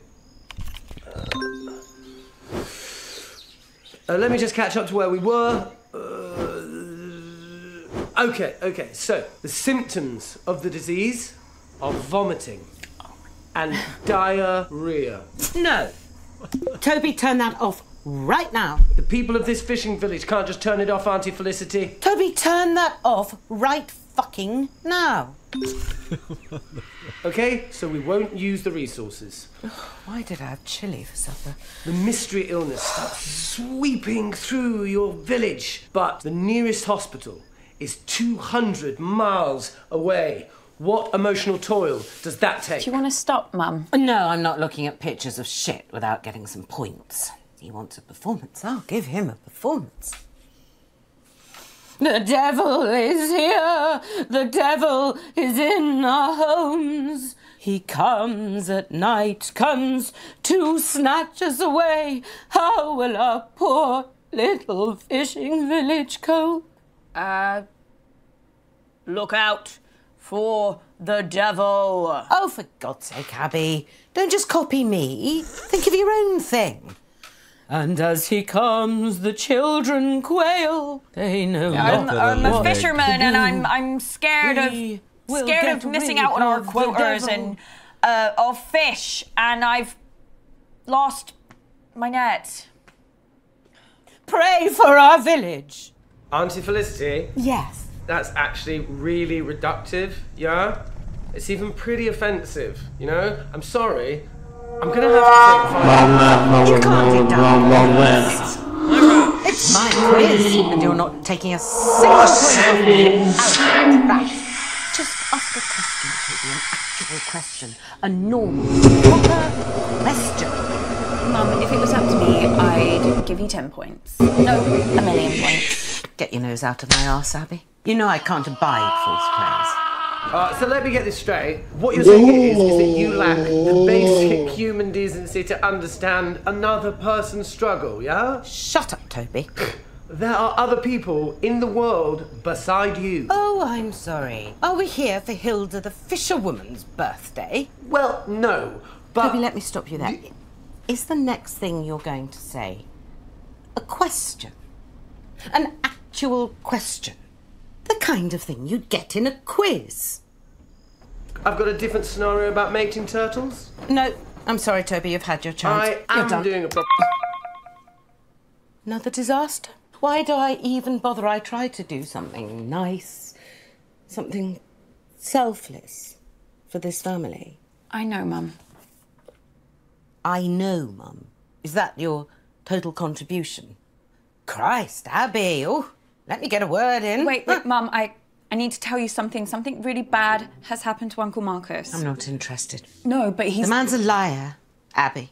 Uh, let me just catch up to where we were. Uh, okay, okay. So the symptoms of the disease are vomiting and diarrhea. No. Toby, turn that off right now. The people of this fishing village can't just turn it off, Auntie Felicity. Toby, turn that off right fucking now. Okay, so we won't use the resources. Why did I have chili for supper? The mystery illness starts sweeping through your village, but the nearest hospital is 200 miles away. What emotional toil does that take? Do you want to stop, Mum? No, I'm not looking at pictures of shit without getting some points. He wants a performance. I'll give him a performance. The devil is here. The devil is in our homes. He comes at night, comes to snatch us away. How will our poor little fishing village cope? Uh, look out for the devil. Oh, for God's sake, Abby. Don't just copy me. Think of your own thing. And as he comes, the children quail. They know I'm, I'm a fisherman and. I'm I'm scared We of scared of missing out on our quotas and uh, of fish, and I've lost my net. Pray for our village. Auntie Felicity? Yes. That's actually really reductive, yeah? It's even pretty offensive, you know? I'm sorry. I'm gonna have to take You can't do that. It's my quiz, and you're not taking a single point off me. Right. Just ask a question, Toby, an actual question. A normal, proper question. Mum, if it was up to me, I'd give you ten points. No, a million points. Get your nose out of my arse, Abby. You know I can't abide false praise. Uh, so let me get this straight. What you're saying is, is that you lack the basic human decency to understand another person's struggle, yeah? Shut up, Toby. There are other people in the world beside you. Oh, I'm sorry. Are we here for Hilda the fisherwoman's birthday? Well, no, but. Toby, let me stop you there. Is the next thing you're going to say a question? An actual question? The kind of thing you'd get in a quiz? I've got a different scenario about mating turtles. No, I'm sorry, Toby, you've had your chance. I You're am done. doing a. pro- Another disaster? Why do I even bother? I try to do something nice, something selfless for this family. I know, Mum. I know, Mum. Is that your total contribution? Christ, Abby, oh, let me get a word in. Wait, wait, Mum, I, I need to tell you something. Something really bad has happened to Uncle Marcus. I'm not interested. No, but he's. The man's a liar, Abby.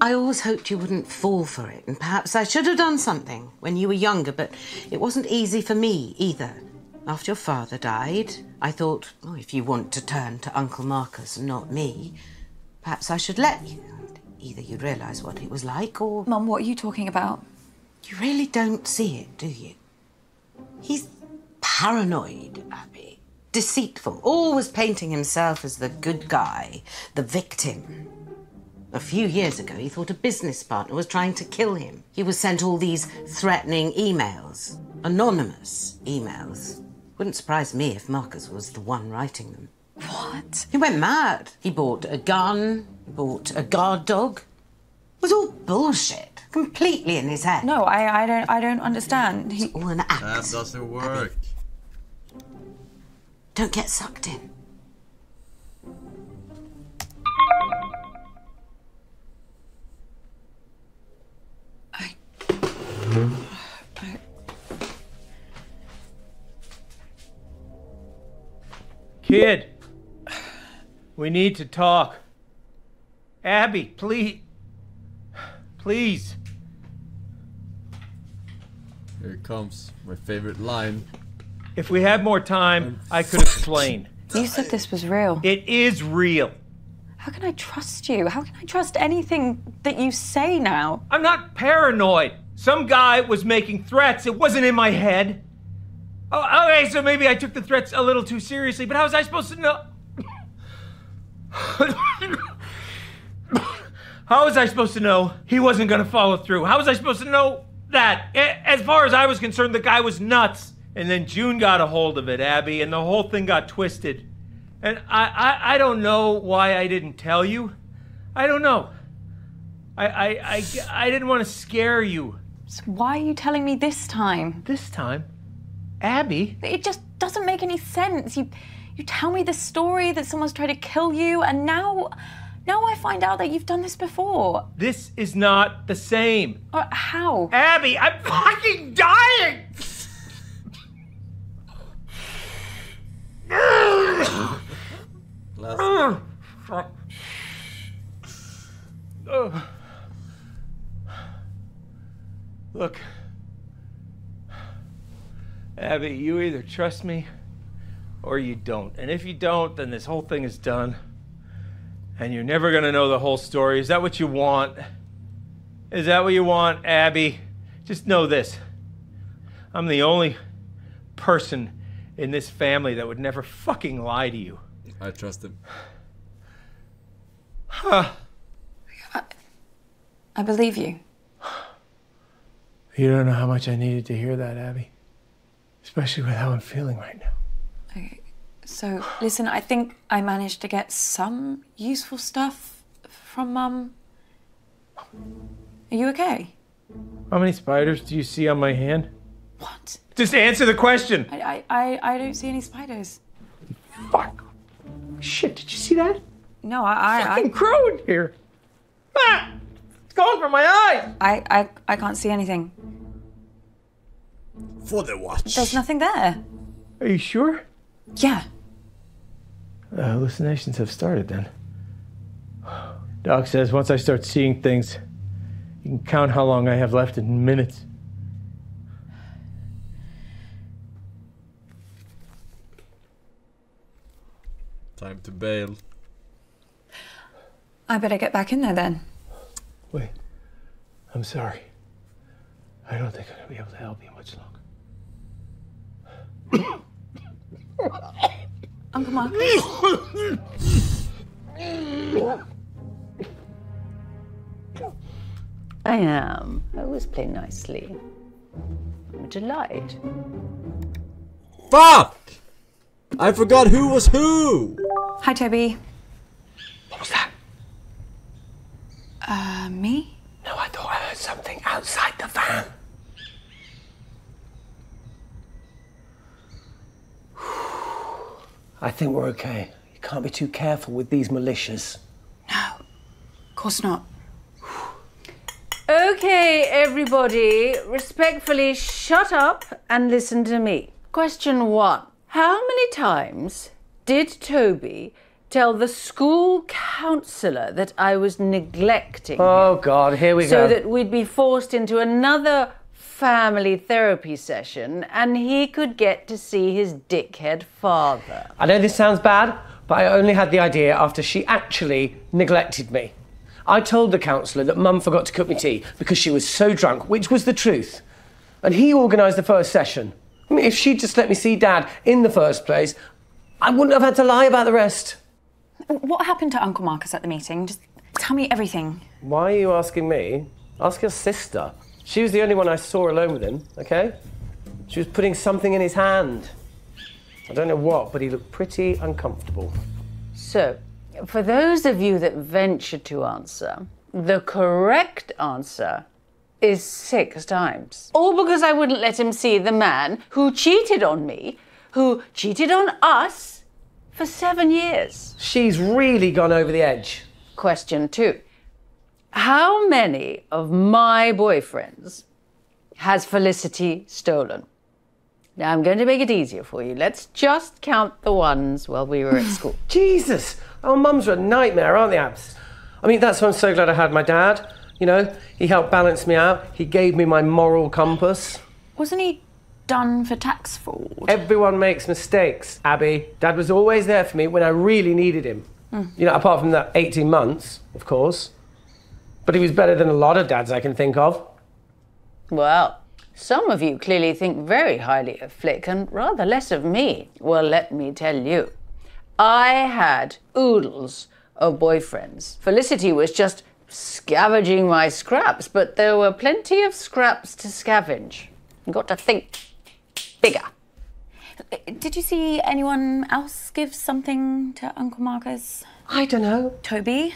I always hoped you wouldn't fall for it, and perhaps I should have done something when you were younger, but it wasn't easy for me either. After your father died, I thought, oh, if you want to turn to Uncle Marcus and not me, perhaps I should let you. Either you'd realise what it was like, or. Mum, what are you talking about? You really don't see it, do you? He's paranoid, Abby. Deceitful, always painting himself as the good guy, the victim. A few years ago, he thought a business partner was trying to kill him. He was sent all these threatening emails, anonymous emails. Wouldn't surprise me if Marcus was the one writing them. What? He went mad. He bought a gun, he bought a guard dog. It was all bullshit, completely in his head. No, I, I don't, I don't understand. He... It's all an act. That doesn't work. Don't get sucked in. Kid, we need to talk. Abby, please. Please. Here it comes. My favorite line. If we had more time, I could explain. You said this was real. It is real. How can I trust you? How can I trust anything that you say now? I'm not paranoid. Some guy was making threats. It wasn't in my head. Oh, okay, so maybe I took the threats a little too seriously, but how was I supposed to know? how was I supposed to know he wasn't going to follow through? How was I supposed to know that? As far as I was concerned, the guy was nuts. And then June got a hold of it, Abby, and the whole thing got twisted. And I, I, I don't know why I didn't tell you. I don't know. I, I, I, I didn't want to scare you. So why are you telling me this time? This time? Abby? It just doesn't make any sense. You you tell me the story that someone's tried to kill you and now now I find out that you've done this before. This is not the same. Uh, how? Abby, I'm fucking dying! Ugh. Look, Abby, you either trust me or you don't. And if you don't, then this whole thing is done. And you're never gonna know the whole story. Is that what you want? Is that what you want, Abby? Just know this I'm the only person in this family that would never fucking lie to you. I trust him. Huh. I believe you. You don't know how much I needed to hear that, Abby. Especially with how I'm feeling right now. Okay. So listen, I think I managed to get some useful stuff from Mum. Are you okay? How many spiders do you see on my hand? What? Just answer the question. I I, I, I don't see any spiders. Fuck. Shit, did you see that? No, I I, Fucking crow in here. Ah! It's going for my eyes. I, I I can't see anything. For the watch. There's nothing there. Are you sure? Yeah. The hallucinations have started then. Doc says once I start seeing things, you can count how long I have left in minutes. Time to bail. I better get back in there then. Wait. I'm sorry. I don't think I'm gonna be able to help you much longer. Uncle Mark. I am. I always play nicely. I'm a delight. Fuck! I forgot who was who! Hi, Toby. What was that? Uh, me? No, I thought I heard something outside the van. I think we're okay. You can't be too careful with these militias. No, of course not. Okay, everybody, respectfully shut up and listen to me. Question one How many times did Toby tell the school counselor that I was neglecting? Oh, God, here we so go. that we'd be forced into another family therapy session and he could get to see his dickhead father. I know this sounds bad, but I only had the idea after she actually neglected me. I told the counsellor that Mum forgot to cook me tea because she was so drunk, which was the truth. And he organised the first session. I mean, if she'd just let me see Dad in the first place, I wouldn't have had to lie about the rest. What happened to Uncle Marcus at the meeting? Just tell me everything. Why are you asking me? Ask your sister. She was the only one I saw alone with him, okay? She was putting something in his hand. I don't know what, but he looked pretty uncomfortable. So, for those of you that venture to answer, the correct answer is six times. All because I wouldn't let him see the man who cheated on me, who cheated on us for seven years. She's really gone over the edge. Question two How many of my boyfriends has Felicity stolen? Now, I'm going to make it easier for you. Let's just count the ones while we were at school. Jesus! Our mums are a nightmare, aren't they, Abs? I mean, that's why I'm so glad I had my dad. You know, he helped balance me out. He gave me my moral compass. Wasn't he done for tax fraud? Everyone makes mistakes, Abby. Dad was always there for me when I really needed him. Mm. You know, apart from that 18 months, of course. But he was better than a lot of dads I can think of. Well, some of you clearly think very highly of Flick and rather less of me. Well, let me tell you. I had oodles of boyfriends. Felicity was just scavenging my scraps, but there were plenty of scraps to scavenge. You got to think bigger. Did you see anyone else give something to Uncle Marcus? I don't know. Toby,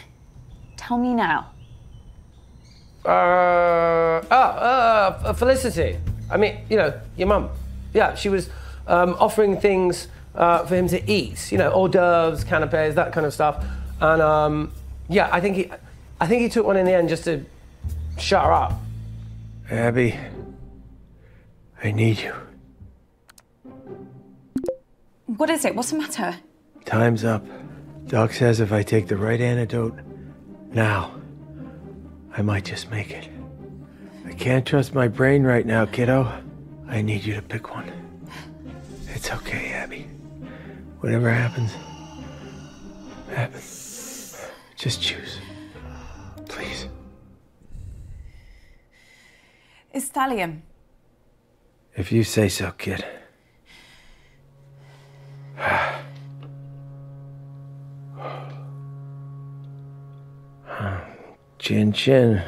tell me now. Uh, oh, uh, Felicity. I mean, you know, your mum. Yeah, she was um, offering things uh, for him to eat. You know, hors d'oeuvres, canapes, that kind of stuff. And um, yeah, I think he, I think he took one in the end just to shut her up. Abby, I need you. What is it? What's the matter? Time's up. Doc says if I take the right antidote now, I might just make it. I can't trust my brain right now, kiddo. I need you to pick one. It's okay, Abby. Whatever happens, happens. Just choose. Please. It's thallium. If you say so, kid. Chin chin.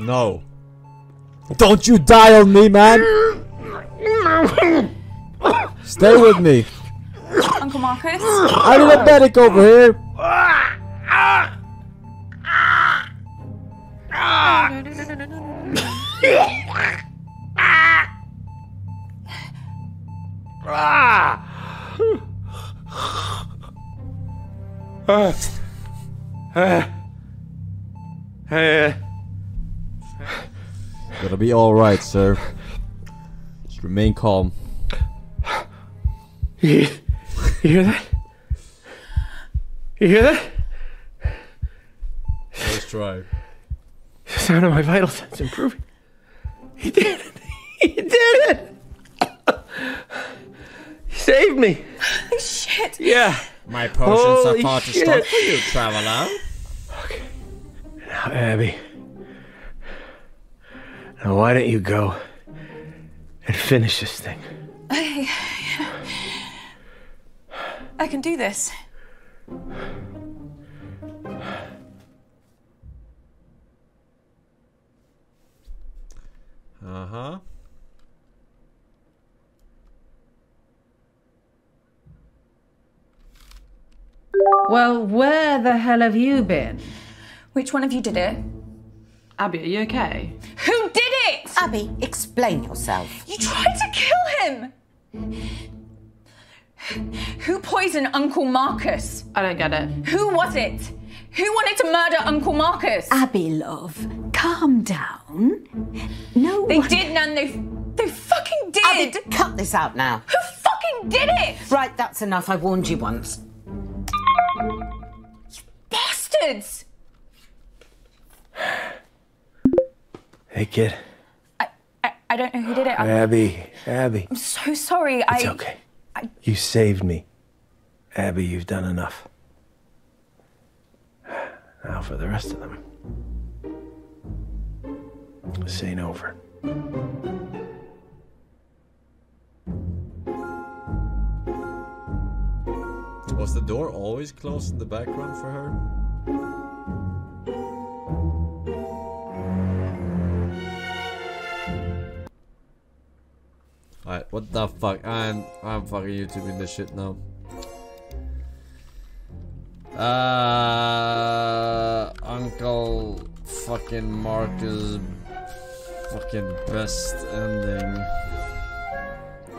No. Don't you die on me, man! Stay with me. Uncle Marcus? I need a medic over here. Gonna be alright, sir. Just remain calm. You hear that? You hear that? Let's try. The sound of my vital signs improving. He did it. He did it. He saved me. Shit. Yeah. My potions Holy are far too shit. strong for you, traveler. Okay. Now, Abby. Now, why don't you go and finish this thing? I, I can do this. Uh huh. Well, where the hell have you been? Which one of you did it? Abby, are you okay? Who did it? Abby, explain yourself. You tried to kill him! Who poisoned Uncle Marcus? I don't get it. Who was it? Who wanted to murder Uncle Marcus? Abby, love, calm down. No They one- did, Nan. They, they fucking did. Abby, cut this out now. Who fucking did it? Right, that's enough. I warned you once. Bastards! Hey, kid. I, I don't know who did it. I'm, Abby. Abby. I'm so sorry. It's I. okay. You saved me. Abby, you've done enough. Now for the rest of them. This ain't over. Was the door always closed in the background for her? Alright, what the fuck? I'm I'm fucking YouTubing this shit now. Uh Uncle fucking Marcus fucking best ending.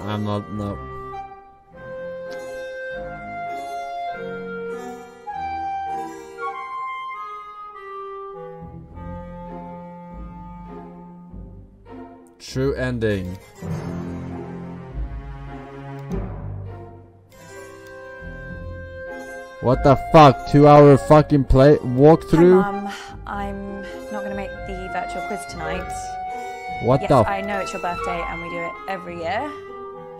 I'm not no. True ending. What the fuck? Two hour fucking play Hi, walkthrough? Mum. I'm not going to make the virtual quiz tonight. What yes, the? I know it's your birthday and we do it every year.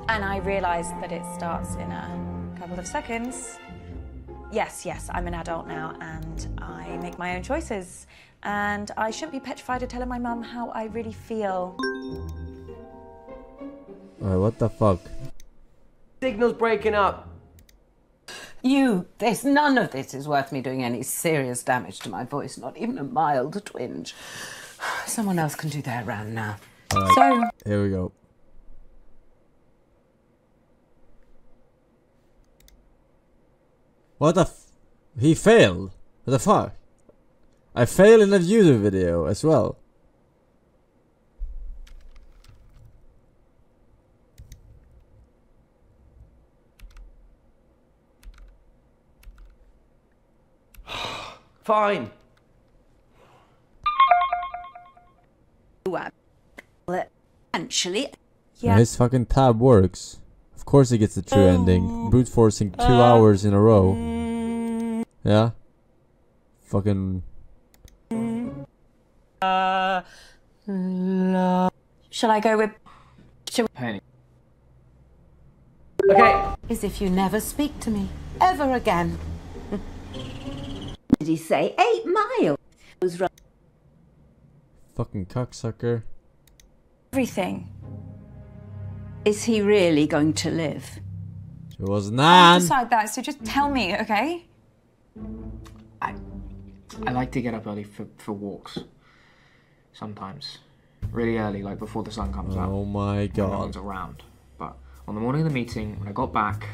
And I realise that it starts in a couple of seconds. Yes, yes, I'm an adult now and I make my own choices. And I shouldn't be petrified of telling my mum how I really feel. Alright, what the fuck? Signal's breaking up. You, this, none of this is worth me doing any serious damage to my voice, not even a mild twinge. Someone else can do their round now. Alright, So- here we go. What the f- He failed? What the fuck? I failed in a YouTube video as well. Fine. Actually, And His fucking tab works. Of course he gets the true ending. Brute forcing two hours in a row. Yeah? Fucking. Uh, Shall I go with. Penny. Okay. As if you never speak to me ever again. Did he say eight miles? Right. Fucking cocksucker. Everything. Is he really going to live? It was I'll Nan! decide that, so just tell me, okay? I I like to get up early for, for walks. Sometimes. Really early, like before the sun comes out. Oh my god. No one's god. around. But on the morning of the meeting, when I got back,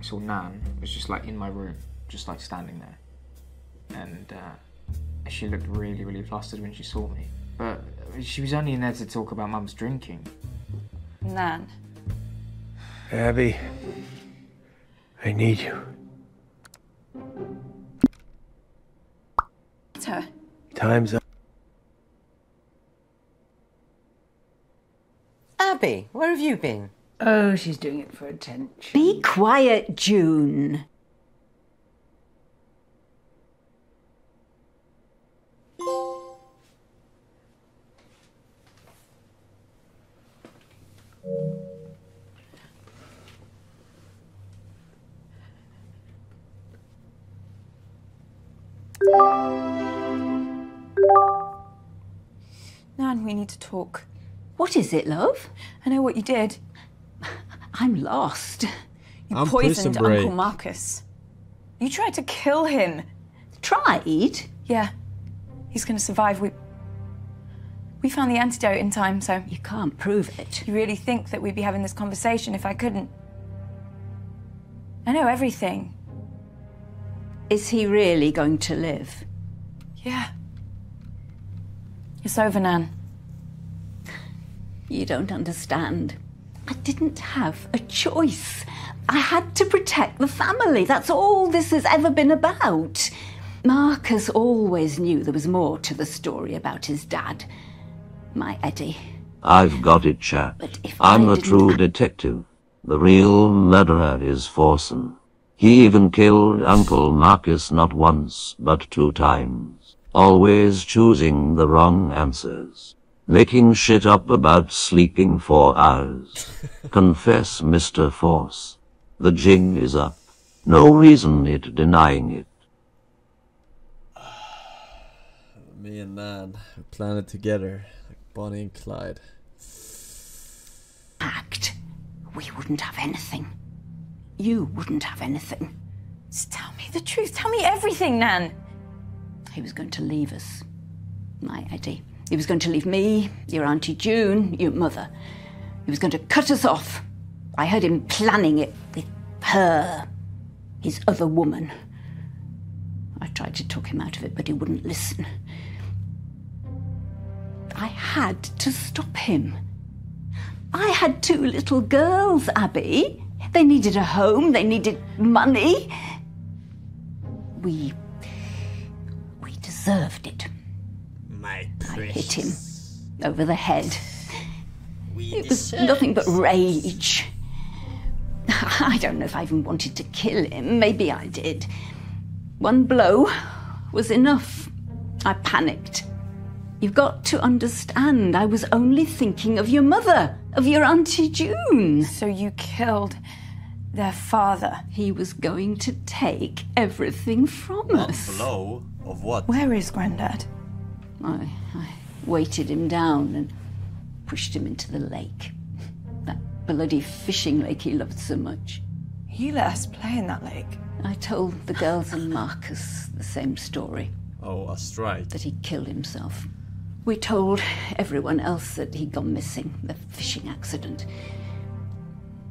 I saw Nan was just like in my room, just like standing there. And uh, she looked really, really flustered when she saw me. But she was only in there to talk about Mum's drinking. Nan. Abby, I need you. It's Her. Time's up. Abby, where have you been? Oh, she's doing it for attention. Be quiet, June. We need to talk. What is it, love? I know what you did. I'm lost. You I'm poisoned Uncle Marcus. You tried to kill him. Tried? Yeah. He's gonna survive. We we found the antidote in time, so you can't prove it. You really think that we'd be having this conversation if I couldn't? I know everything. Is he really going to live? Yeah. It's over, Nan. You don't understand. I didn't have a choice. I had to protect the family. That's all this has ever been about. Marcus always knew there was more to the story about his dad, my Eddie. I've got it, chap. if I'm I a true detective. The real murderer is Forsen. He even killed Uncle Marcus not once, but two times. Always choosing the wrong answers. Making shit up about sleeping for hours. Confess, Mr. Force. The jing is up. No reason it denying it. Me and Nan we planned it together, like Bonnie and Clyde. Act. We wouldn't have anything. You wouldn't have anything. Just tell me the truth. Tell me everything, Nan. He was going to leave us. My Eddie. He was going to leave me, your Auntie June, your mother. He was going to cut us off. I heard him planning it with her, his other woman. I tried to talk him out of it, but he wouldn't listen. I had to stop him. I had two little girls, Abby. They needed a home, they needed money. We. we deserved it. My I hit him over the head. it was nothing but rage. I don't know if I even wanted to kill him. Maybe I did. One blow was enough. I panicked. You've got to understand, I was only thinking of your mother, of your Auntie June. So you killed their father. He was going to take everything from us. Blow of what? Where is Grandad? I, I weighted him down and pushed him into the lake. That bloody fishing lake he loved so much. He let us play in that lake. I told the girls and Marcus the same story Oh, a strike. that he killed himself. We told everyone else that he'd gone missing, the fishing accident.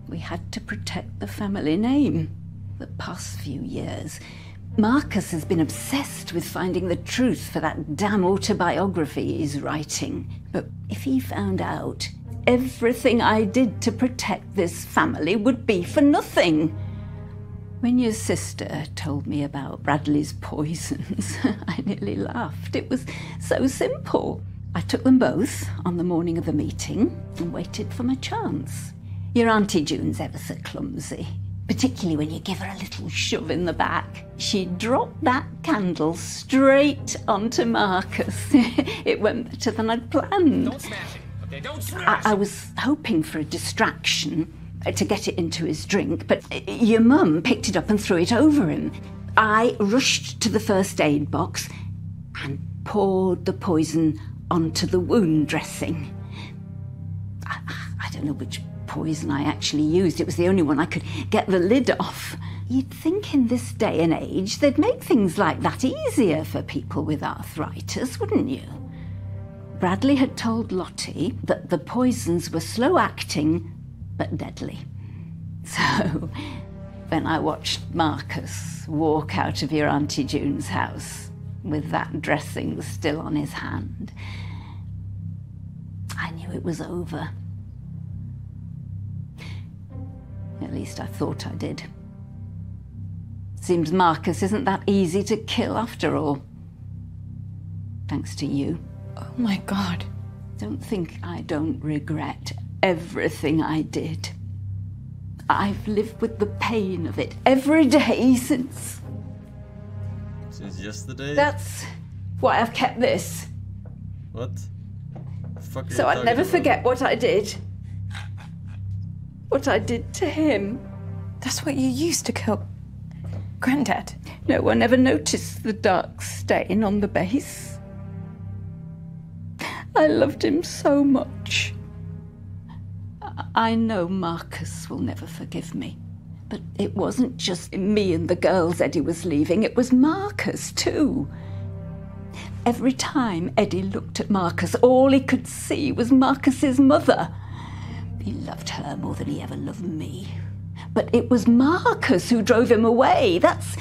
We had to protect the family name. The past few years, Marcus has been obsessed with finding the truth for that damn autobiography he's writing. But if he found out, everything I did to protect this family would be for nothing. When your sister told me about Bradley's poisons, I nearly laughed. It was so simple. I took them both on the morning of the meeting and waited for my chance. Your Auntie June's ever so clumsy, particularly when you give her a little shove in the back. She dropped that candle straight onto Marcus. it went better than I'd planned. Don't smash it. Okay, don't smash I, I was hoping for a distraction uh, to get it into his drink, but uh, your mum picked it up and threw it over him. I rushed to the first aid box and poured the poison onto the wound dressing. I, I don't know which poison I actually used. It was the only one I could get the lid off. You'd think in this day and age they'd make things like that easier for people with arthritis, wouldn't you? Bradley had told Lottie that the poisons were slow acting but deadly. So, when I watched Marcus walk out of your Auntie June's house with that dressing still on his hand, I knew it was over. At least I thought I did. Seems Marcus isn't that easy to kill after all. Thanks to you. Oh my god. Don't think I don't regret everything I did. I've lived with the pain of it every day since. Since yesterday? That's why I've kept this. What? The fuck are So I'd never about? forget what I did. What I did to him. That's what you used to kill Granddad. No one ever noticed the dark stain on the base. I loved him so much. I- I know Marcus will never forgive me. But it wasn't just me and the girls Eddie was leaving, it was Marcus too. Every time Eddie looked at Marcus, all he could see was Marcus's mother. He loved her more than he ever loved me. But it was Marcus who drove him away. That's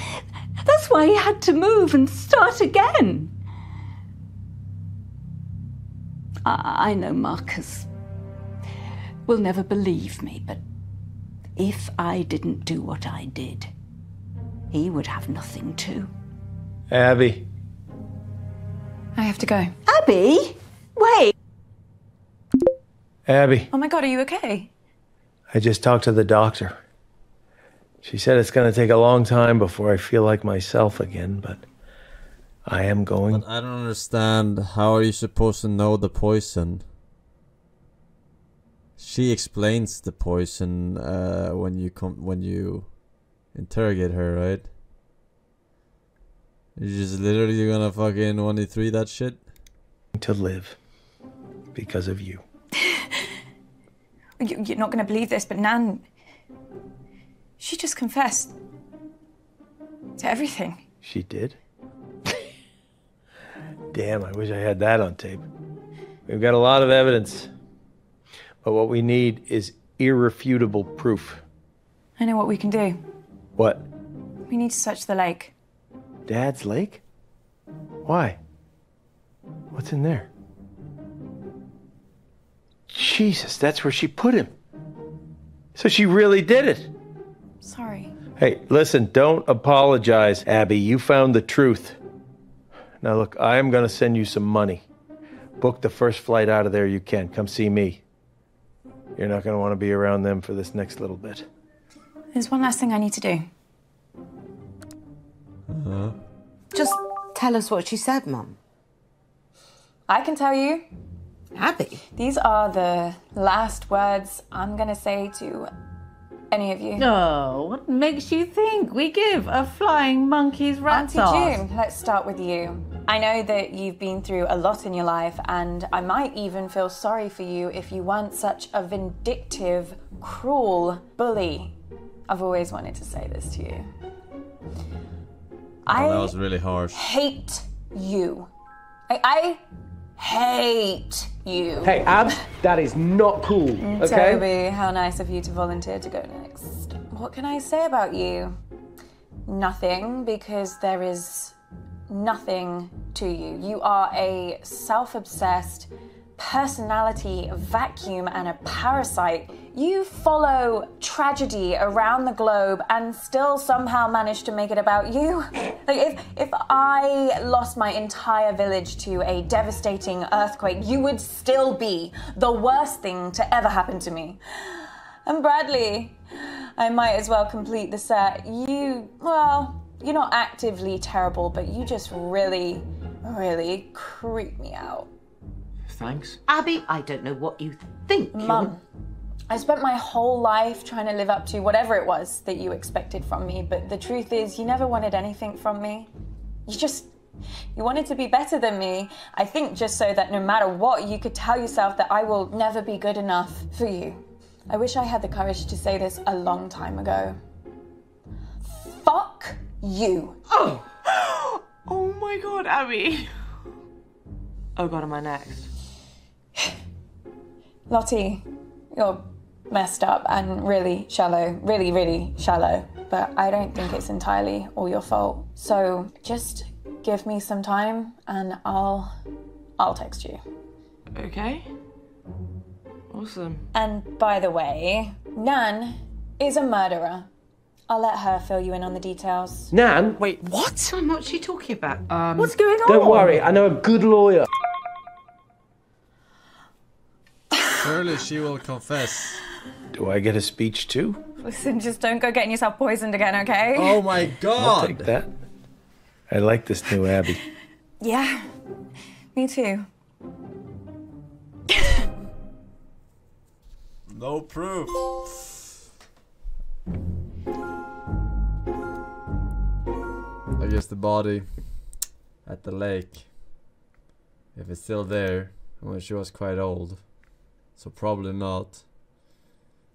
that's why he had to move and start again. I, I know Marcus will never believe me, but if I didn't do what I did, he would have nothing too. Abby. I have to go. Abby, wait. Abby, Oh my god, are you okay? I just talked to the doctor. She said it's going to take a long time before I feel like myself again, but I am going. But I don't understand. How are you supposed to know the poison? She explains the poison uh, when you come when you interrogate her, right? You're just literally gonna fucking one three that shit. To live because of you. You- You're not going to believe this, but Nan. She just confessed to everything. She did? Damn, I wish I had that on tape. We've got a lot of evidence. But what we need is irrefutable proof. I know what we can do. What? We need to search the lake. Dad's lake? Why? What's in there? Jesus, that's where she put him. So she really did it. Sorry. Hey, listen, don't apologize, Abby. You found the truth. Now, look, I am going to send you some money. Book the first flight out of there you can. Come see me. You're not going to want to be around them for this next little bit. There's one last thing I need to do. Uh-huh. Just tell us what she said, Mum. I can tell you. Abby. These are the last words I'm going to say to any of you. No, what makes you think we give a flying monkey's rat's Auntie ass? June, let's start with you. I know that you've been through a lot in your life, and I might even feel sorry for you if you weren't such a vindictive, cruel bully. I've always wanted to say this to you. I Oh, that was really harsh. hate you. I, I hate you. Hey, Ab, that is not cool, mm, okay? Toby, how nice of you to volunteer to go next. What can I say about you? Nothing, because there is nothing to you. You are a self obsessed personality vacuum and a parasite. You follow tragedy around the globe and still somehow manage to make it about you. Like if if I lost my entire village to a devastating earthquake, you would still be the worst thing to ever happen to me. And Bradley, I might as well complete the set. You, well, you're not actively terrible, but you just really, really creep me out. Thanks. Abby, I don't know what you think. Mum, I spent my whole life trying to live up to whatever it was that you expected from me, but the truth is, you never wanted anything from me. You just. You wanted to be better than me, I think, just so that no matter what, you could tell yourself that I will never be good enough for you. I wish I had the courage to say this a long time ago. Fuck you. Oh! Oh my god, Abby. Oh god, am I next? Lottie, you're messed up and really shallow, really, really shallow. But I don't think it's entirely all your fault. So just give me some time and I'll I'll text you. Okay. Awesome. And by the way, Nan is a murderer. I'll let her fill you in on the details. Nan? Wait, what? Son, what's she talking about? Um, What's going on? Don't worry, I know a good lawyer. Surely she will confess. Do I get a speech too? Listen, just don't go getting yourself poisoned again, okay? Oh my god! I'll god! take that. I like this new Abby. Yeah, me too. No proof. I guess the body at the lake, if it's still there, when she was quite old, so probably not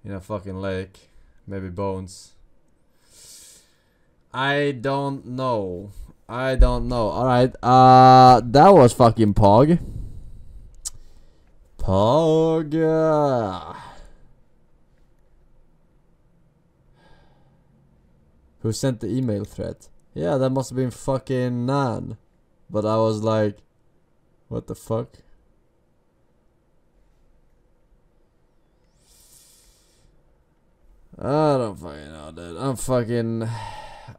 in a fucking lake, maybe bones. I don't know. I don't know. Alright, uh, that was fucking Pog. Pog. uh, Who sent the email thread? Yeah, that must have been fucking Nan. But I was like, what the fuck? I don't fucking know, dude. I'm fucking.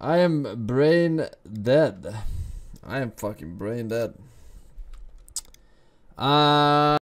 I am brain dead. I am fucking brain dead. Uh.